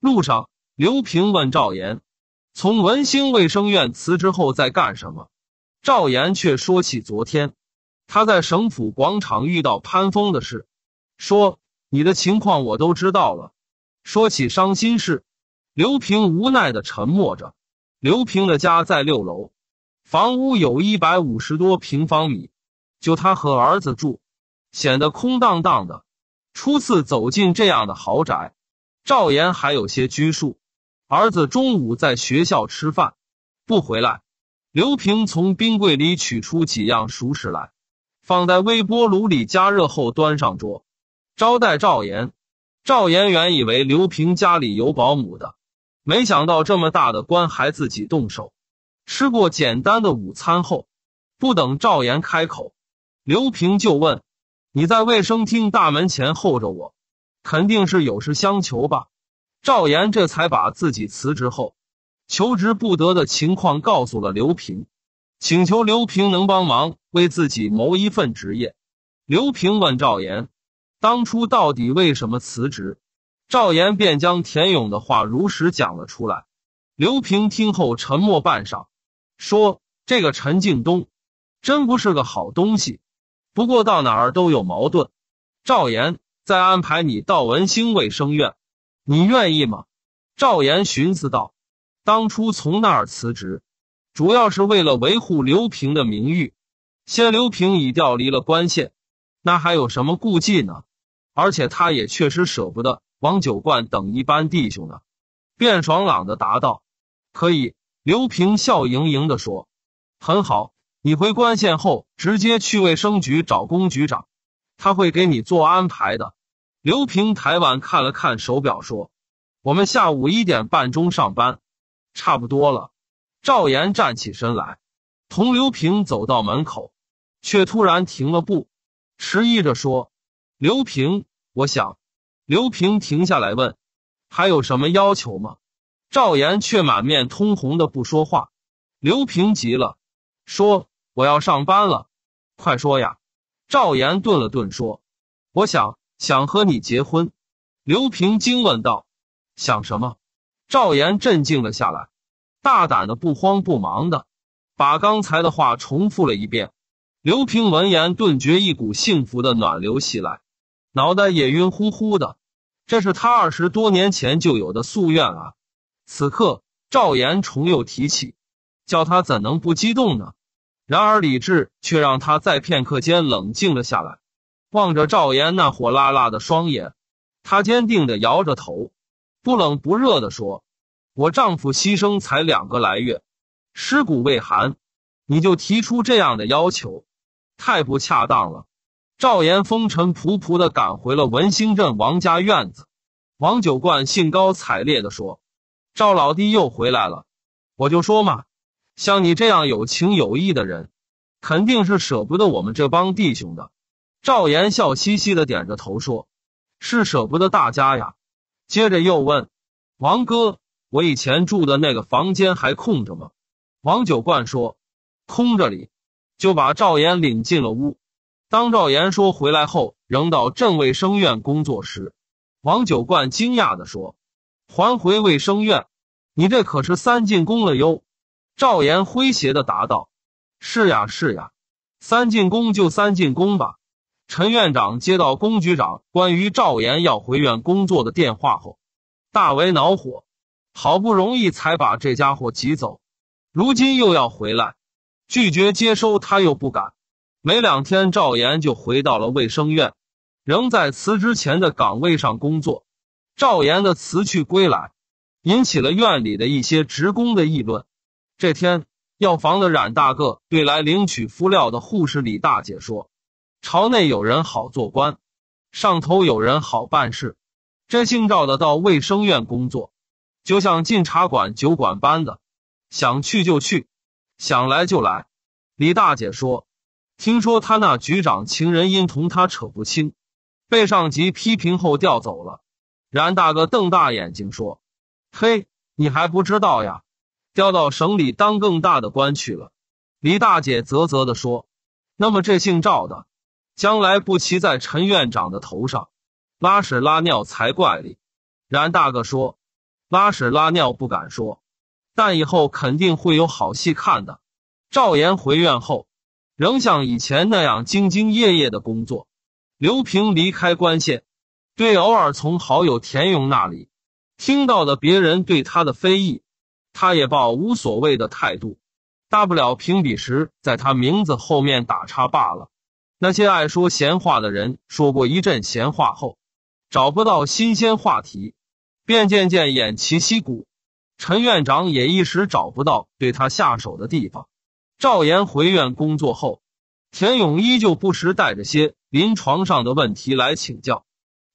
路上，刘平问赵岩：“从文兴卫生院辞职后在干什么？”赵岩却说起昨天。他在省府广场遇到潘峰的事，说：“你的情况我都知道了。”说起伤心事，刘平无奈的沉默着。刘平的家在六楼，房屋有一百五十多平方米，就他和儿子住，显得空荡荡的。初次走进这样的豪宅，赵岩还有些拘束。儿子中午在学校吃饭不回来，刘平从冰柜里取出几样熟食来。放在微波炉里加热后端上桌，招待赵岩。赵岩原以为刘平家里有保姆的，没想到这么大的官还自己动手。吃过简单的午餐后，不等赵岩开口，刘平就问：“你在卫生厅大门前候着我，肯定是有事相求吧？”赵岩这才把自己辞职后求职不得的情况告诉了刘平，请求刘平能帮忙为自己谋一份职业。刘平问赵岩：“当初到底为什么辞职？”赵岩便将田勇的话如实讲了出来。刘平听后沉默半晌，说：“这个陈敬东真不是个好东西，不过到哪儿都有矛盾。赵岩再安排你到文兴卫生院，你愿意吗？”赵岩寻思道：“当初从那儿辞职，主要是为了维护刘平的名誉。现刘平已调离了关县，那还有什么顾忌呢？而且他也确实舍不得。”王九冠等一班弟兄呢？卞爽朗的答道：“可以。”刘平笑盈盈的说：“很好，你回关县后直接去卫生局找龚局长，他会给你做安排的。”刘平抬腕看了看手表，说：“我们下午一点半钟上班，差不多了。”赵岩站起身来，同刘平走到门口，却突然停了步，迟疑着说：“刘平，我想。”刘平停下来问：“还有什么要求吗？”赵岩却满面通红的不说话。刘平急了，说：“我要上班了，快说呀！”赵岩顿了顿，说：“我想想和你结婚。”刘平惊问道：“想什么？”赵岩镇静了下来，大胆的不慌不忙的把刚才的话重复了一遍。刘平闻言，顿觉一股幸福的暖流袭来。脑袋也晕乎乎的，这是他二十多年前就有的夙愿啊！此刻赵岩重又提起，叫他怎能不激动呢？然而理智却让他在片刻间冷静了下来，望着赵岩那火辣辣的双眼，他坚定的摇着头，不冷不热的说：“我丈夫牺牲才两个来月，尸骨未寒，你就提出这样的要求，太不恰当了。”赵岩风尘仆仆的赶回了文兴镇王家院子。王九冠兴高采烈的说：“赵老弟又回来了，我就说嘛，像你这样有情有义的人，肯定是舍不得我们这帮弟兄的。”赵岩笑嘻嘻的点着头说：“是舍不得大家呀。”接着又问：“王哥，我以前住的那个房间还空着吗？”王九冠说：“空着哩。”就把赵岩领进了屋。当赵岩说回来后，仍到镇卫生院工作时，王九冠惊讶的说：“还回卫生院？你这可是三进宫了哟！”赵岩诙谐的答道：“是呀，是呀，三进宫就三进宫吧。”陈院长接到龚局长关于赵岩要回院工作的电话后，大为恼火，好不容易才把这家伙挤走，如今又要回来，拒绝接收他又不敢。没两天，赵岩就回到了卫生院，仍在辞职前的岗位上工作。赵岩的辞去归来，引起了院里的一些职工的议论。这天，药房的冉大个对来领取敷料的护士李大姐说：“朝内有人好做官，上头有人好办事。这姓赵的到卫生院工作，就像进茶馆酒馆般的，想去就去，想来就来。”李大姐说。听说他那局长情人因同他扯不清，被上级批评后调走了。冉大哥瞪大眼睛说：“嘿，你还不知道呀？调到省里当更大的官去了。”李大姐啧啧的说：“那么这姓赵的，将来不骑在陈院长的头上拉屎拉尿才怪哩。”冉大哥说：“拉屎拉尿不敢说，但以后肯定会有好戏看的。”赵岩回院后。仍像以前那样兢兢业业的工作。刘平离开关县，对偶尔从好友田勇那里听到的别人对他的非议，他也抱无所谓的态度。大不了评比时在他名字后面打叉罢了。那些爱说闲话的人说过一阵闲话后，找不到新鲜话题，便渐渐偃旗息鼓。陈院长也一时找不到对他下手的地方。赵岩回院工作后，田勇依旧不时带着些临床上的问题来请教，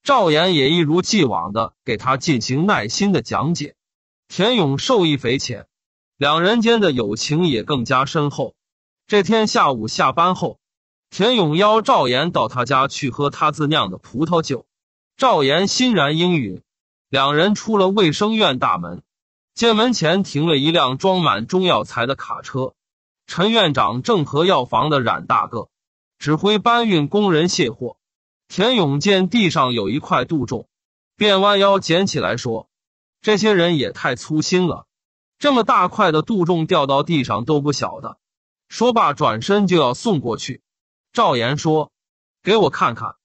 赵岩也一如既往的给他进行耐心的讲解。田勇受益匪浅，两人间的友情也更加深厚。这天下午下班后，田勇邀赵岩到他家去喝他自酿的葡萄酒，赵岩欣然应允。两人出了卫生院大门，见门前停了一辆装满中药材的卡车。陈院长正和药房的冉大个指挥搬运工人卸货。田勇见地上有一块杜仲，便弯腰捡起来说：“这些人也太粗心了，这么大块的杜仲掉到地上都不晓得。”说罢，转身就要送过去。赵岩说：“给我看看。”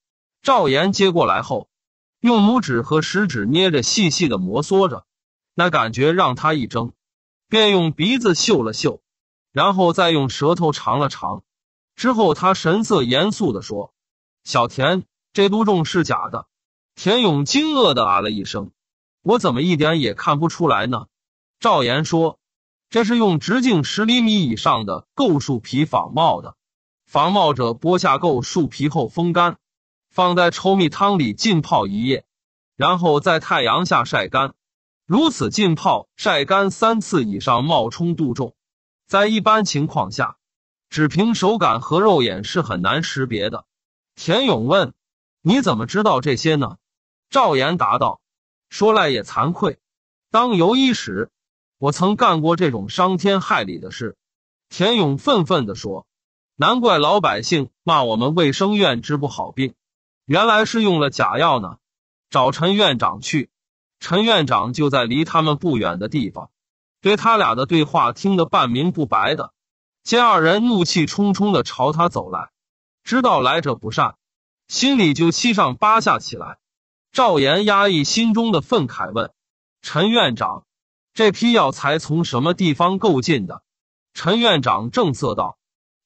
赵岩接过来后。用拇指和食指捏着，细细的摩挲着，那感觉让他一怔，便用鼻子嗅了嗅，然后再用舌头尝了尝。之后，他神色严肃的说：“小田，这杜仲是假的。”田勇惊愕的啊了一声：“我怎么一点也看不出来呢？”赵岩说：“这是用直径十厘米以上的构树皮仿冒的，仿冒者剥下构树皮后风干。”放在稠蜜汤里浸泡一夜，然后在太阳下晒干。如此浸泡晒干三次以上，冒充杜仲。在一般情况下，只凭手感和肉眼是很难识别的。田勇问：“你怎么知道这些呢？”赵岩答道：“说来也惭愧，当游医时，我曾干过这种伤天害理的事。”田勇愤愤地说：“难怪老百姓骂我们卫生院治不好病。”原来是用了假药呢！找陈院长去。陈院长就在离他们不远的地方，对他俩的对话听得半明不白的。见二人怒气冲冲的朝他走来，知道来者不善，心里就七上八下起来。赵岩压抑心中的愤慨，问陈院长：“这批药材从什么地方购进的？”陈院长正色道：“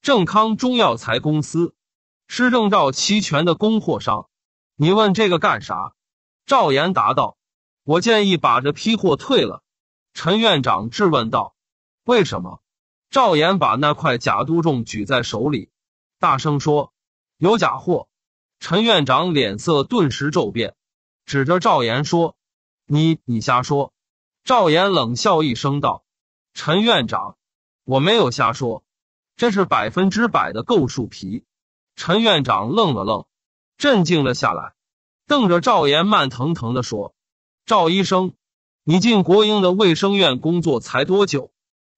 正康中药材公司。”是证照齐全的供货商，你问这个干啥？赵岩答道：“我建议把这批货退了。”陈院长质问道：“为什么？”赵岩把那块假杜仲举在手里，大声说：“有假货！”陈院长脸色顿时骤变，指着赵岩说：“你你瞎说！”赵岩冷笑一声道：“陈院长，我没有瞎说，这是百分之百的构树皮。”陈院长愣了愣，镇静了下来，瞪着赵岩，慢腾腾的说：“赵医生，你进国营的卫生院工作才多久，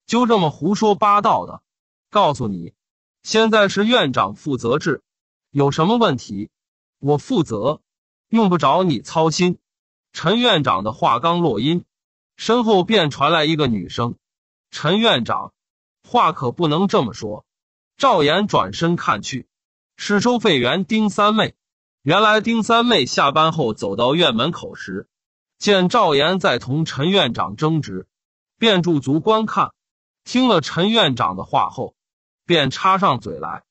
就这么胡说八道的？告诉你，现在是院长负责制，有什么问题我负责，用不着你操心。”陈院长的话刚落音，身后便传来一个女声：“陈院长，话可不能这么说。”赵岩转身看去。是收费员丁三妹。原来丁三妹下班后走到院门口时，见赵岩在同陈院长争执，便驻足观看。听了陈院长的话后，便插上嘴来。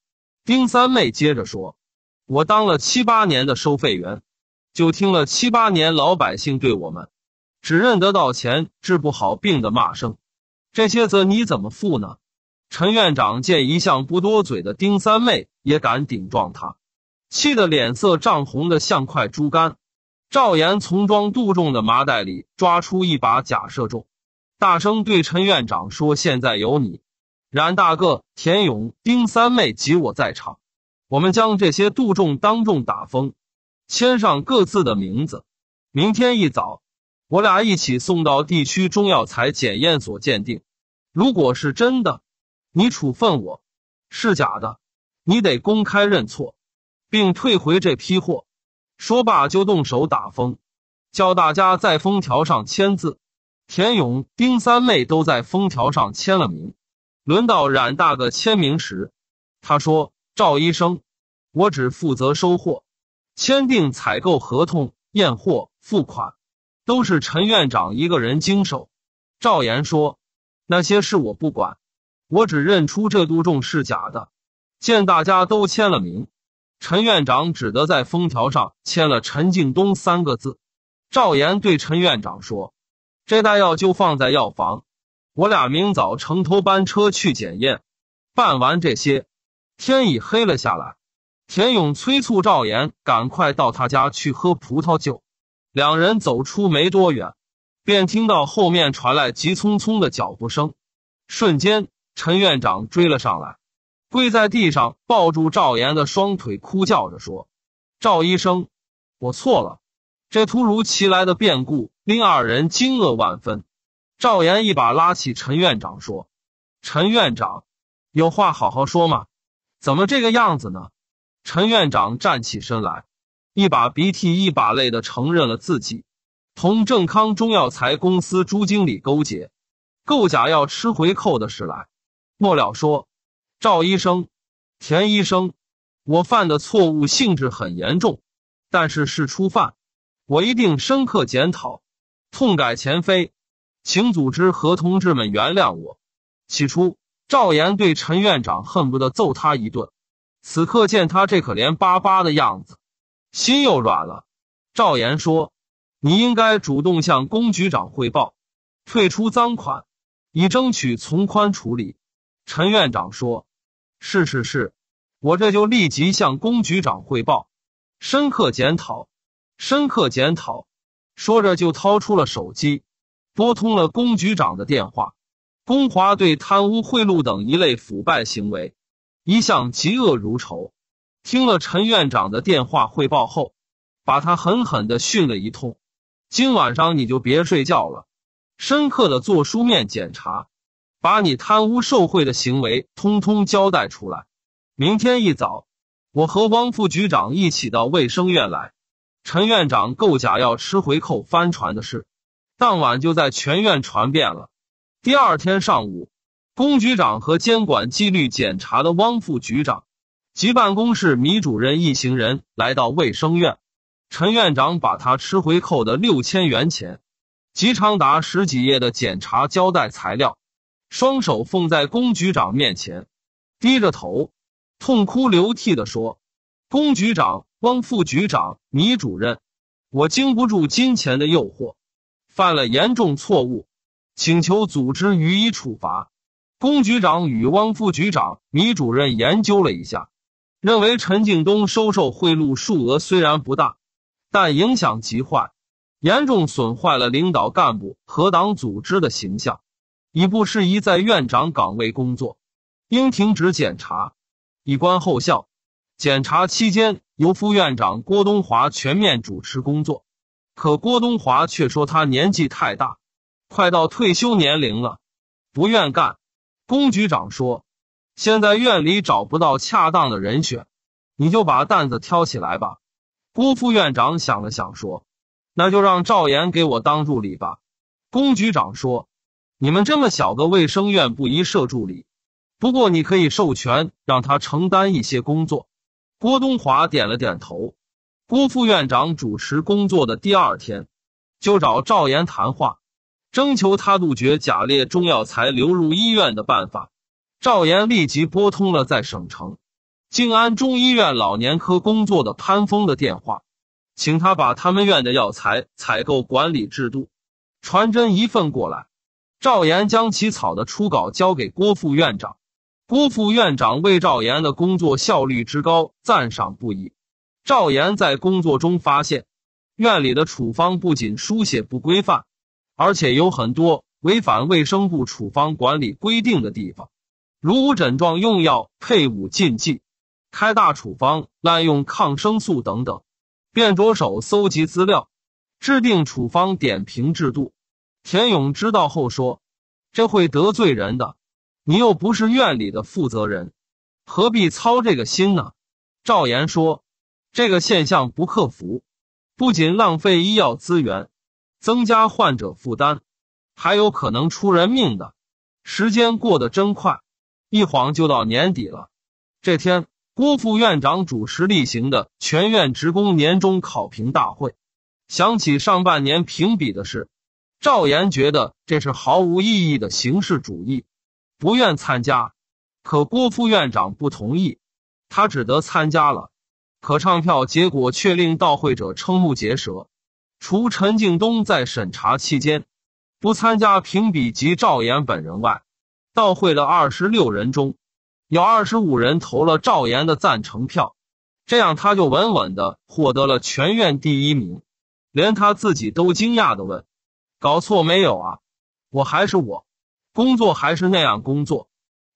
丁三妹接着说：“我当了七八年的收费员，就听了七八年老百姓对我们只认得到钱治不好病的骂声，这些责你怎么负呢？”陈院长见一向不多嘴的丁三妹也敢顶撞他，气得脸色涨红的像块猪肝。赵岩从装杜仲的麻袋里抓出一把假射中，大声对陈院长说：“现在有你、冉大个、田勇、丁三妹及我在场，我们将这些杜仲当众打封，签上各自的名字。明天一早，我俩一起送到地区中药材检验所鉴定。如果是真的。”你处分我是假的，你得公开认错，并退回这批货。说罢就动手打封，叫大家在封条上签字。田勇、丁三妹都在封条上签了名。轮到冉大哥签名时，他说：“赵医生，我只负责收货，签订采购合同、验货、付款，都是陈院长一个人经手。”赵岩说：“那些事我不管。”我只认出这杜仲是假的。见大家都签了名，陈院长只得在封条上签了“陈敬东”三个字。赵岩对陈院长说：“这袋药就放在药房，我俩明早乘头班车去检验。”办完这些，天已黑了下来。田勇催促赵岩赶快到他家去喝葡萄酒。两人走出没多远，便听到后面传来急匆匆的脚步声。瞬间，陈院长追了上来，跪在地上抱住赵岩的双腿，哭叫着说：“赵医生，我错了。”这突如其来的变故令二人惊愕万分。赵岩一把拉起陈院长说：“陈院长，有话好好说嘛，怎么这个样子呢？”陈院长站起身来，一把鼻涕一把泪的承认了自己同正康中药材公司朱经理勾结。购假药吃回扣的事来，末了说：“赵医生、田医生，我犯的错误性质很严重，但是事初犯，我一定深刻检讨，痛改前非，请组织和同志们原谅我。”起初，赵岩对陈院长恨不得揍他一顿，此刻见他这可怜巴巴的样子，心又软了。赵岩说：“你应该主动向龚局长汇报，退出赃款。”以争取从宽处理。陈院长说：“是是是，我这就立即向龚局长汇报，深刻检讨，深刻检讨。”说着就掏出了手机，拨通了龚局长的电话。龚华对贪污贿赂等一类腐败行为一向嫉恶如仇，听了陈院长的电话汇报后，把他狠狠的训了一通。今晚上你就别睡觉了。深刻的做书面检查，把你贪污受贿的行为通通交代出来。明天一早，我和汪副局长一起到卫生院来。陈院长购假药吃回扣翻船的事，当晚就在全院传遍了。第二天上午，龚局长和监管纪律检查的汪副局长及办公室米主任一行人来到卫生院，陈院长把他吃回扣的六千元钱。及长达十几页的检查交代材料，双手奉在龚局长面前，低着头，痛哭流涕的说：“龚局长、汪副局长、米主任，我经不住金钱的诱惑，犯了严重错误，请求组织予以处罚。”龚局长与汪副局长、米主任研究了一下，认为陈敬东收受贿赂数额虽然不大，但影响极坏。严重损坏了领导干部和党组织的形象，已不适宜在院长岗位工作，应停止检查，以观后效。检查期间由副院长郭东华全面主持工作，可郭东华却说他年纪太大，快到退休年龄了，不愿干。龚局长说：“现在院里找不到恰当的人选，你就把担子挑起来吧。”郭副院长想了想说。那就让赵岩给我当助理吧。龚局长说：“你们这么小个卫生院不宜设助理，不过你可以授权让他承担一些工作。”郭东华点了点头。郭副院长主持工作的第二天，就找赵岩谈话，征求他杜绝假劣中药材流入医院的办法。赵岩立即拨通了在省城静安中医院老年科工作的潘峰的电话。请他把他们院的药材采购管理制度传真一份过来。赵岩将起草的初稿交给郭副院长，郭副院长为赵岩的工作效率之高赞赏不已。赵岩在工作中发现，院里的处方不仅书写不规范，而且有很多违反卫生部处方管理规定的地方，如无诊状用药配伍禁忌、开大处方滥用抗生素等等。便着手搜集资料，制定处方点评制度。田勇知道后说：“这会得罪人的，你又不是院里的负责人，何必操这个心呢？”赵岩说：“这个现象不克服，不仅浪费医药资源，增加患者负担，还有可能出人命的。时间过得真快，一晃就到年底了。这天。”郭副院长主持例行的全院职工年终考评大会，想起上半年评比的事，赵岩觉得这是毫无意义的形式主义，不愿参加。可郭副院长不同意，他只得参加了。可唱票结果却令到会者瞠目结舌，除陈敬东在审查期间不参加评比及赵岩本人外，到会的二十六人中。有二十五人投了赵岩的赞成票，这样他就稳稳的获得了全院第一名，连他自己都惊讶的问：“搞错没有啊？我还是我。”工作还是那样工作，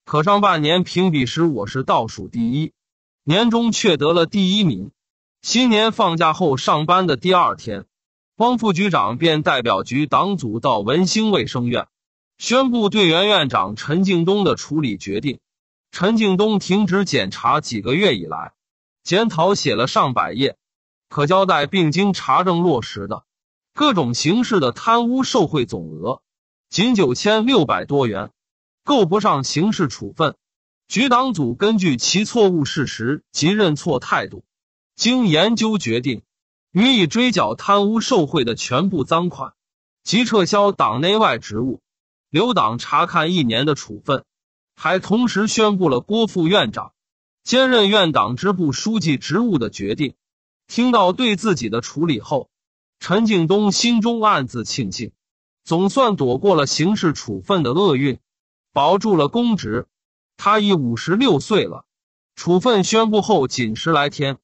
可上半年评比时我是倒数第一，年终却得了第一名。新年放假后上班的第二天，汪副局长便代表局党组到文兴卫生院，宣布对原院长陈敬东的处理决定。陈敬东停职检查几个月以来，检讨写了上百页，可交代并经查证落实的各种形式的贪污受贿总额仅九千六百多元，够不上刑事处分。局党组根据其错误事实及认错态度。经研究决定，予以追缴贪污受贿的全部赃款，即撤销党内外职务，留党察看一年的处分，还同时宣布了郭副院长兼任院党支部书记职务的决定。听到对自己的处理后，陈敬东心中暗自庆幸，总算躲过了刑事处分的厄运，保住了公职。他已五十六岁了。处分宣布后仅十来天。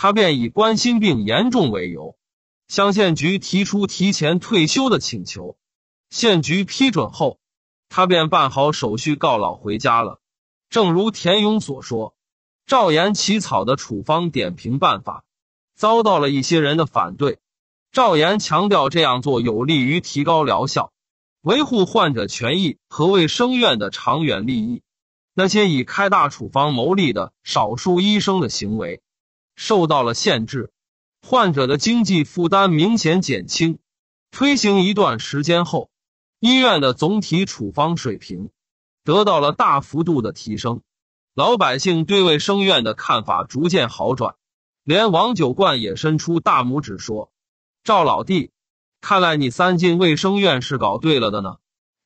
他便以冠心病严重为由，向县局提出提前退休的请求。县局批准后，他便办好手续告老回家了。正如田勇所说，赵岩起草的处方点评办法遭到了一些人的反对。赵岩强调这样做有利于提高疗效，维护患者权益和卫生院的长远利益。那些以开大处方牟利的少数医生的行为。受到了限制，患者的经济负担明显减轻。推行一段时间后，医院的总体处方水平得到了大幅度的提升，老百姓对卫生院的看法逐渐好转。连王九冠也伸出大拇指说：“赵老弟，看来你三进卫生院是搞对了的呢。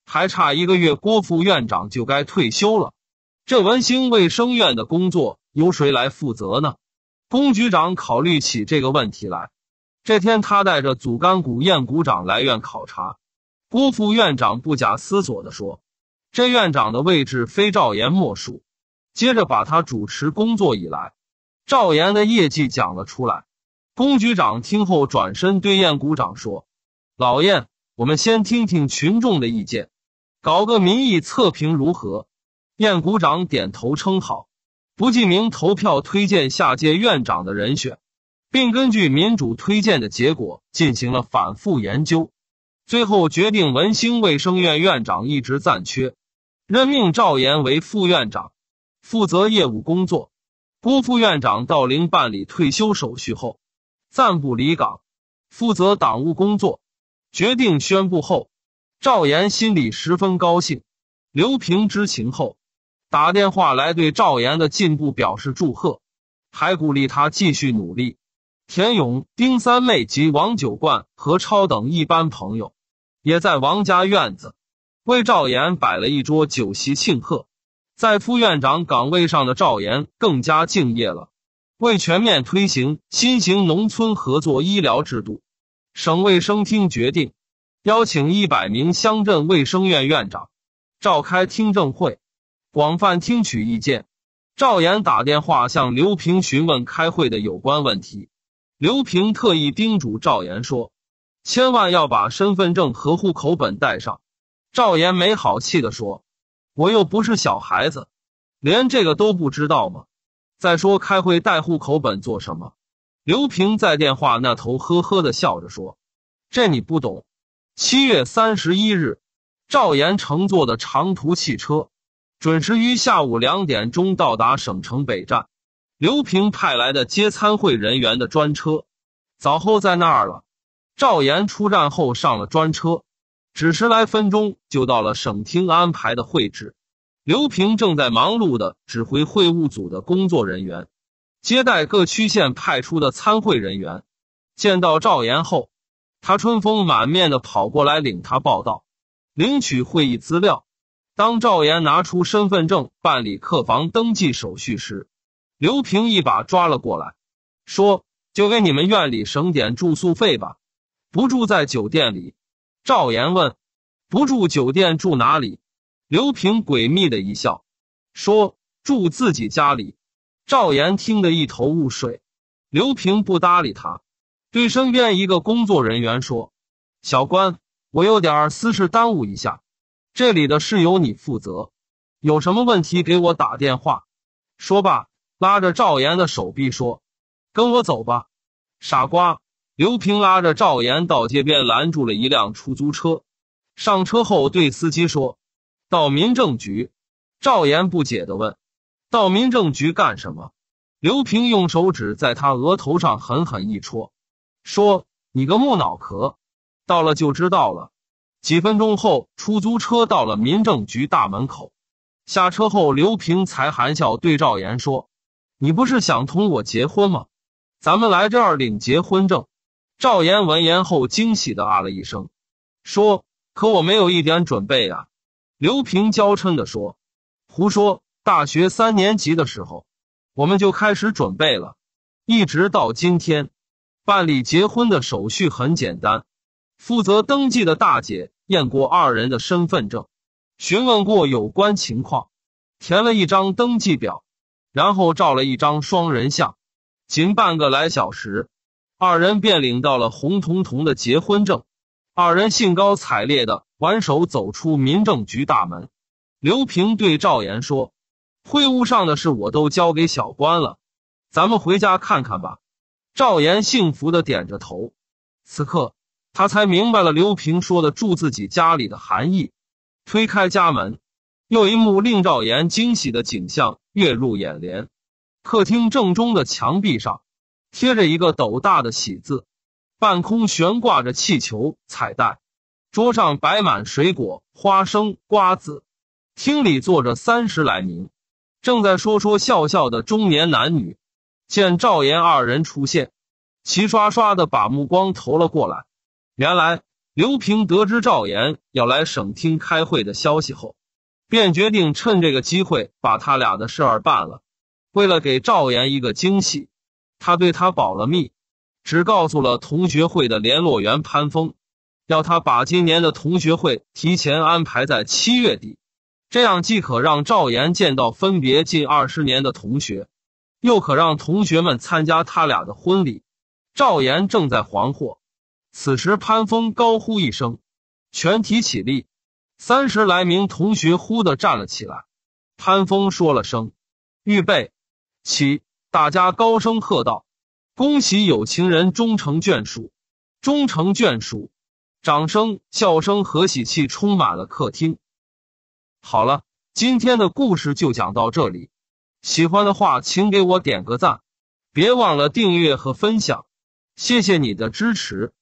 还差一个月，郭副院长就该退休了，这文兴卫生院的工作由谁来负责呢？”龚局长考虑起这个问题来。这天，他带着组干股燕股长来院考察。郭副院长不假思索地说：“这院长的位置非赵岩莫属。”接着，把他主持工作以来赵岩的业绩讲了出来。龚局长听后，转身对燕股长说：“老燕，我们先听听群众的意见，搞个民意测评如何？”燕股长点头称好。不记名投票推荐下届院长的人选，并根据民主推荐的结果进行了反复研究，最后决定文兴卫生院院长一职暂缺，任命赵岩为副院长，负责业务工作。郭副院长到陵办理退休手续后，暂不离岗，负责党务工作。决定宣布后，赵岩心里十分高兴。刘平知情后。打电话来对赵岩的进步表示祝贺，还鼓励他继续努力。田勇、丁三妹及王九冠、何超等一班朋友也在王家院子为赵岩摆了一桌酒席庆贺。在副院长岗位上的赵岩更加敬业了。为全面推行新型农村合作医疗制度，省卫生厅决定邀请一百名乡镇卫生院院长召开听证会。广泛听取意见，赵岩打电话向刘平询问开会的有关问题。刘平特意叮嘱赵岩说：“千万要把身份证和户口本带上。”赵岩没好气的说：“我又不是小孩子，连这个都不知道吗？再说开会带户口本做什么？”刘平在电话那头呵呵的笑着说：“这你不懂。”七月三十一日，赵岩乘坐的长途汽车。准时于下午两点钟到达省城北站，刘平派来的接参会人员的专车早候在那儿了。赵岩出站后上了专车，只十来分钟就到了省厅安排的会址。刘平正在忙碌的指挥会务组的工作人员，接待各区县派出的参会人员。见到赵岩后，他春风满面的跑过来领他报道，领取会议资料。当赵岩拿出身份证办理客房登记手续时，刘平一把抓了过来，说：“就给你们院里省点住宿费吧，不住在酒店里。”赵岩问：“不住酒店住哪里？”刘平诡秘的一笑，说：“住自己家里。”赵岩听得一头雾水。刘平不搭理他，对身边一个工作人员说：“小关，我有点私事，耽误一下。”这里的事由你负责，有什么问题给我打电话。说罢，拉着赵岩的手臂说：“跟我走吧，傻瓜。”刘平拉着赵岩到街边拦住了一辆出租车，上车后对司机说：“到民政局。”赵岩不解的问：“到民政局干什么？”刘平用手指在他额头上狠狠一戳，说：“你个木脑壳，到了就知道了。”几分钟后，出租车到了民政局大门口。下车后，刘平才含笑对赵岩说：“你不是想同我结婚吗？咱们来这儿领结婚证。”赵岩闻言后，惊喜的啊了一声，说：“可我没有一点准备啊。”刘平娇嗔的说：“胡说！大学三年级的时候，我们就开始准备了，一直到今天。办理结婚的手续很简单，负责登记的大姐验过二人的身份证，询问过有关情况，填了一张登记表，然后照了一张双人像，仅半个来小时。”二人便领到了红彤彤的结婚证，二人兴高采烈的挽手走出民政局大门。刘平对赵岩说：“会务上的事我都交给小关了，咱们回家看看吧。”赵岩幸福的点着头。此刻他才明白了刘平说的住自己家里的含义。推开家门，又一幕令赵岩惊喜的景象跃入眼帘：客厅正中的墙壁上。贴着一个斗大的喜字，半空悬挂着气球、彩带，桌上摆满水果、花生、瓜子。厅里坐着三十来名正在说说笑笑的中年男女。见赵岩二人出现，齐刷刷的把目光投了过来。原来刘平得知赵岩要来省厅开会的消息后，便决定趁这个机会把他俩的事儿办了。为了给赵岩一个惊喜。他对他保了密，只告诉了同学会的联络员潘峰，要他把今年的同学会提前安排在七月底，这样既可让赵岩见到分别近二十年的同学，又可让同学们参加他俩的婚礼。赵岩正在惶惑，此时潘峰高呼一声：“全体起立！”三十来名同学忽地站了起来。潘峰说了声：“预备，起！”大家高声喝道：“恭喜有情人终成眷属，终成眷属！”掌声、笑声和喜气充满了客厅。好了，今天的故事就讲到这里。喜欢的话，请给我点个赞，别忘了订阅和分享，谢谢你的支持。